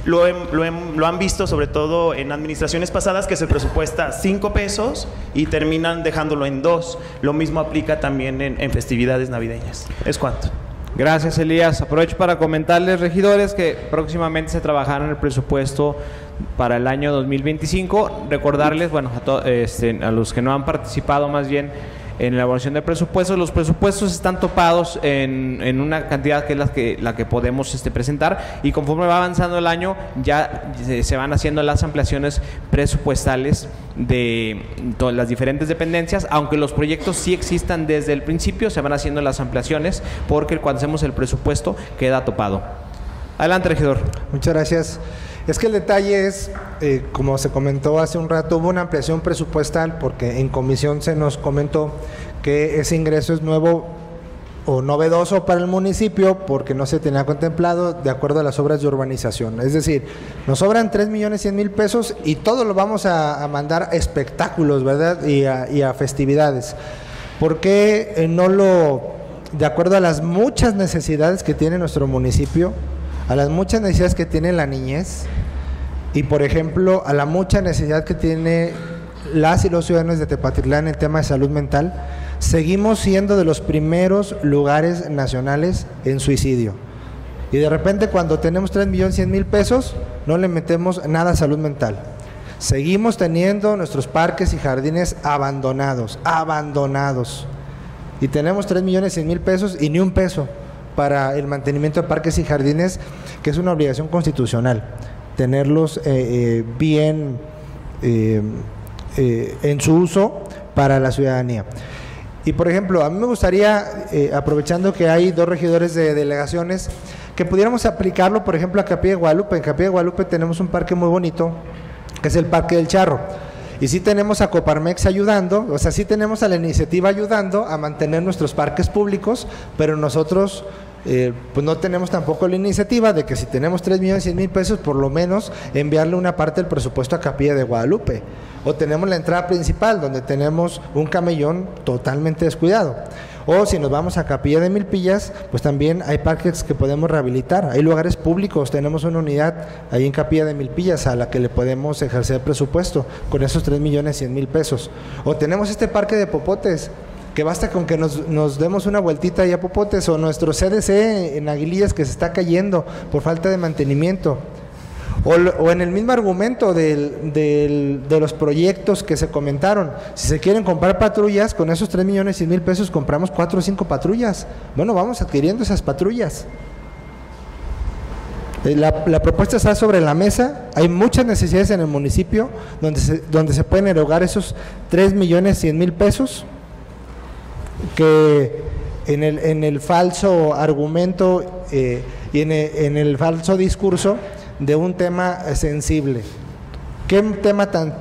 lo, lo lo han visto sobre todo en administraciones pasadas que se presupuesta 5 pesos y terminan dejándolo en 2. Lo mismo aplica también en, en festividades navideñas. ¿Es cuánto? Gracias, Elías. Aprovecho para comentarles, regidores, que próximamente se trabajará en el presupuesto para el año 2025. Recordarles, bueno, a, to- este, a los que no han participado más bien en la elaboración de presupuestos, los presupuestos están topados en, en una cantidad que es la que, la que podemos este, presentar y conforme va avanzando el año ya se, se van haciendo las ampliaciones presupuestales de todas las diferentes dependencias, aunque los proyectos sí existan desde el principio, se van haciendo las ampliaciones porque cuando hacemos el presupuesto queda topado. Adelante, regidor. Muchas gracias. Es que el detalle es, eh, como se comentó hace un rato, hubo una ampliación presupuestal porque en comisión se nos comentó que ese ingreso es nuevo o novedoso para el municipio porque no se tenía contemplado de acuerdo a las obras de urbanización. Es decir, nos sobran 3 millones 100 mil pesos y todo lo vamos a, mandar a espectáculos, ¿verdad? Y a, y a festividades. ¿Por qué eh, no lo, de acuerdo a las muchas necesidades que tiene nuestro municipio, a las muchas necesidades que tiene la niñez y, por ejemplo, a la mucha necesidad que tiene las y los ciudadanos de Tepatitlán en el tema de salud mental, seguimos siendo de los primeros lugares nacionales en suicidio. Y de repente cuando tenemos 3 millones 100 mil pesos, no le metemos nada a salud mental. Seguimos teniendo nuestros parques y jardines abandonados, abandonados. Y tenemos 3 millones 100 mil pesos y ni un peso para el mantenimiento de parques y jardines, que es una obligación constitucional, tenerlos eh, eh, bien eh, en su uso para la ciudadanía. Y por ejemplo, a mí me gustaría, aprovechando que hay dos regidores de delegaciones, que pudiéramos aplicarlo, por ejemplo, a Capilla de Guadalupe. En Capilla de Guadalupe tenemos un parque muy bonito, que es el Parque del Charro. Y sí tenemos a Coparmex ayudando, o sea, sí tenemos a la iniciativa ayudando a mantener nuestros parques públicos, pero nosotros eh, pues no tenemos tampoco la iniciativa de que si tenemos 3 millones 100 mil pesos, por lo menos enviarle una parte del presupuesto a Capilla de Guadalupe. O tenemos la entrada principal, donde tenemos un camellón totalmente descuidado. O si nos vamos a Capilla de Milpillas, pues también hay parques que podemos rehabilitar. Hay lugares públicos, tenemos una unidad ahí en Capilla de Milpillas a la que le podemos ejercer presupuesto con esos 3 millones 100 mil pesos. O tenemos este parque de popotes, que basta con que nos, nos demos una vueltita ahí a Popotes o nuestro CDC en Aguilillas que se está cayendo por falta de mantenimiento. O, o en el mismo argumento del- del- de los proyectos que se comentaron, si se quieren comprar patrullas, con esos 3 millones 100 mil pesos compramos 4 o 5 patrullas. Bueno, vamos adquiriendo esas patrullas. Eh, La, la propuesta está sobre la mesa. Hay muchas necesidades en el municipio donde se, donde se pueden erogar esos 3 millones 100 mil pesos que en el, en el falso argumento eh, y en el, en el falso discurso de un tema sensible. ¿Qué tema tan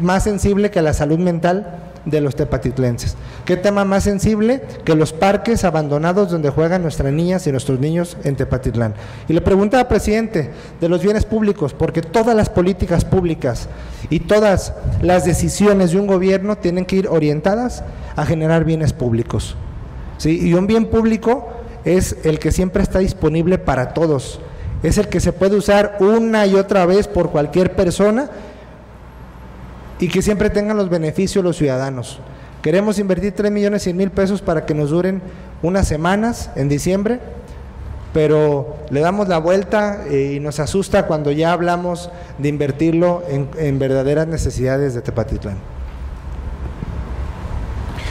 más sensible que la salud mental de los tepatitlenses? ¿Qué tema más sensible que los parques abandonados donde juegan nuestras niñas y nuestros niños en Tepatitlán? Y le preguntaba, presidente, de los bienes públicos, porque todas las políticas públicas y todas las decisiones de un gobierno tienen que ir orientadas a generar bienes públicos. ¿sí? Y un bien público es el que siempre está disponible para todos. Es el que se puede usar una y otra vez por cualquier persona y que siempre tengan los beneficios los ciudadanos. Queremos invertir 3 millones 100 mil pesos para que nos duren unas semanas en diciembre, pero le damos la vuelta eh, y nos asusta cuando ya hablamos de invertirlo en, en verdaderas necesidades de Tepatitlán.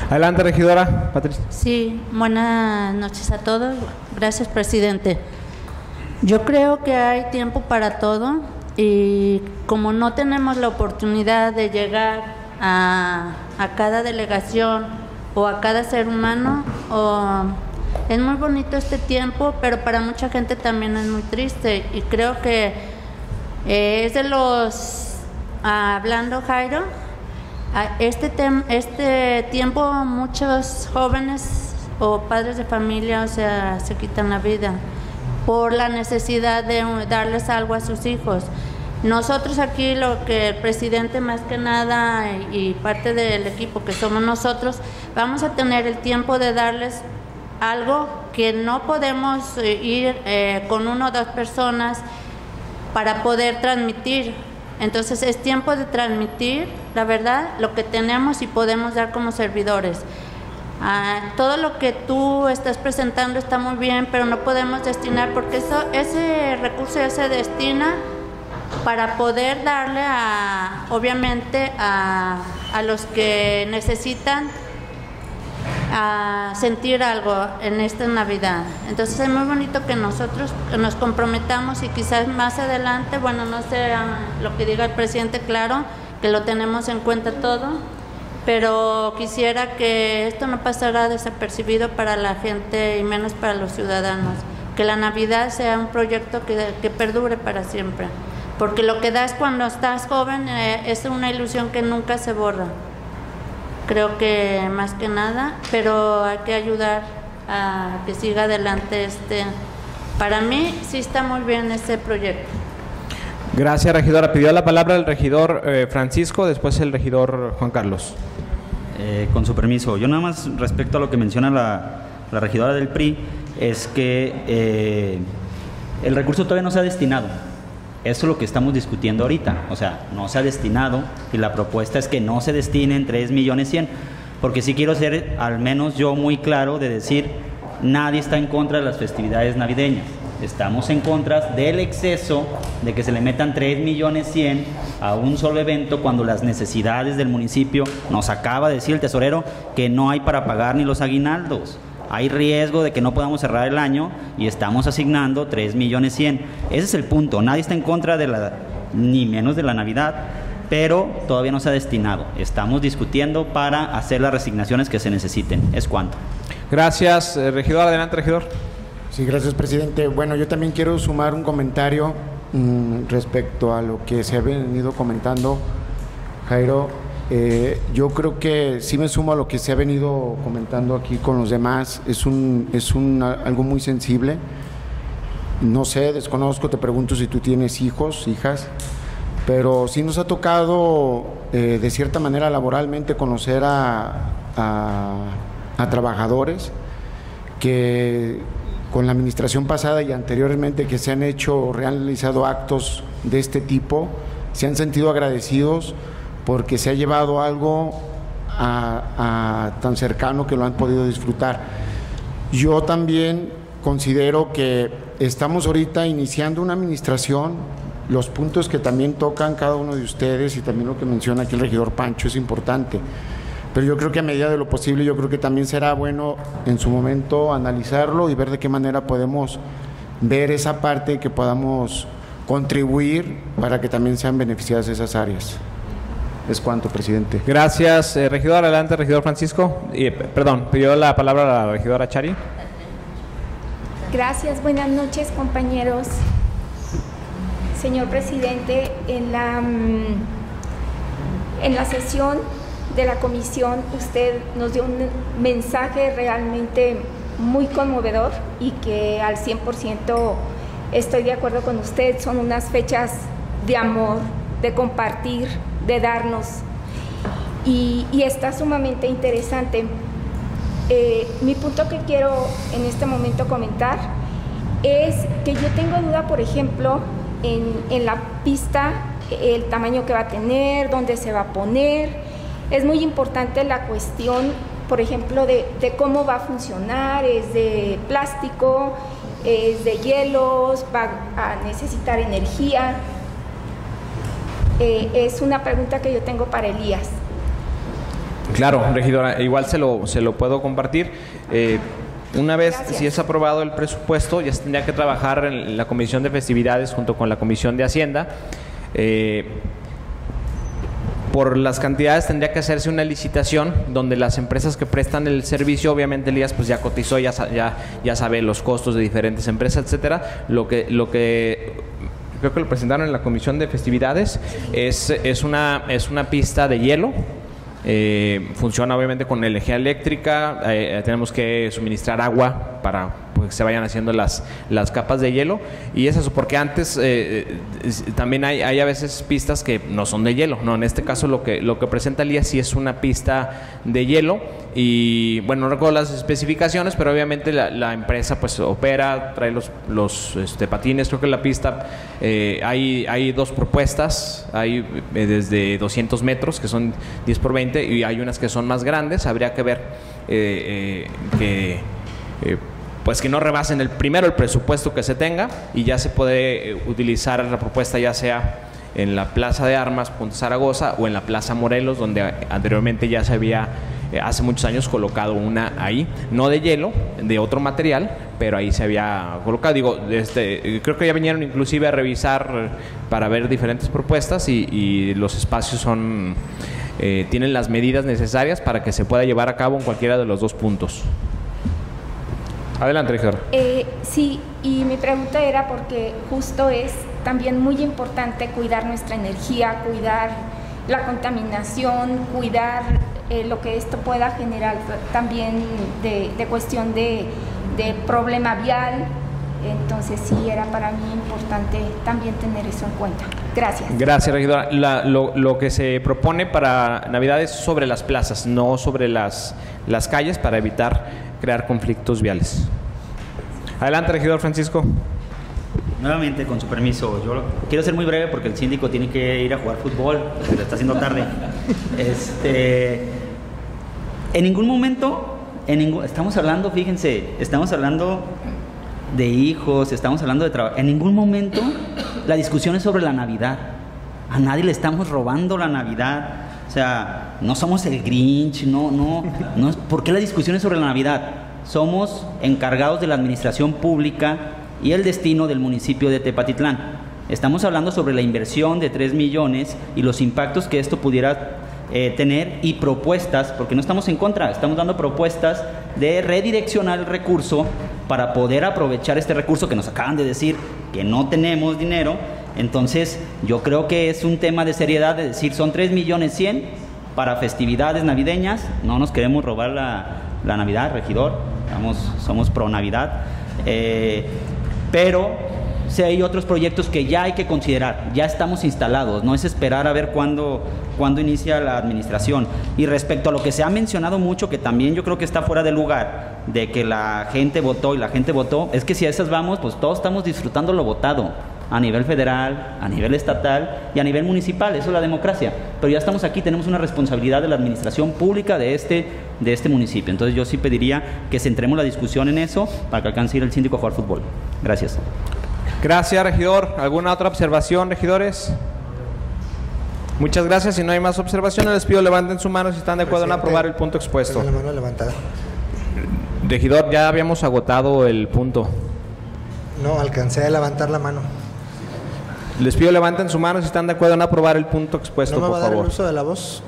Adelante, regidora. Patricia. Sí, buenas noches a todos. Gracias, presidente. Yo creo que hay tiempo para todo y como no tenemos la oportunidad de llegar a, a cada delegación o a cada ser humano, o- es muy bonito este tiempo, pero para mucha gente también es muy triste. Y creo que eh, es de los, ah, hablando Jairo, este, tem- este tiempo muchos jóvenes o padres de familia, o sea, se quitan la vida por la necesidad de darles algo a sus hijos. Nosotros aquí, lo que el presidente más que nada y, y parte del equipo que somos nosotros, vamos a tener el tiempo de darles algo que no podemos eh, ir eh, con una o dos personas para poder transmitir. Entonces es tiempo de transmitir, la verdad, lo que tenemos y podemos dar como servidores. Ah, todo lo que tú estás presentando está muy bien, pero no podemos destinar porque eso, ese recurso ya se destina para poder darle a, obviamente, a, a los que necesitan a sentir algo en esta Navidad. Entonces es muy bonito que nosotros nos comprometamos y quizás más adelante, bueno, no sé ah, lo que diga el presidente, claro, que lo tenemos en cuenta todo, pero quisiera que esto no pasara desapercibido para la gente y menos para los ciudadanos, que la Navidad sea un proyecto que, que perdure para siempre, porque lo que das cuando estás joven eh, es una ilusión que nunca se borra creo que más que nada, pero hay que ayudar a que siga adelante este. Para mí sí está muy bien este proyecto. Gracias, regidora. Pidió la palabra el regidor eh, Francisco, después el regidor Juan Carlos. Eh, con su permiso, yo nada más respecto a lo que menciona la, la regidora del PRI, es que eh, el recurso todavía no se ha destinado. Eso es lo que estamos discutiendo ahorita. O sea, no se ha destinado y la propuesta es que no se destinen 3 millones 100. Porque sí quiero ser al menos yo muy claro de decir, nadie está en contra de las festividades navideñas. Estamos en contra del exceso de que se le metan 3 millones 100 a un solo evento cuando las necesidades del municipio nos acaba de decir el tesorero que no hay para pagar ni los aguinaldos hay riesgo de que no podamos cerrar el año y estamos asignando 3 millones 100. Ese es el punto. Nadie está en contra de la, ni menos de la Navidad, pero todavía no se ha destinado. Estamos discutiendo para hacer las resignaciones que se necesiten. Es cuanto. Gracias, eh, regidor. Adelante, regidor. Sí, gracias, presidente. Bueno, yo también quiero sumar un comentario mmm, respecto a lo que se ha venido comentando, Jairo. Eh, yo creo que sí me sumo a lo que se ha venido comentando aquí con los demás. Es, un, es un, algo muy sensible. No sé, desconozco, te pregunto si tú tienes hijos, hijas, pero sí nos ha tocado eh, de cierta manera laboralmente conocer a, a trabajadores que con la administración pasada y anteriormente que se han hecho, realizado actos de este tipo, se han sentido agradecidos porque se ha llevado algo a, tan cercano que lo han podido disfrutar. Yo también considero que estamos ahorita iniciando una administración, los puntos que también tocan cada uno de ustedes y también lo que menciona aquí el regidor Pancho es importante. Pero yo creo que a medida de lo posible, yo creo que también será bueno en su momento analizarlo y ver de qué manera podemos ver esa parte que podamos contribuir para que también sean beneficiadas esas áreas. Es cuanto, presidente. Gracias, eh, regidor. Adelante, regidor Francisco. Eh, perdón, pidió la palabra la regidora Chari. Gracias, buenas noches, compañeros. Señor presidente, en la, mm, en la sesión de la comisión usted nos dio un mensaje realmente muy conmovedor y que al 100% estoy de acuerdo con usted. Son unas fechas de amor, de compartir, de darnos. Y, está sumamente interesante. Eh, mi punto que quiero en este momento comentar es que yo tengo duda, por ejemplo, en, en la pista, el tamaño que va a tener, dónde se va a poner. Es muy importante la cuestión, por ejemplo, de, de cómo va a funcionar. Es de plástico, es de hielos, va a necesitar energía. Eh, es una pregunta que yo tengo para Elías. Claro, regidora, igual se lo, se lo puedo compartir. Eh, una vez, Gracias. si es aprobado el presupuesto, ya se tendría que trabajar en la Comisión de Festividades junto con la Comisión de Hacienda. Eh, por las cantidades tendría que hacerse una licitación donde las empresas que prestan el servicio, obviamente Elías pues ya cotizó, ya, ya, ya sabe los costos de diferentes empresas, etcétera. Lo que, lo que creo que lo presentaron en la comisión de festividades es, es, una, es una pista de hielo. Eh, funciona obviamente con energía eléctrica, eh, tenemos que suministrar agua para pues, se vayan haciendo las, las capas de hielo. Y es eso, porque antes eh, es- también hay, hay a veces pistas que no son de hielo. No, en este caso lo que, lo que presenta Lía sí es una pista de hielo. Y bueno, no recuerdo las especificaciones, pero obviamente la, empresa pues opera, trae los, los este, patines. Creo que la pista eh, hay, hay dos propuestas, hay eh, desde 200 metros, que son 10 por 20, y hay unas que son más grandes. Habría que ver eh, eh, que eh, pues que no rebasen el primero el presupuesto que se tenga y ya se puede eh, utilizar la propuesta ya sea en la Plaza de Armas Punta Zaragoza o en la Plaza Morelos donde anteriormente ya se había eh, hace muchos años colocado una ahí no de hielo de otro material pero ahí se había colocado. Digo este eh, creo que ya vinieron inclusive a revisar para ver diferentes propuestas y, los espacios son tienen las medidas necesarias para que se pueda llevar a cabo en cualquiera de los dos puntos Adelante, Ricardo. Eh, sí, y mi pregunta era porque justo es también muy importante cuidar nuestra energía, cuidar la contaminación, cuidar eh, lo que esto pueda generar también de, de cuestión de, de problema vial. Entonces sí, era para mí importante también tener eso en cuenta. Gracias. Gracias, regidora. La- lo, lo que se propone para Navidad es sobre las plazas, no sobre las, las calles, para evitar crear conflictos viales. Adelante, regidor Francisco. Nuevamente, con su permiso, yo lo- quiero ser muy breve porque el síndico tiene que ir a jugar fútbol, porque le está haciendo tarde. Este, en ningún momento, en ningún, estamos hablando, fíjense, estamos hablando de hijos, estamos hablando de trabajo. En ningún momento la discusión es sobre la Navidad. A nadie le estamos robando la Navidad. O sea, no somos el Grinch, no, no, no. ¿Por qué la discusión es sobre la Navidad? Somos encargados de la administración pública y el destino del municipio de Tepatitlán. Estamos hablando sobre la inversión de 3 millones y los impactos que esto pudiera eh, tener y propuestas, porque no estamos en contra, estamos dando propuestas de redireccionar el recurso para poder aprovechar este recurso que nos acaban de decir que no tenemos dinero. Entonces, yo creo que es un tema de seriedad de decir, son 3 millones 100 para festividades navideñas, no nos queremos robar la, la Navidad, regidor, Estamos- somos pro Navidad, Eh, pero sí hay otros proyectos que ya hay que considerar, ya estamos instalados, no es esperar a ver cuándo, cuándo inicia la administración. Y respecto a lo que se ha mencionado mucho, que también yo creo que está fuera de lugar, de que la gente votó y la gente votó, es que si a esas vamos, pues todos estamos disfrutando lo votado a nivel federal, a nivel estatal y a nivel municipal, eso es la democracia. Pero ya estamos aquí, tenemos una responsabilidad de la administración pública de este, de este municipio. Entonces yo sí pediría que centremos la discusión en eso para que alcance a ir el síndico a jugar fútbol. Gracias. Gracias, regidor. ¿Alguna otra observación, regidores? Muchas gracias. Si no hay más observaciones, les pido levanten su mano si están de acuerdo en aprobar el punto expuesto. La mano levantada. Regidor, ya habíamos agotado el punto. No, alcancé a levantar la mano. Les pido levanten su mano si están de acuerdo en aprobar el punto expuesto, ¿No me va por a dar el uso de la voz?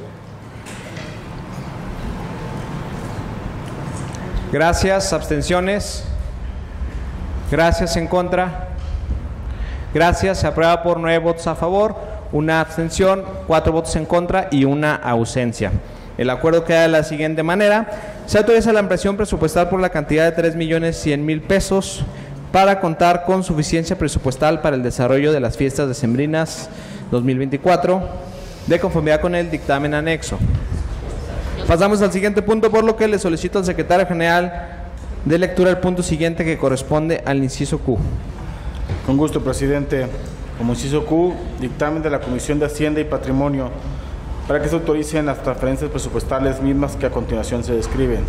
Gracias, abstenciones. Gracias, en contra. Gracias, se aprueba por nueve votos a favor, una abstención, cuatro votos en contra y una ausencia. El acuerdo queda de la siguiente manera. Se autoriza la ampliación presupuestal por la cantidad de 3 millones 100 mil pesos para contar con suficiencia presupuestal para el desarrollo de las fiestas decembrinas 2024 de conformidad con el dictamen anexo. Pasamos al siguiente punto, por lo que le solicito al secretario general de lectura el punto siguiente que corresponde al inciso Q. Con gusto, presidente. Como inciso Q, dictamen de la Comisión de Hacienda y Patrimonio para que se autoricen las transferencias presupuestales mismas que a continuación se describen.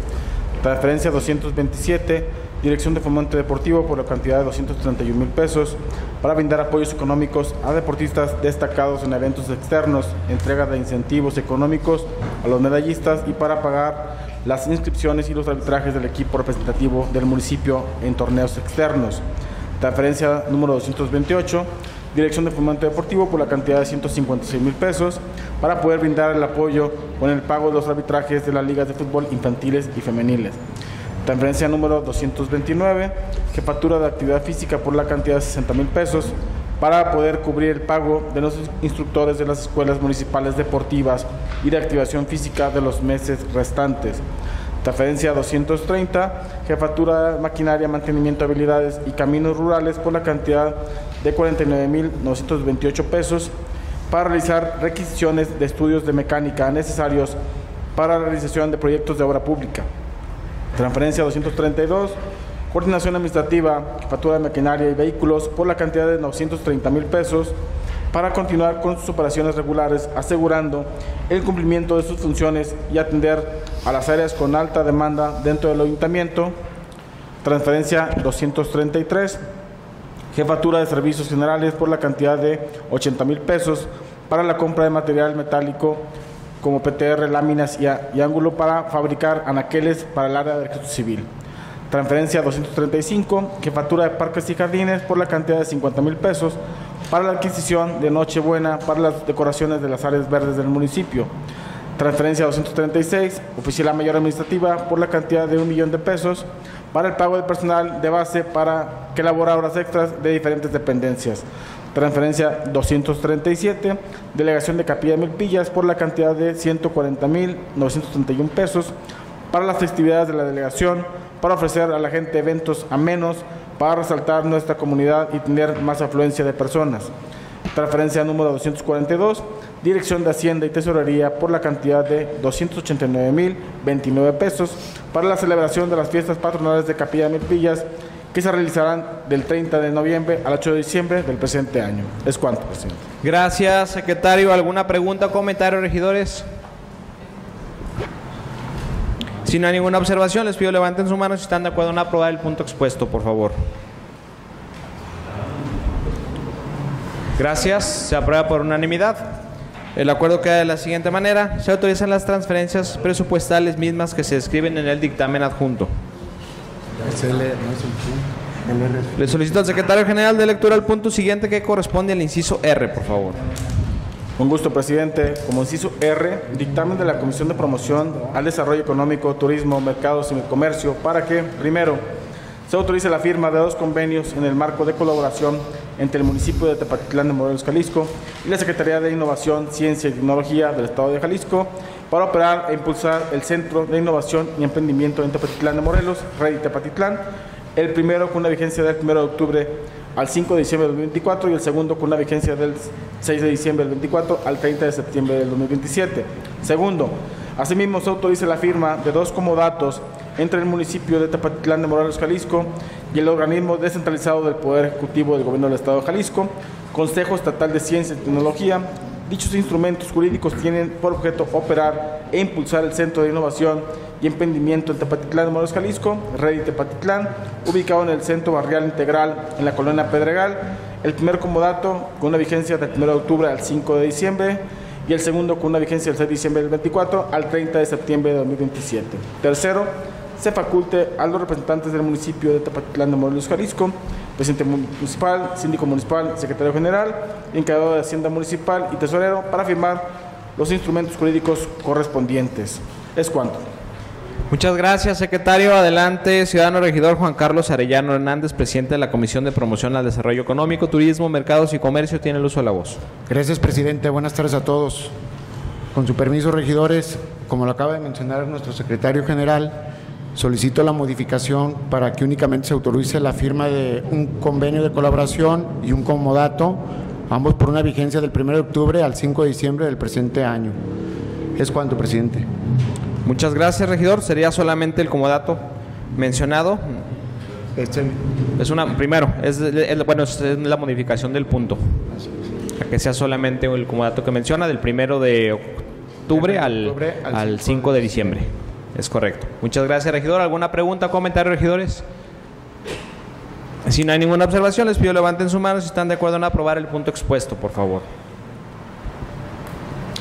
Transferencia 227, Dirección de Fomento Deportivo por la cantidad de 231 mil pesos para brindar apoyos económicos a deportistas destacados en eventos externos, entrega de incentivos económicos a los medallistas y para pagar las inscripciones y los arbitrajes del equipo representativo del municipio en torneos externos. Transferencia número 228, Dirección de Fomento Deportivo por la cantidad de 156 mil pesos para poder brindar el apoyo con el pago de los arbitrajes de las ligas de fútbol infantiles y femeniles. Transferencia número 229, Jefatura de Actividad Física por la cantidad de 60 mil pesos para poder cubrir el pago de los instructores de las escuelas municipales deportivas y de activación física de los meses restantes. Transferencia 230, Jefatura Maquinaria, Mantenimiento, Habilidades y Caminos Rurales por la cantidad de 49.928 pesos para realizar requisiciones de estudios de mecánica necesarios para la realización de proyectos de obra pública. Transferencia 232, Coordinación Administrativa, Jefatura de Maquinaria y Vehículos por la cantidad de 930 mil pesos para continuar con sus operaciones regulares, asegurando el cumplimiento de sus funciones y atender a las áreas con alta demanda dentro del ayuntamiento. Transferencia 233, Jefatura de Servicios Generales por la cantidad de 80 mil pesos para la compra de material metálico como PTR, láminas y, y, ángulo para fabricar anaqueles para el área de registro civil. Transferencia 235, Jefatura de Parques y Jardines por la cantidad de 50 mil pesos para la adquisición de Nochebuena para las decoraciones de las áreas verdes del municipio. Transferencia 236, Oficina Mayor Administrativa por la cantidad de un millón de pesos para el pago de personal de base para que elabora horas extras de diferentes dependencias. Transferencia 237, Delegación de Capilla de Milpillas por la cantidad de 140.931 pesos para las festividades de la delegación, para ofrecer a la gente eventos a menos, para resaltar nuestra comunidad y tener más afluencia de personas. Transferencia número 242, Dirección de Hacienda y Tesorería por la cantidad de 289.029 pesos para la celebración de las fiestas patronales de Capilla de Milpillas que se realizarán del 30 de noviembre al 8 de diciembre del presente año. Es cuanto, presidente. Gracias, secretario. ¿Alguna pregunta o comentario, regidores? Si no hay ninguna observación, les pido levanten su mano si están de acuerdo en aprobar el punto expuesto, por favor. Gracias. Se aprueba por unanimidad. El acuerdo queda de la siguiente manera. Se autorizan las transferencias presupuestales mismas que se describen en el dictamen adjunto. Le solicito al secretario general de lectura el punto siguiente que corresponde al inciso R, por favor. Con gusto, presidente. Como inciso R, dictamen de la Comisión de Promoción al Desarrollo Económico, Turismo, Mercados y Comercio para que, primero, se autorice la firma de dos convenios en el marco de colaboración entre el municipio de Tepatitlán de Morelos, Jalisco y la Secretaría de Innovación, Ciencia y Tecnología del Estado de Jalisco para operar e impulsar el Centro de Innovación y Emprendimiento en Tepatitlán de Morelos, Red Tepatitlán, el primero con una vigencia del 1 de octubre al 5 de diciembre del 2024 y el segundo con una vigencia del 6 de diciembre del 2024 al 30 de septiembre del 2027. Segundo, asimismo se autoriza la firma de dos comodatos entre el municipio de Tepatitlán de Morelos, Jalisco y el organismo descentralizado del Poder Ejecutivo del Gobierno del Estado de Jalisco, Consejo Estatal de Ciencia y Tecnología. Dichos instrumentos jurídicos tienen por objeto operar e impulsar el Centro de Innovación y Emprendimiento en Tepatitlán de Morelos, Jalisco, Red Tepatitlán, ubicado en el Centro Barrial Integral en la colonia Pedregal. El primer comodato con una vigencia del 1 de octubre al 5 de diciembre y el segundo con una vigencia del 6 de diciembre del 24 al 30 de septiembre de 2027. Tercero, se faculte a los representantes del municipio de Tepatitlán de Morelos, Jalisco, presidente municipal, síndico municipal, secretario general, encargado de Hacienda Municipal y tesorero para firmar los instrumentos jurídicos correspondientes. Es cuanto. Muchas gracias, secretario. Adelante, ciudadano regidor Juan Carlos Arellano Hernández, presidente de la Comisión de Promoción al Desarrollo Económico, Turismo, Mercados y Comercio, tiene el uso de la voz. Gracias, presidente. Buenas tardes a todos. Con su permiso, regidores, como lo acaba de mencionar nuestro secretario general, solicito la modificación para que únicamente se autorice la firma de un convenio de colaboración y un comodato, ambos por una vigencia del 1 de octubre al 5 de diciembre del presente año. Es cuanto, presidente. Muchas gracias, regidor. Sería solamente el comodato mencionado. Este, Es una, primero, es, es- bueno, es la modificación del punto. Para que sea solamente el comodato que menciona, del primero de octubre al, octubre al al 5 de diciembre. Es correcto. Muchas gracias, regidor. ¿Alguna pregunta o comentario, regidores? Si no hay ninguna observación, les pido levanten su mano si están de acuerdo en aprobar el punto expuesto, por favor.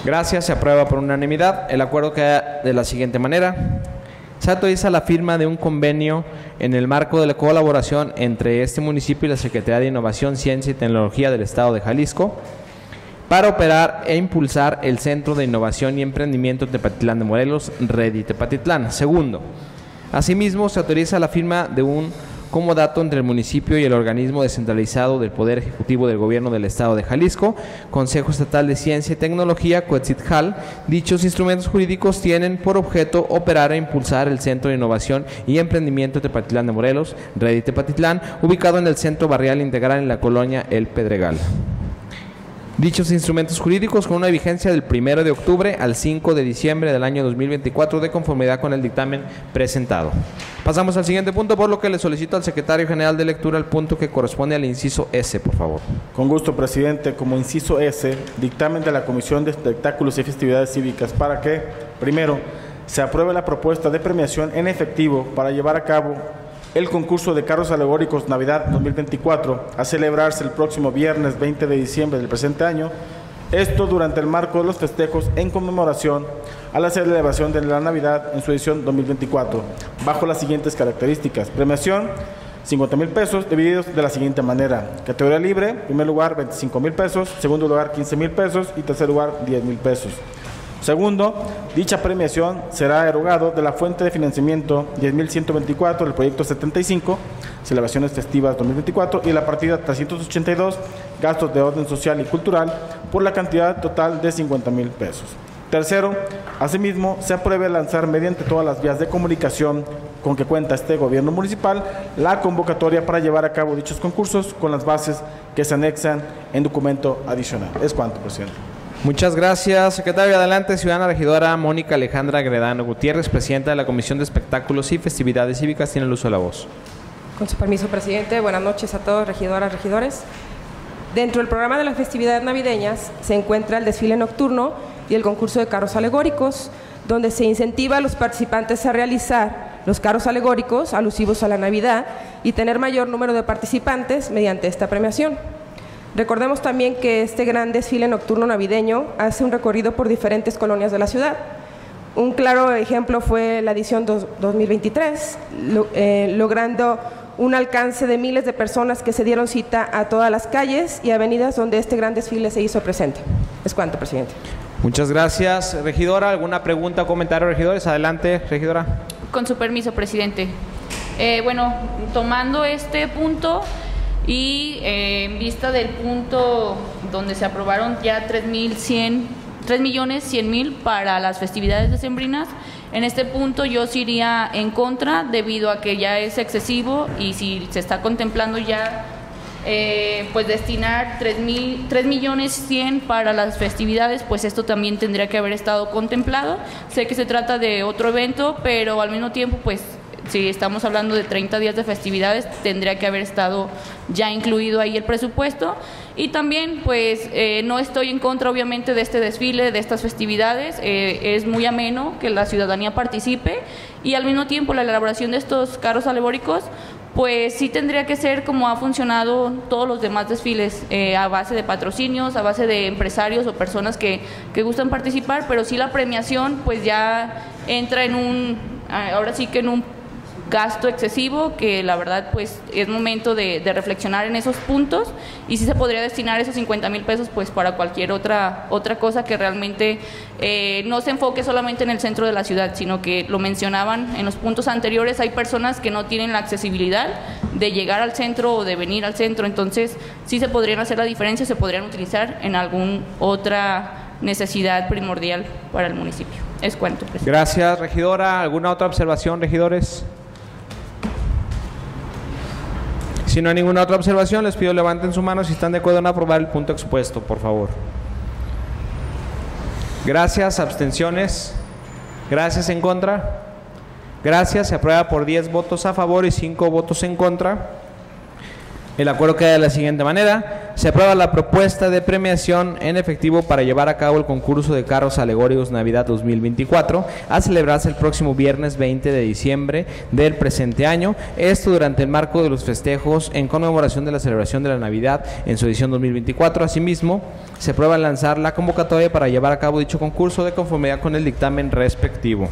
Gracias, se aprueba por unanimidad. El acuerdo queda de la siguiente manera. Se autoriza la firma de un convenio en el marco de la colaboración entre este municipio y la Secretaría de Innovación, Ciencia y Tecnología del Estado de Jalisco para operar e impulsar el Centro de Innovación y Emprendimiento Tepatitlán de Morelos, Redi Tepatitlán. Segundo, asimismo se autoriza la firma de un como dato entre el municipio y el organismo descentralizado del Poder Ejecutivo del Gobierno del Estado de Jalisco, Consejo Estatal de Ciencia y Tecnología, COETZITJAL. Dichos instrumentos jurídicos tienen por objeto operar e impulsar el Centro de Innovación y Emprendimiento Tepatitlán de Morelos, Ready Tepatitlán, ubicado en el Centro Barrial Integral en la colonia El Pedregal. Dichos instrumentos jurídicos con una vigencia del 1 de octubre al 5 de diciembre del año 2024 de conformidad con el dictamen presentado. Pasamos al siguiente punto, por lo que le solicito al secretario general de lectura el punto que corresponde al inciso S, por favor. Con gusto, presidente. Como inciso S, dictamen de la Comisión de Espectáculos y Festividades Cívicas para que, primero, se apruebe la propuesta de premiación en efectivo para llevar a cabo el concurso de carros alegóricos Navidad 2024 a celebrarse el próximo viernes 20 de diciembre del presente año. Esto durante el marco de los festejos en conmemoración a la celebración de la Navidad en su edición 2024, bajo las siguientes características. Premiación, 50 mil pesos, divididos de la siguiente manera. Categoría libre, primer lugar 25 mil pesos, segundo lugar 15 mil pesos y tercer lugar 10 mil pesos. Segundo, dicha premiación será erogado de la fuente de financiamiento 10.124 del proyecto 75, celebraciones festivas 2024, y la partida 382, gastos de orden social y cultural, por la cantidad total de 50 mil pesos. Tercero, asimismo, se apruebe lanzar mediante todas las vías de comunicación con que cuenta este gobierno municipal la convocatoria para llevar a cabo dichos concursos con las bases que se anexan en documento adicional. Es cuanto, presidente. Muchas gracias, secretario. Adelante, ciudadana regidora Mónica Alejandra Gredano Gutiérrez, presidenta de la Comisión de Espectáculos y Festividades Cívicas, tiene el uso de la voz. Con su permiso, presidente, buenas noches a todos, regidoras, regidores. Dentro del programa de las festividades navideñas se encuentra el desfile nocturno y el concurso de carros alegóricos, donde se incentiva a los participantes a realizar los carros alegóricos alusivos a la Navidad y tener mayor número de participantes mediante esta premiación. Recordemos también que este gran desfile nocturno navideño hace un recorrido por diferentes colonias de la ciudad. Un claro ejemplo fue la edición 2023, eh, logrando un alcance de miles de personas que se dieron cita a todas las calles y avenidas donde este gran desfile se hizo presente. Es cuanto, presidente. Muchas gracias, regidora. ¿Alguna pregunta o comentario, regidores? Adelante, regidora. Con su permiso, presidente. Eh, bueno, tomando este punto, y eh, en vista del punto donde se aprobaron ya 3.100 3 millones 100 mil para las festividades decembrinas. En este punto yo sí iría en contra debido a que ya es excesivo y si se está contemplando ya eh, pues destinar 3, mil, 3 millones 100 para las festividades, pues esto también tendría que haber estado contemplado. Sé que se trata de otro evento, pero al mismo tiempo pues si estamos hablando de 30 días de festividades, tendría que haber estado ya incluido ahí el presupuesto. Y también, pues, eh, no estoy en contra, obviamente, de este desfile, de estas festividades. Eh, es muy ameno que la ciudadanía participe y al mismo tiempo la elaboración de estos carros alegóricos, pues sí tendría que ser como ha funcionado todos los demás desfiles, eh, a base de patrocinios, a base de empresarios o personas que, que gustan participar, pero sí la premiación, pues ya entra en un, ahora sí que en un gasto excesivo que la verdad pues es momento de, reflexionar en esos puntos. Y si se podría destinar esos 50 mil pesos pues para cualquier otra otra cosa que realmente eh, no se enfoque solamente en el centro de la ciudad sino que lo mencionaban en los puntos anteriores hay personas que no tienen la accesibilidad de llegar al centro o de venir al centro. Entonces sí se podrían hacer la diferencia se podrían utilizar en alguna otra necesidad primordial para el municipio. Es cuento gracias regidora. Alguna otra observación regidores Si no hay ninguna otra observación, les pido levanten su mano si están de acuerdo en aprobar el punto expuesto, por favor. Gracias, abstenciones. Gracias en contra. Gracias, se aprueba por 10 votos a favor y 5 votos en contra. El acuerdo queda de la siguiente manera. Se aprueba la propuesta de premiación en efectivo para llevar a cabo el concurso de carros alegóricos Navidad 2024 a celebrarse el próximo viernes 20 de diciembre del presente año. Esto durante el marco de los festejos en conmemoración de la celebración de la Navidad en su edición 2024. Asimismo, se aprueba lanzar la convocatoria para llevar a cabo dicho concurso de conformidad con el dictamen respectivo.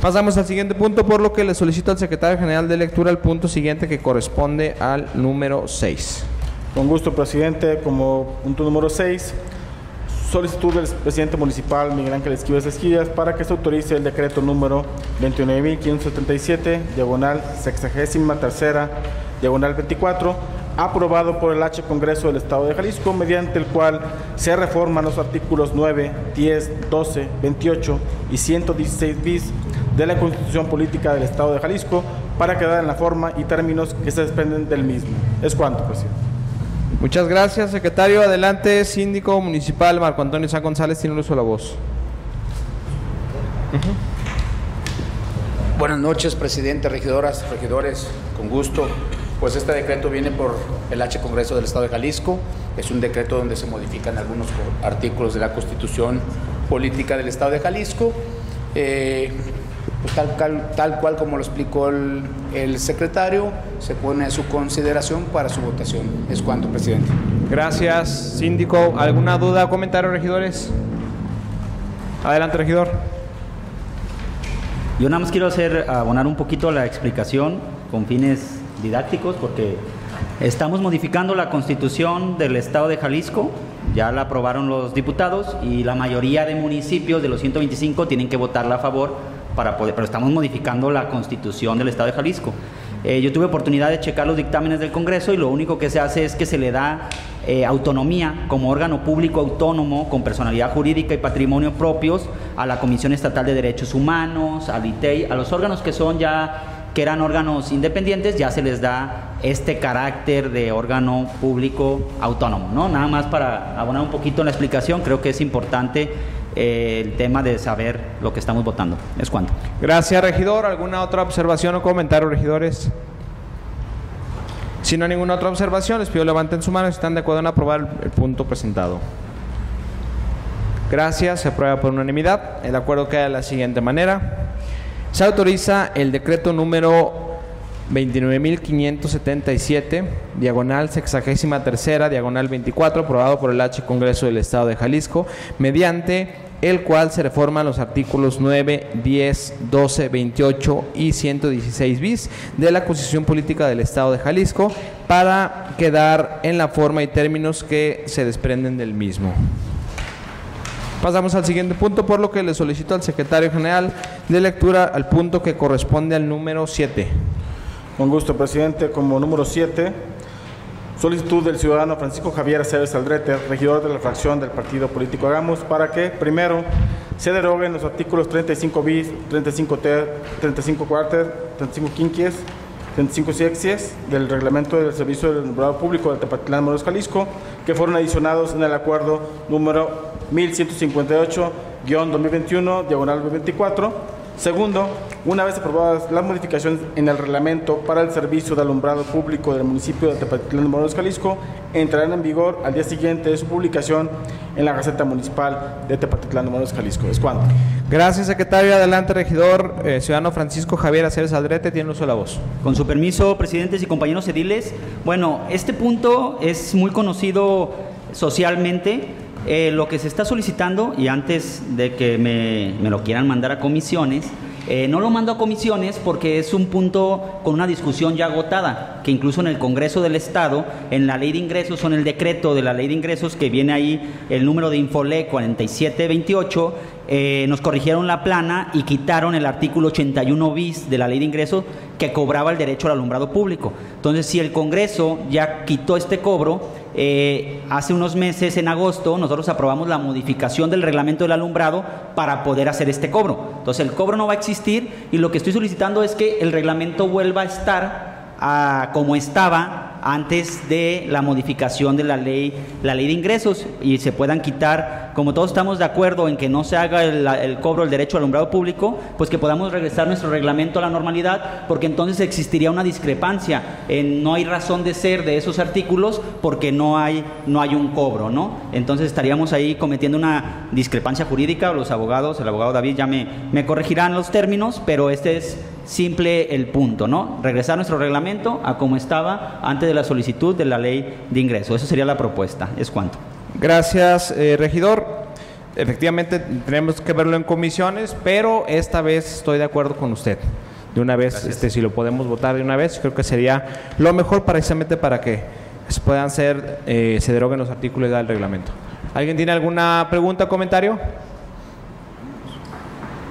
Pasamos al siguiente punto, por lo que le solicito al secretario general de lectura el punto siguiente que corresponde al número 6. Con gusto, presidente. Como punto número 6, solicitud del presidente municipal Miguel Ángel Esquives Esquillas para que se autorice el decreto número 29.577, diagonal sexagésima tercera, diagonal 24, aprobado por el H Congreso del Estado de Jalisco, mediante el cual se reforman los artículos 9, 10, 12, 28 y 116 bis de la Constitución Política del Estado de Jalisco para quedar en la forma y términos que se desprenden del mismo. Es cuanto, presidente. Muchas gracias, secretario. Adelante, síndico municipal Marco Antonio San González, tiene un uso de la voz. Buenas noches, presidente, regidoras, regidores, con gusto. Pues este decreto viene por el H Congreso del Estado de Jalisco. Es un decreto donde se modifican algunos artículos de la Constitución Política del Estado de Jalisco. Eh, pues tal, tal, cual como lo explicó el, el, secretario, se pone a su consideración para su votación. Es cuanto, presidente. Gracias, síndico. ¿Alguna duda o comentario, regidores? Adelante, regidor. Yo nada más quiero hacer, abonar un poquito la explicación con fines didácticos, porque estamos modificando la constitución del Estado de Jalisco, ya la aprobaron los diputados y la mayoría de municipios de los 125 tienen que votarla a favor pero estamos modificando la constitución del Estado de Jalisco. Eh, yo tuve oportunidad de checar los dictámenes del Congreso y lo único que se hace es que se le da eh, autonomía como órgano público autónomo con personalidad jurídica y patrimonio propios a la Comisión Estatal de Derechos Humanos, al ITEI, a los órganos que son ya que eran órganos independientes, ya se les da este carácter de órgano público autónomo, ¿no? Nada más para abonar un poquito la explicación, creo que es importante el tema de saber lo que estamos votando. Es cuanto. Gracias, regidor. ¿Alguna otra observación o comentario, regidores? Si no hay ninguna otra observación, les pido levanten su mano si están de acuerdo en aprobar el punto presentado. Gracias, se aprueba por unanimidad. El acuerdo queda de la siguiente manera. Se autoriza el decreto número 29.577, diagonal sexagésima tercera, diagonal 24, aprobado por el H Congreso del Estado de Jalisco, mediante el cual se reforman los artículos 9, 10, 12, 28 y 116 bis de la Constitución Política del Estado de Jalisco para quedar en la forma y términos que se desprenden del mismo. Pasamos al siguiente punto, por lo que le solicito al secretario general de lectura al punto que corresponde al número 7. Con gusto, presidente. Como número 7, solicitud del ciudadano Francisco Javier Aceves Aldrete, regidor de la fracción del partido político Hagamos, para que, primero, se deroguen los artículos 35 bis, 35 ter, 35 cuarter, 35 quinquies, 35 sexies del reglamento del servicio del nombrado público del Tepatitlán Morelos Jalisco, que fueron adicionados en el acuerdo número 1158-2021, diagonal 24. Segundo, una vez aprobadas las modificaciones en el reglamento para el servicio de alumbrado público del municipio de Tepatitlán de Morelos, Jalisco, entrarán en vigor al día siguiente de su publicación en la Gaceta Municipal de Tepatitlán de Morelos, Jalisco. Es cuanto. Gracias, secretario. Adelante, regidor. Eh, ciudadano Francisco Javier Aceves Aldrete, tiene uso de la voz. Con su permiso, presidentes y compañeros ediles. Bueno, este punto es muy conocido socialmente. Eh, lo que se está solicitando, y antes de que me, lo quieran mandar a comisiones, eh, no lo mando a comisiones porque es un punto con una discusión ya agotada, que incluso en el Congreso del Estado, en la ley de ingresos o en el decreto de la ley de ingresos que viene ahí el número de Infole 4728, eh, nos corrigieron la plana y quitaron el artículo 81 bis de la ley de ingresos que cobraba el derecho al alumbrado público. Entonces, si el Congreso ya quitó este cobro, eh, hace unos meses, en agosto, nosotros aprobamos la modificación del reglamento del alumbrado para poder hacer este cobro. Entonces, el cobro no va a existir y lo que estoy solicitando es que el reglamento vuelva a estar a, como estaba antes de la modificación de la ley, la ley de ingresos y se puedan quitar, como todos estamos de acuerdo en que no se haga el, cobro del derecho al alumbrado público, pues que podamos regresar nuestro reglamento a la normalidad, porque entonces existiría una discrepancia. En, no hay razón de ser de esos artículos porque no hay, no hay un cobro, ¿no? Entonces estaríamos ahí cometiendo una discrepancia jurídica, los abogados, el abogado David ya me, me corregirán los términos, pero este es simple el punto, ¿no? Regresar nuestro reglamento a como estaba antes de la solicitud de la ley de ingreso. Esa sería la propuesta. ¿Es cuánto? Gracias, eh, regidor. Efectivamente, tenemos que verlo en comisiones, pero esta vez estoy de acuerdo con usted. De una vez, este, si lo podemos votar de una vez, creo que sería lo mejor precisamente para que puedan ser, eh, se deroguen los artículos del reglamento. ¿Alguien tiene alguna pregunta o comentario?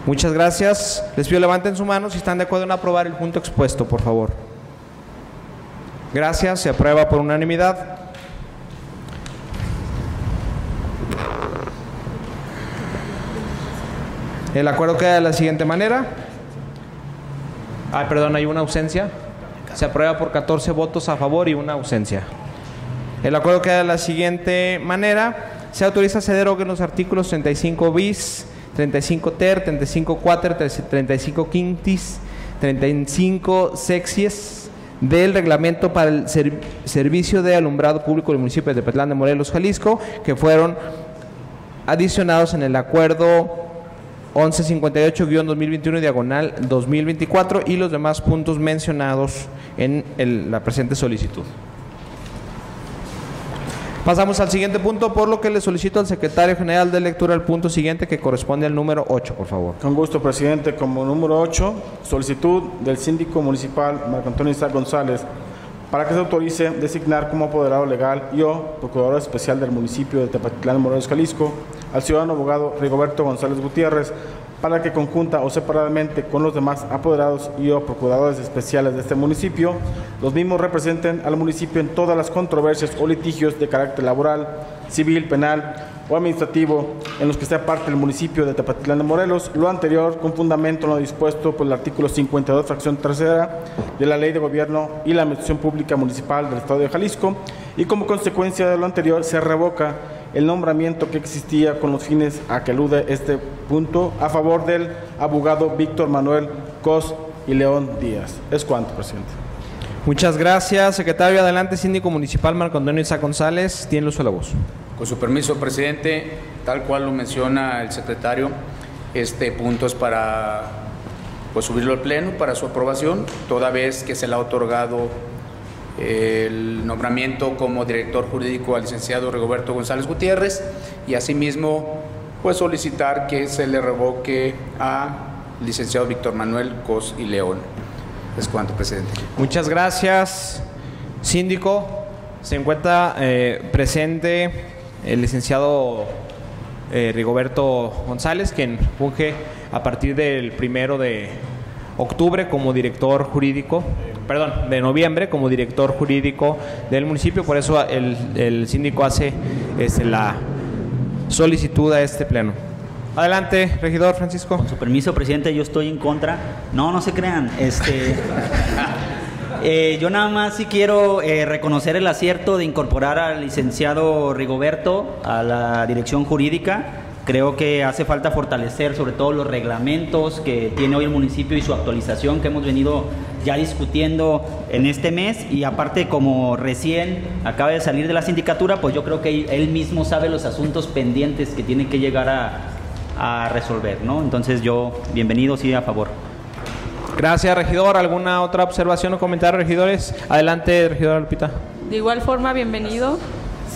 Muchas gracias. Les pido levanten su mano si están de acuerdo en aprobar el punto expuesto, por favor. Gracias, se aprueba por unanimidad. El acuerdo queda de la siguiente manera. Ay, perdón, hay una ausencia. Se aprueba por 14 votos a favor y una ausencia. El acuerdo queda de la siguiente manera. Se autoriza ceder en los artículos 35 bis, 35 ter, 35 quater, 35 quintis, 35 sexies del reglamento para el ser- servicio de alumbrado público del municipio de Petlán de Morelos, Jalisco, que fueron adicionados en el acuerdo 1158-2021 diagonal 2024 y los demás puntos mencionados en la presente solicitud. Pasamos al siguiente punto, por lo que le solicito al secretario general de lectura el punto siguiente que corresponde al número 8, por favor. Con gusto, presidente. Como número 8, solicitud del síndico municipal Marco Antonio Isaac González para que se autorice designar como apoderado legal y o procurador especial del municipio de Tepatitlán, Morelos, Jalisco, al ciudadano abogado Rigoberto González Gutiérrez, para que conjunta o separadamente con los demás apoderados y o procuradores especiales de este municipio, los mismos representen al municipio en todas las controversias o litigios de carácter laboral, civil, penal o administrativo en los que sea parte del municipio de Tepatitlán de Morelos, lo anterior con fundamento en lo dispuesto por el artículo 52, fracción tercera de la Ley de Gobierno y la Administración Pública Municipal del Estado de Jalisco, y como consecuencia de lo anterior se revoca el nombramiento que existía con los fines a que alude este punto a favor del abogado Víctor Manuel Cos y León Díaz. Es cuanto, presidente. Muchas gracias, secretario. Adelante, síndico municipal Marco Antonio Isaac González. Tiene el uso la voz. Con su permiso, presidente, tal cual lo menciona el secretario, este punto es para pues, subirlo al Pleno para su aprobación, toda vez que se le ha otorgado el nombramiento como director jurídico al licenciado Rigoberto González Gutiérrez y asimismo pues solicitar que se le revoque a licenciado Víctor Manuel Cos y León. Es cuanto, presidente. Muchas gracias, síndico. Se encuentra eh, presente el licenciado eh, Rigoberto González, quien funge a partir del primero de octubre como director jurídico, perdón, de noviembre como director jurídico del municipio. Por eso el, el síndico hace este, la solicitud a este pleno. Adelante, regidor Francisco. Con su permiso, presidente, yo estoy en contra. No, no se crean. Este, eh, yo nada más sí quiero eh, reconocer el acierto de incorporar al licenciado Rigoberto a la dirección jurídica. Creo que hace falta fortalecer sobre todo los reglamentos que tiene hoy el municipio y su actualización que hemos venido ya discutiendo en este mes y aparte como recién acaba de salir de la sindicatura, pues yo creo que él mismo sabe los asuntos pendientes que tiene que llegar a, a resolver, ¿no? Entonces yo, bienvenido, sí, a favor. Gracias, regidor. ¿Alguna otra observación o comentario, regidores? Adelante, regidora Lupita. De igual forma, bienvenido.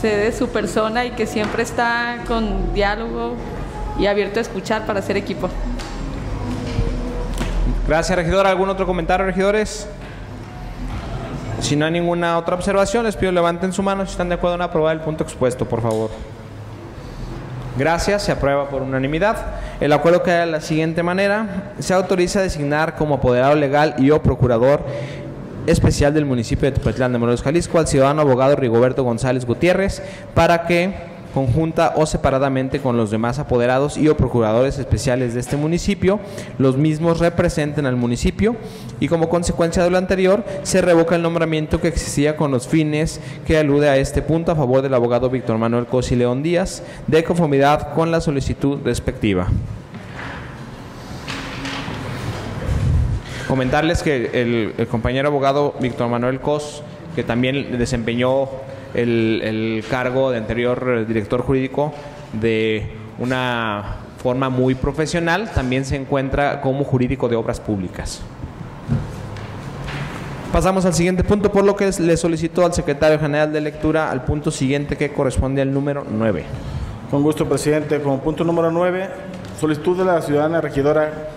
Sé de su persona y que siempre está con diálogo y abierto a escuchar para hacer equipo. Gracias, regidor. ¿Algún otro comentario, regidores? Si no hay ninguna otra observación, les pido levanten su mano si están de acuerdo en aprobar el punto expuesto, por favor. Gracias, se aprueba por unanimidad. El acuerdo queda de la siguiente manera. Se autoriza a designar como apoderado legal y o procurador especial del municipio de Tepetlán de Morelos, Jalisco, al ciudadano abogado Rigoberto González Gutiérrez, para que conjunta o separadamente con los demás apoderados y o procuradores especiales de este municipio, los mismos representen al municipio y como consecuencia de lo anterior se revoca el nombramiento que existía con los fines que alude a este punto a favor del abogado Víctor Manuel Cosi León Díaz, de conformidad con la solicitud respectiva. Comentarles que el, el compañero abogado Víctor Manuel Cos, que también desempeñó el, el cargo de anterior director jurídico de una forma muy profesional, también se encuentra como jurídico de obras públicas. Pasamos al siguiente punto, por lo que le solicito al secretario general de lectura al punto siguiente que corresponde al número 9. Con gusto, presidente. Como punto número 9, solicitud de la ciudadana regidora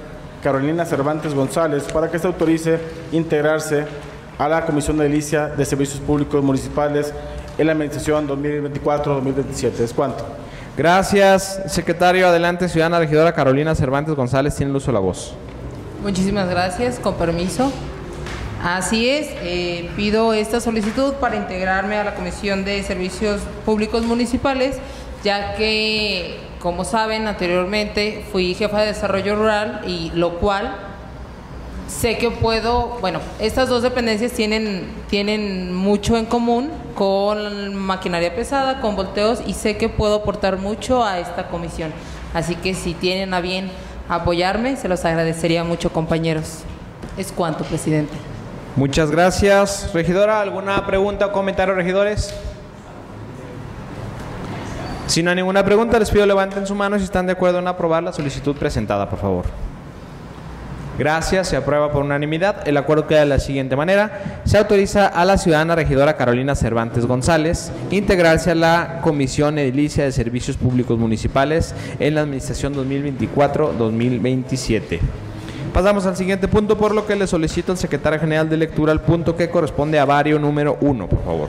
Carolina Cervantes González para que se autorice integrarse a la Comisión de Delicia de Servicios Públicos Municipales en la administración 2024-2027. ¿Es cuánto? Gracias, secretario. Adelante, ciudadana regidora Carolina Cervantes González, tiene el uso de la voz. Muchísimas gracias, con permiso. Así es, eh, pido esta solicitud para integrarme a la Comisión de Servicios Públicos Municipales, ya que, como saben, anteriormente fui jefa de desarrollo rural y lo cual sé que puedo, bueno, estas dos dependencias tienen, tienen mucho en común con maquinaria pesada, con volteos y sé que puedo aportar mucho a esta comisión. Así que si tienen a bien apoyarme, se los agradecería mucho, compañeros. Es cuanto, presidente. Muchas gracias. Regidora, ¿alguna pregunta o comentario, regidores? Si no hay ninguna pregunta, les pido levanten su mano si están de acuerdo en aprobar la solicitud presentada, por favor. Gracias, se aprueba por unanimidad. El acuerdo queda de la siguiente manera. Se autoriza a la ciudadana regidora Carolina Cervantes González integrarse a la Comisión Edilicia de Servicios Públicos Municipales en la Administración 2024-2027. Pasamos al siguiente punto, por lo que le solicito al secretario general de lectura el punto que corresponde a vario número 1, por favor.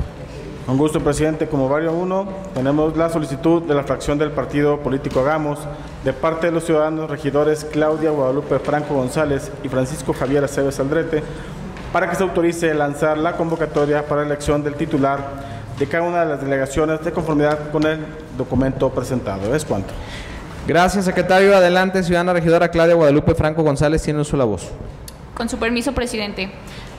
Con gusto, presidente. Como vario 1, tenemos la solicitud de la fracción del partido político Hagamos de parte de los ciudadanos regidores Claudia Guadalupe Franco González y Francisco Javier Aceves Aldrete para que se autorice lanzar la convocatoria para la elección del titular de cada una de las delegaciones de conformidad con el documento presentado. Es cuanto. Gracias, secretario. Adelante, ciudadana regidora Claudia Guadalupe Franco González, tiene uso la voz. Con su permiso, presidente.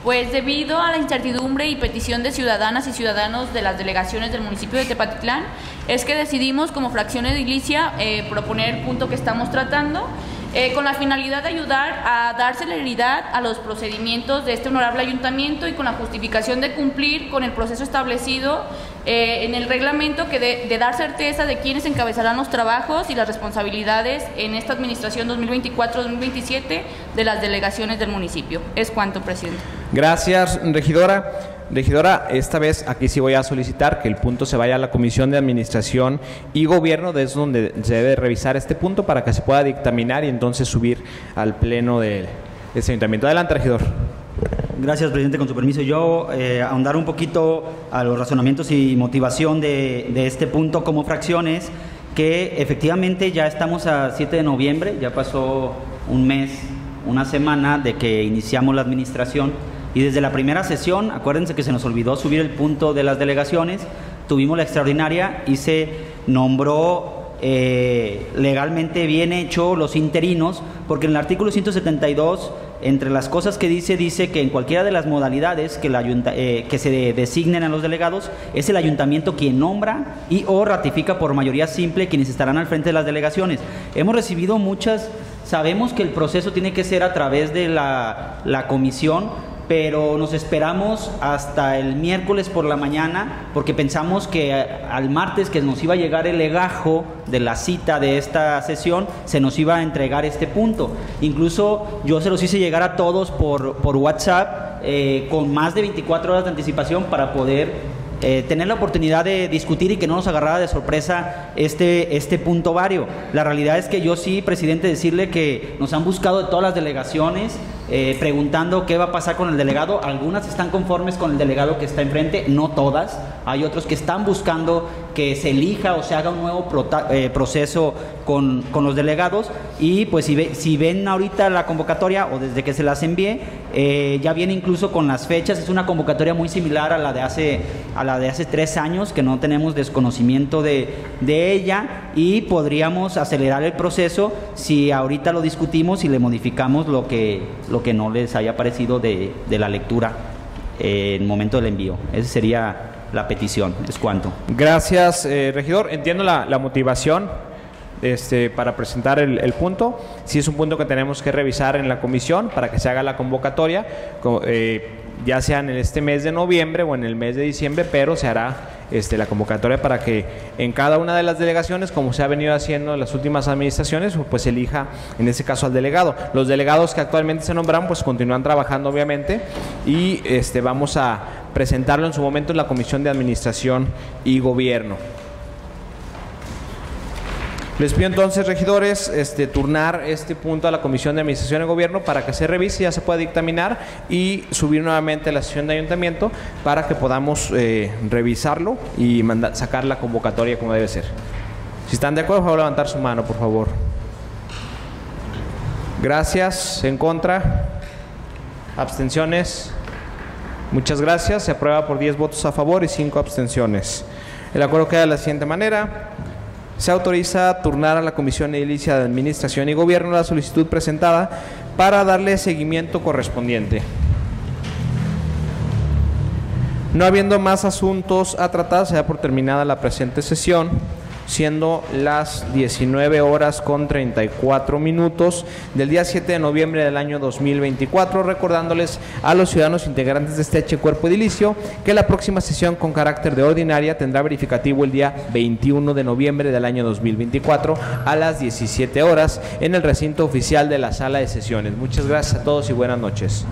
Pues debido a la incertidumbre y petición de ciudadanas y ciudadanos de las delegaciones del municipio de Tepatitlán, es que decidimos como fracción edilicia eh, proponer el punto que estamos tratando eh, con la finalidad de ayudar a dar celeridad a los procedimientos de este honorable ayuntamiento y con la justificación de cumplir con el proceso establecido eh, en el reglamento que de, dar certeza de quiénes encabezarán los trabajos y las responsabilidades en esta administración 2024-2027 de las delegaciones del municipio. Es cuanto, presidente. Gracias, regidora. Regidora, esta vez aquí sí voy a solicitar que el punto se vaya a la Comisión de Administración y Gobierno, desde donde se debe revisar este punto para que se pueda dictaminar y entonces subir al Pleno de este Ayuntamiento. Adelante, regidor. Gracias, presidente. Con su permiso, yo eh, ahondar un poquito a los razonamientos y motivación de, de este punto como fracciones, que efectivamente ya estamos a 7 de noviembre, ya pasó un mes, una semana de que iniciamos la administración y desde la primera sesión, acuérdense que se nos olvidó subir el punto de las delegaciones, tuvimos la extraordinaria y se nombró eh, legalmente bien hecho los interinos, porque en el artículo 172, entre las cosas que dice, dice que en cualquiera de las modalidades que, la eh, que se designen a los delegados, es el ayuntamiento quien nombra y o ratifica por mayoría simple quienes estarán al frente de las delegaciones. Hemos recibido muchas, sabemos que el proceso tiene que ser a través de la, la comisión, pero nos esperamos hasta el miércoles por la mañana porque pensamos que al martes que nos iba a llegar el legajo de la cita de esta sesión, se nos iba a entregar este punto. Incluso yo se los hice llegar a todos por, por WhatsApp eh, con más de 24 horas de anticipación para poder eh, tener la oportunidad de discutir y que no nos agarrara de sorpresa este, este punto vario. La realidad es que yo sí, presidente, decirle que nos han buscado de todas las delegaciones, eh, preguntando qué va a pasar con el delegado. Algunas están conformes con el delegado que está enfrente, no todas. Hay otros que están buscando que se elija o se haga un nuevo eh, proceso con, con, los delegados. Y pues si, si, ven ahorita la convocatoria o desde que se las envié, eh, ya viene incluso con las fechas. Es una convocatoria muy similar a la de hace, a la de hace tres años, que no tenemos desconocimiento de, de ella y podríamos acelerar el proceso si ahorita lo discutimos y le modificamos lo que, lo que no les haya parecido de, la lectura eh, en el momento del envío. Esa sería la petición. ¿Es cuanto? Gracias, eh, regidor. Entiendo la, motivación este, para presentar el, punto. Si es un punto que tenemos que revisar en la comisión para que se haga la convocatoria, eh, ya sea en este mes de noviembre o en el mes de diciembre, pero se hará este, la convocatoria para que en cada una de las delegaciones, como se ha venido haciendo en las últimas administraciones, pues elija en este caso al delegado. Los delegados que actualmente se nombran, pues continúan trabajando obviamente y este, vamos a presentarlo en su momento en la Comisión de Administración y Gobierno. Les pido entonces, regidores, este, turnar este punto a la Comisión de Administración y Gobierno para que se revise, ya se pueda dictaminar y subir nuevamente a la sesión de ayuntamiento para que podamos eh, revisarlo y sacar la convocatoria como debe ser. Si están de acuerdo, por favor, levantar su mano, por favor. Gracias. ¿En contra? ¿Abstenciones? Muchas gracias. Se aprueba por 10 votos a favor y 5 abstenciones. El acuerdo queda de la siguiente manera. Se autoriza turnar a la Comisión Edilicia de Administración y Gobierno la solicitud presentada para darle seguimiento correspondiente. No habiendo más asuntos a tratar, se da por terminada la presente sesión, siendo las 19 horas con 34 minutos del día 7 de noviembre del año 2024, recordándoles a los ciudadanos integrantes de este H cuerpo edilicio que la próxima sesión con carácter de ordinaria tendrá verificativo el día 21 de noviembre del año 2024 a las 17 horas en el recinto oficial de la sala de sesiones. Muchas gracias a todos y buenas noches.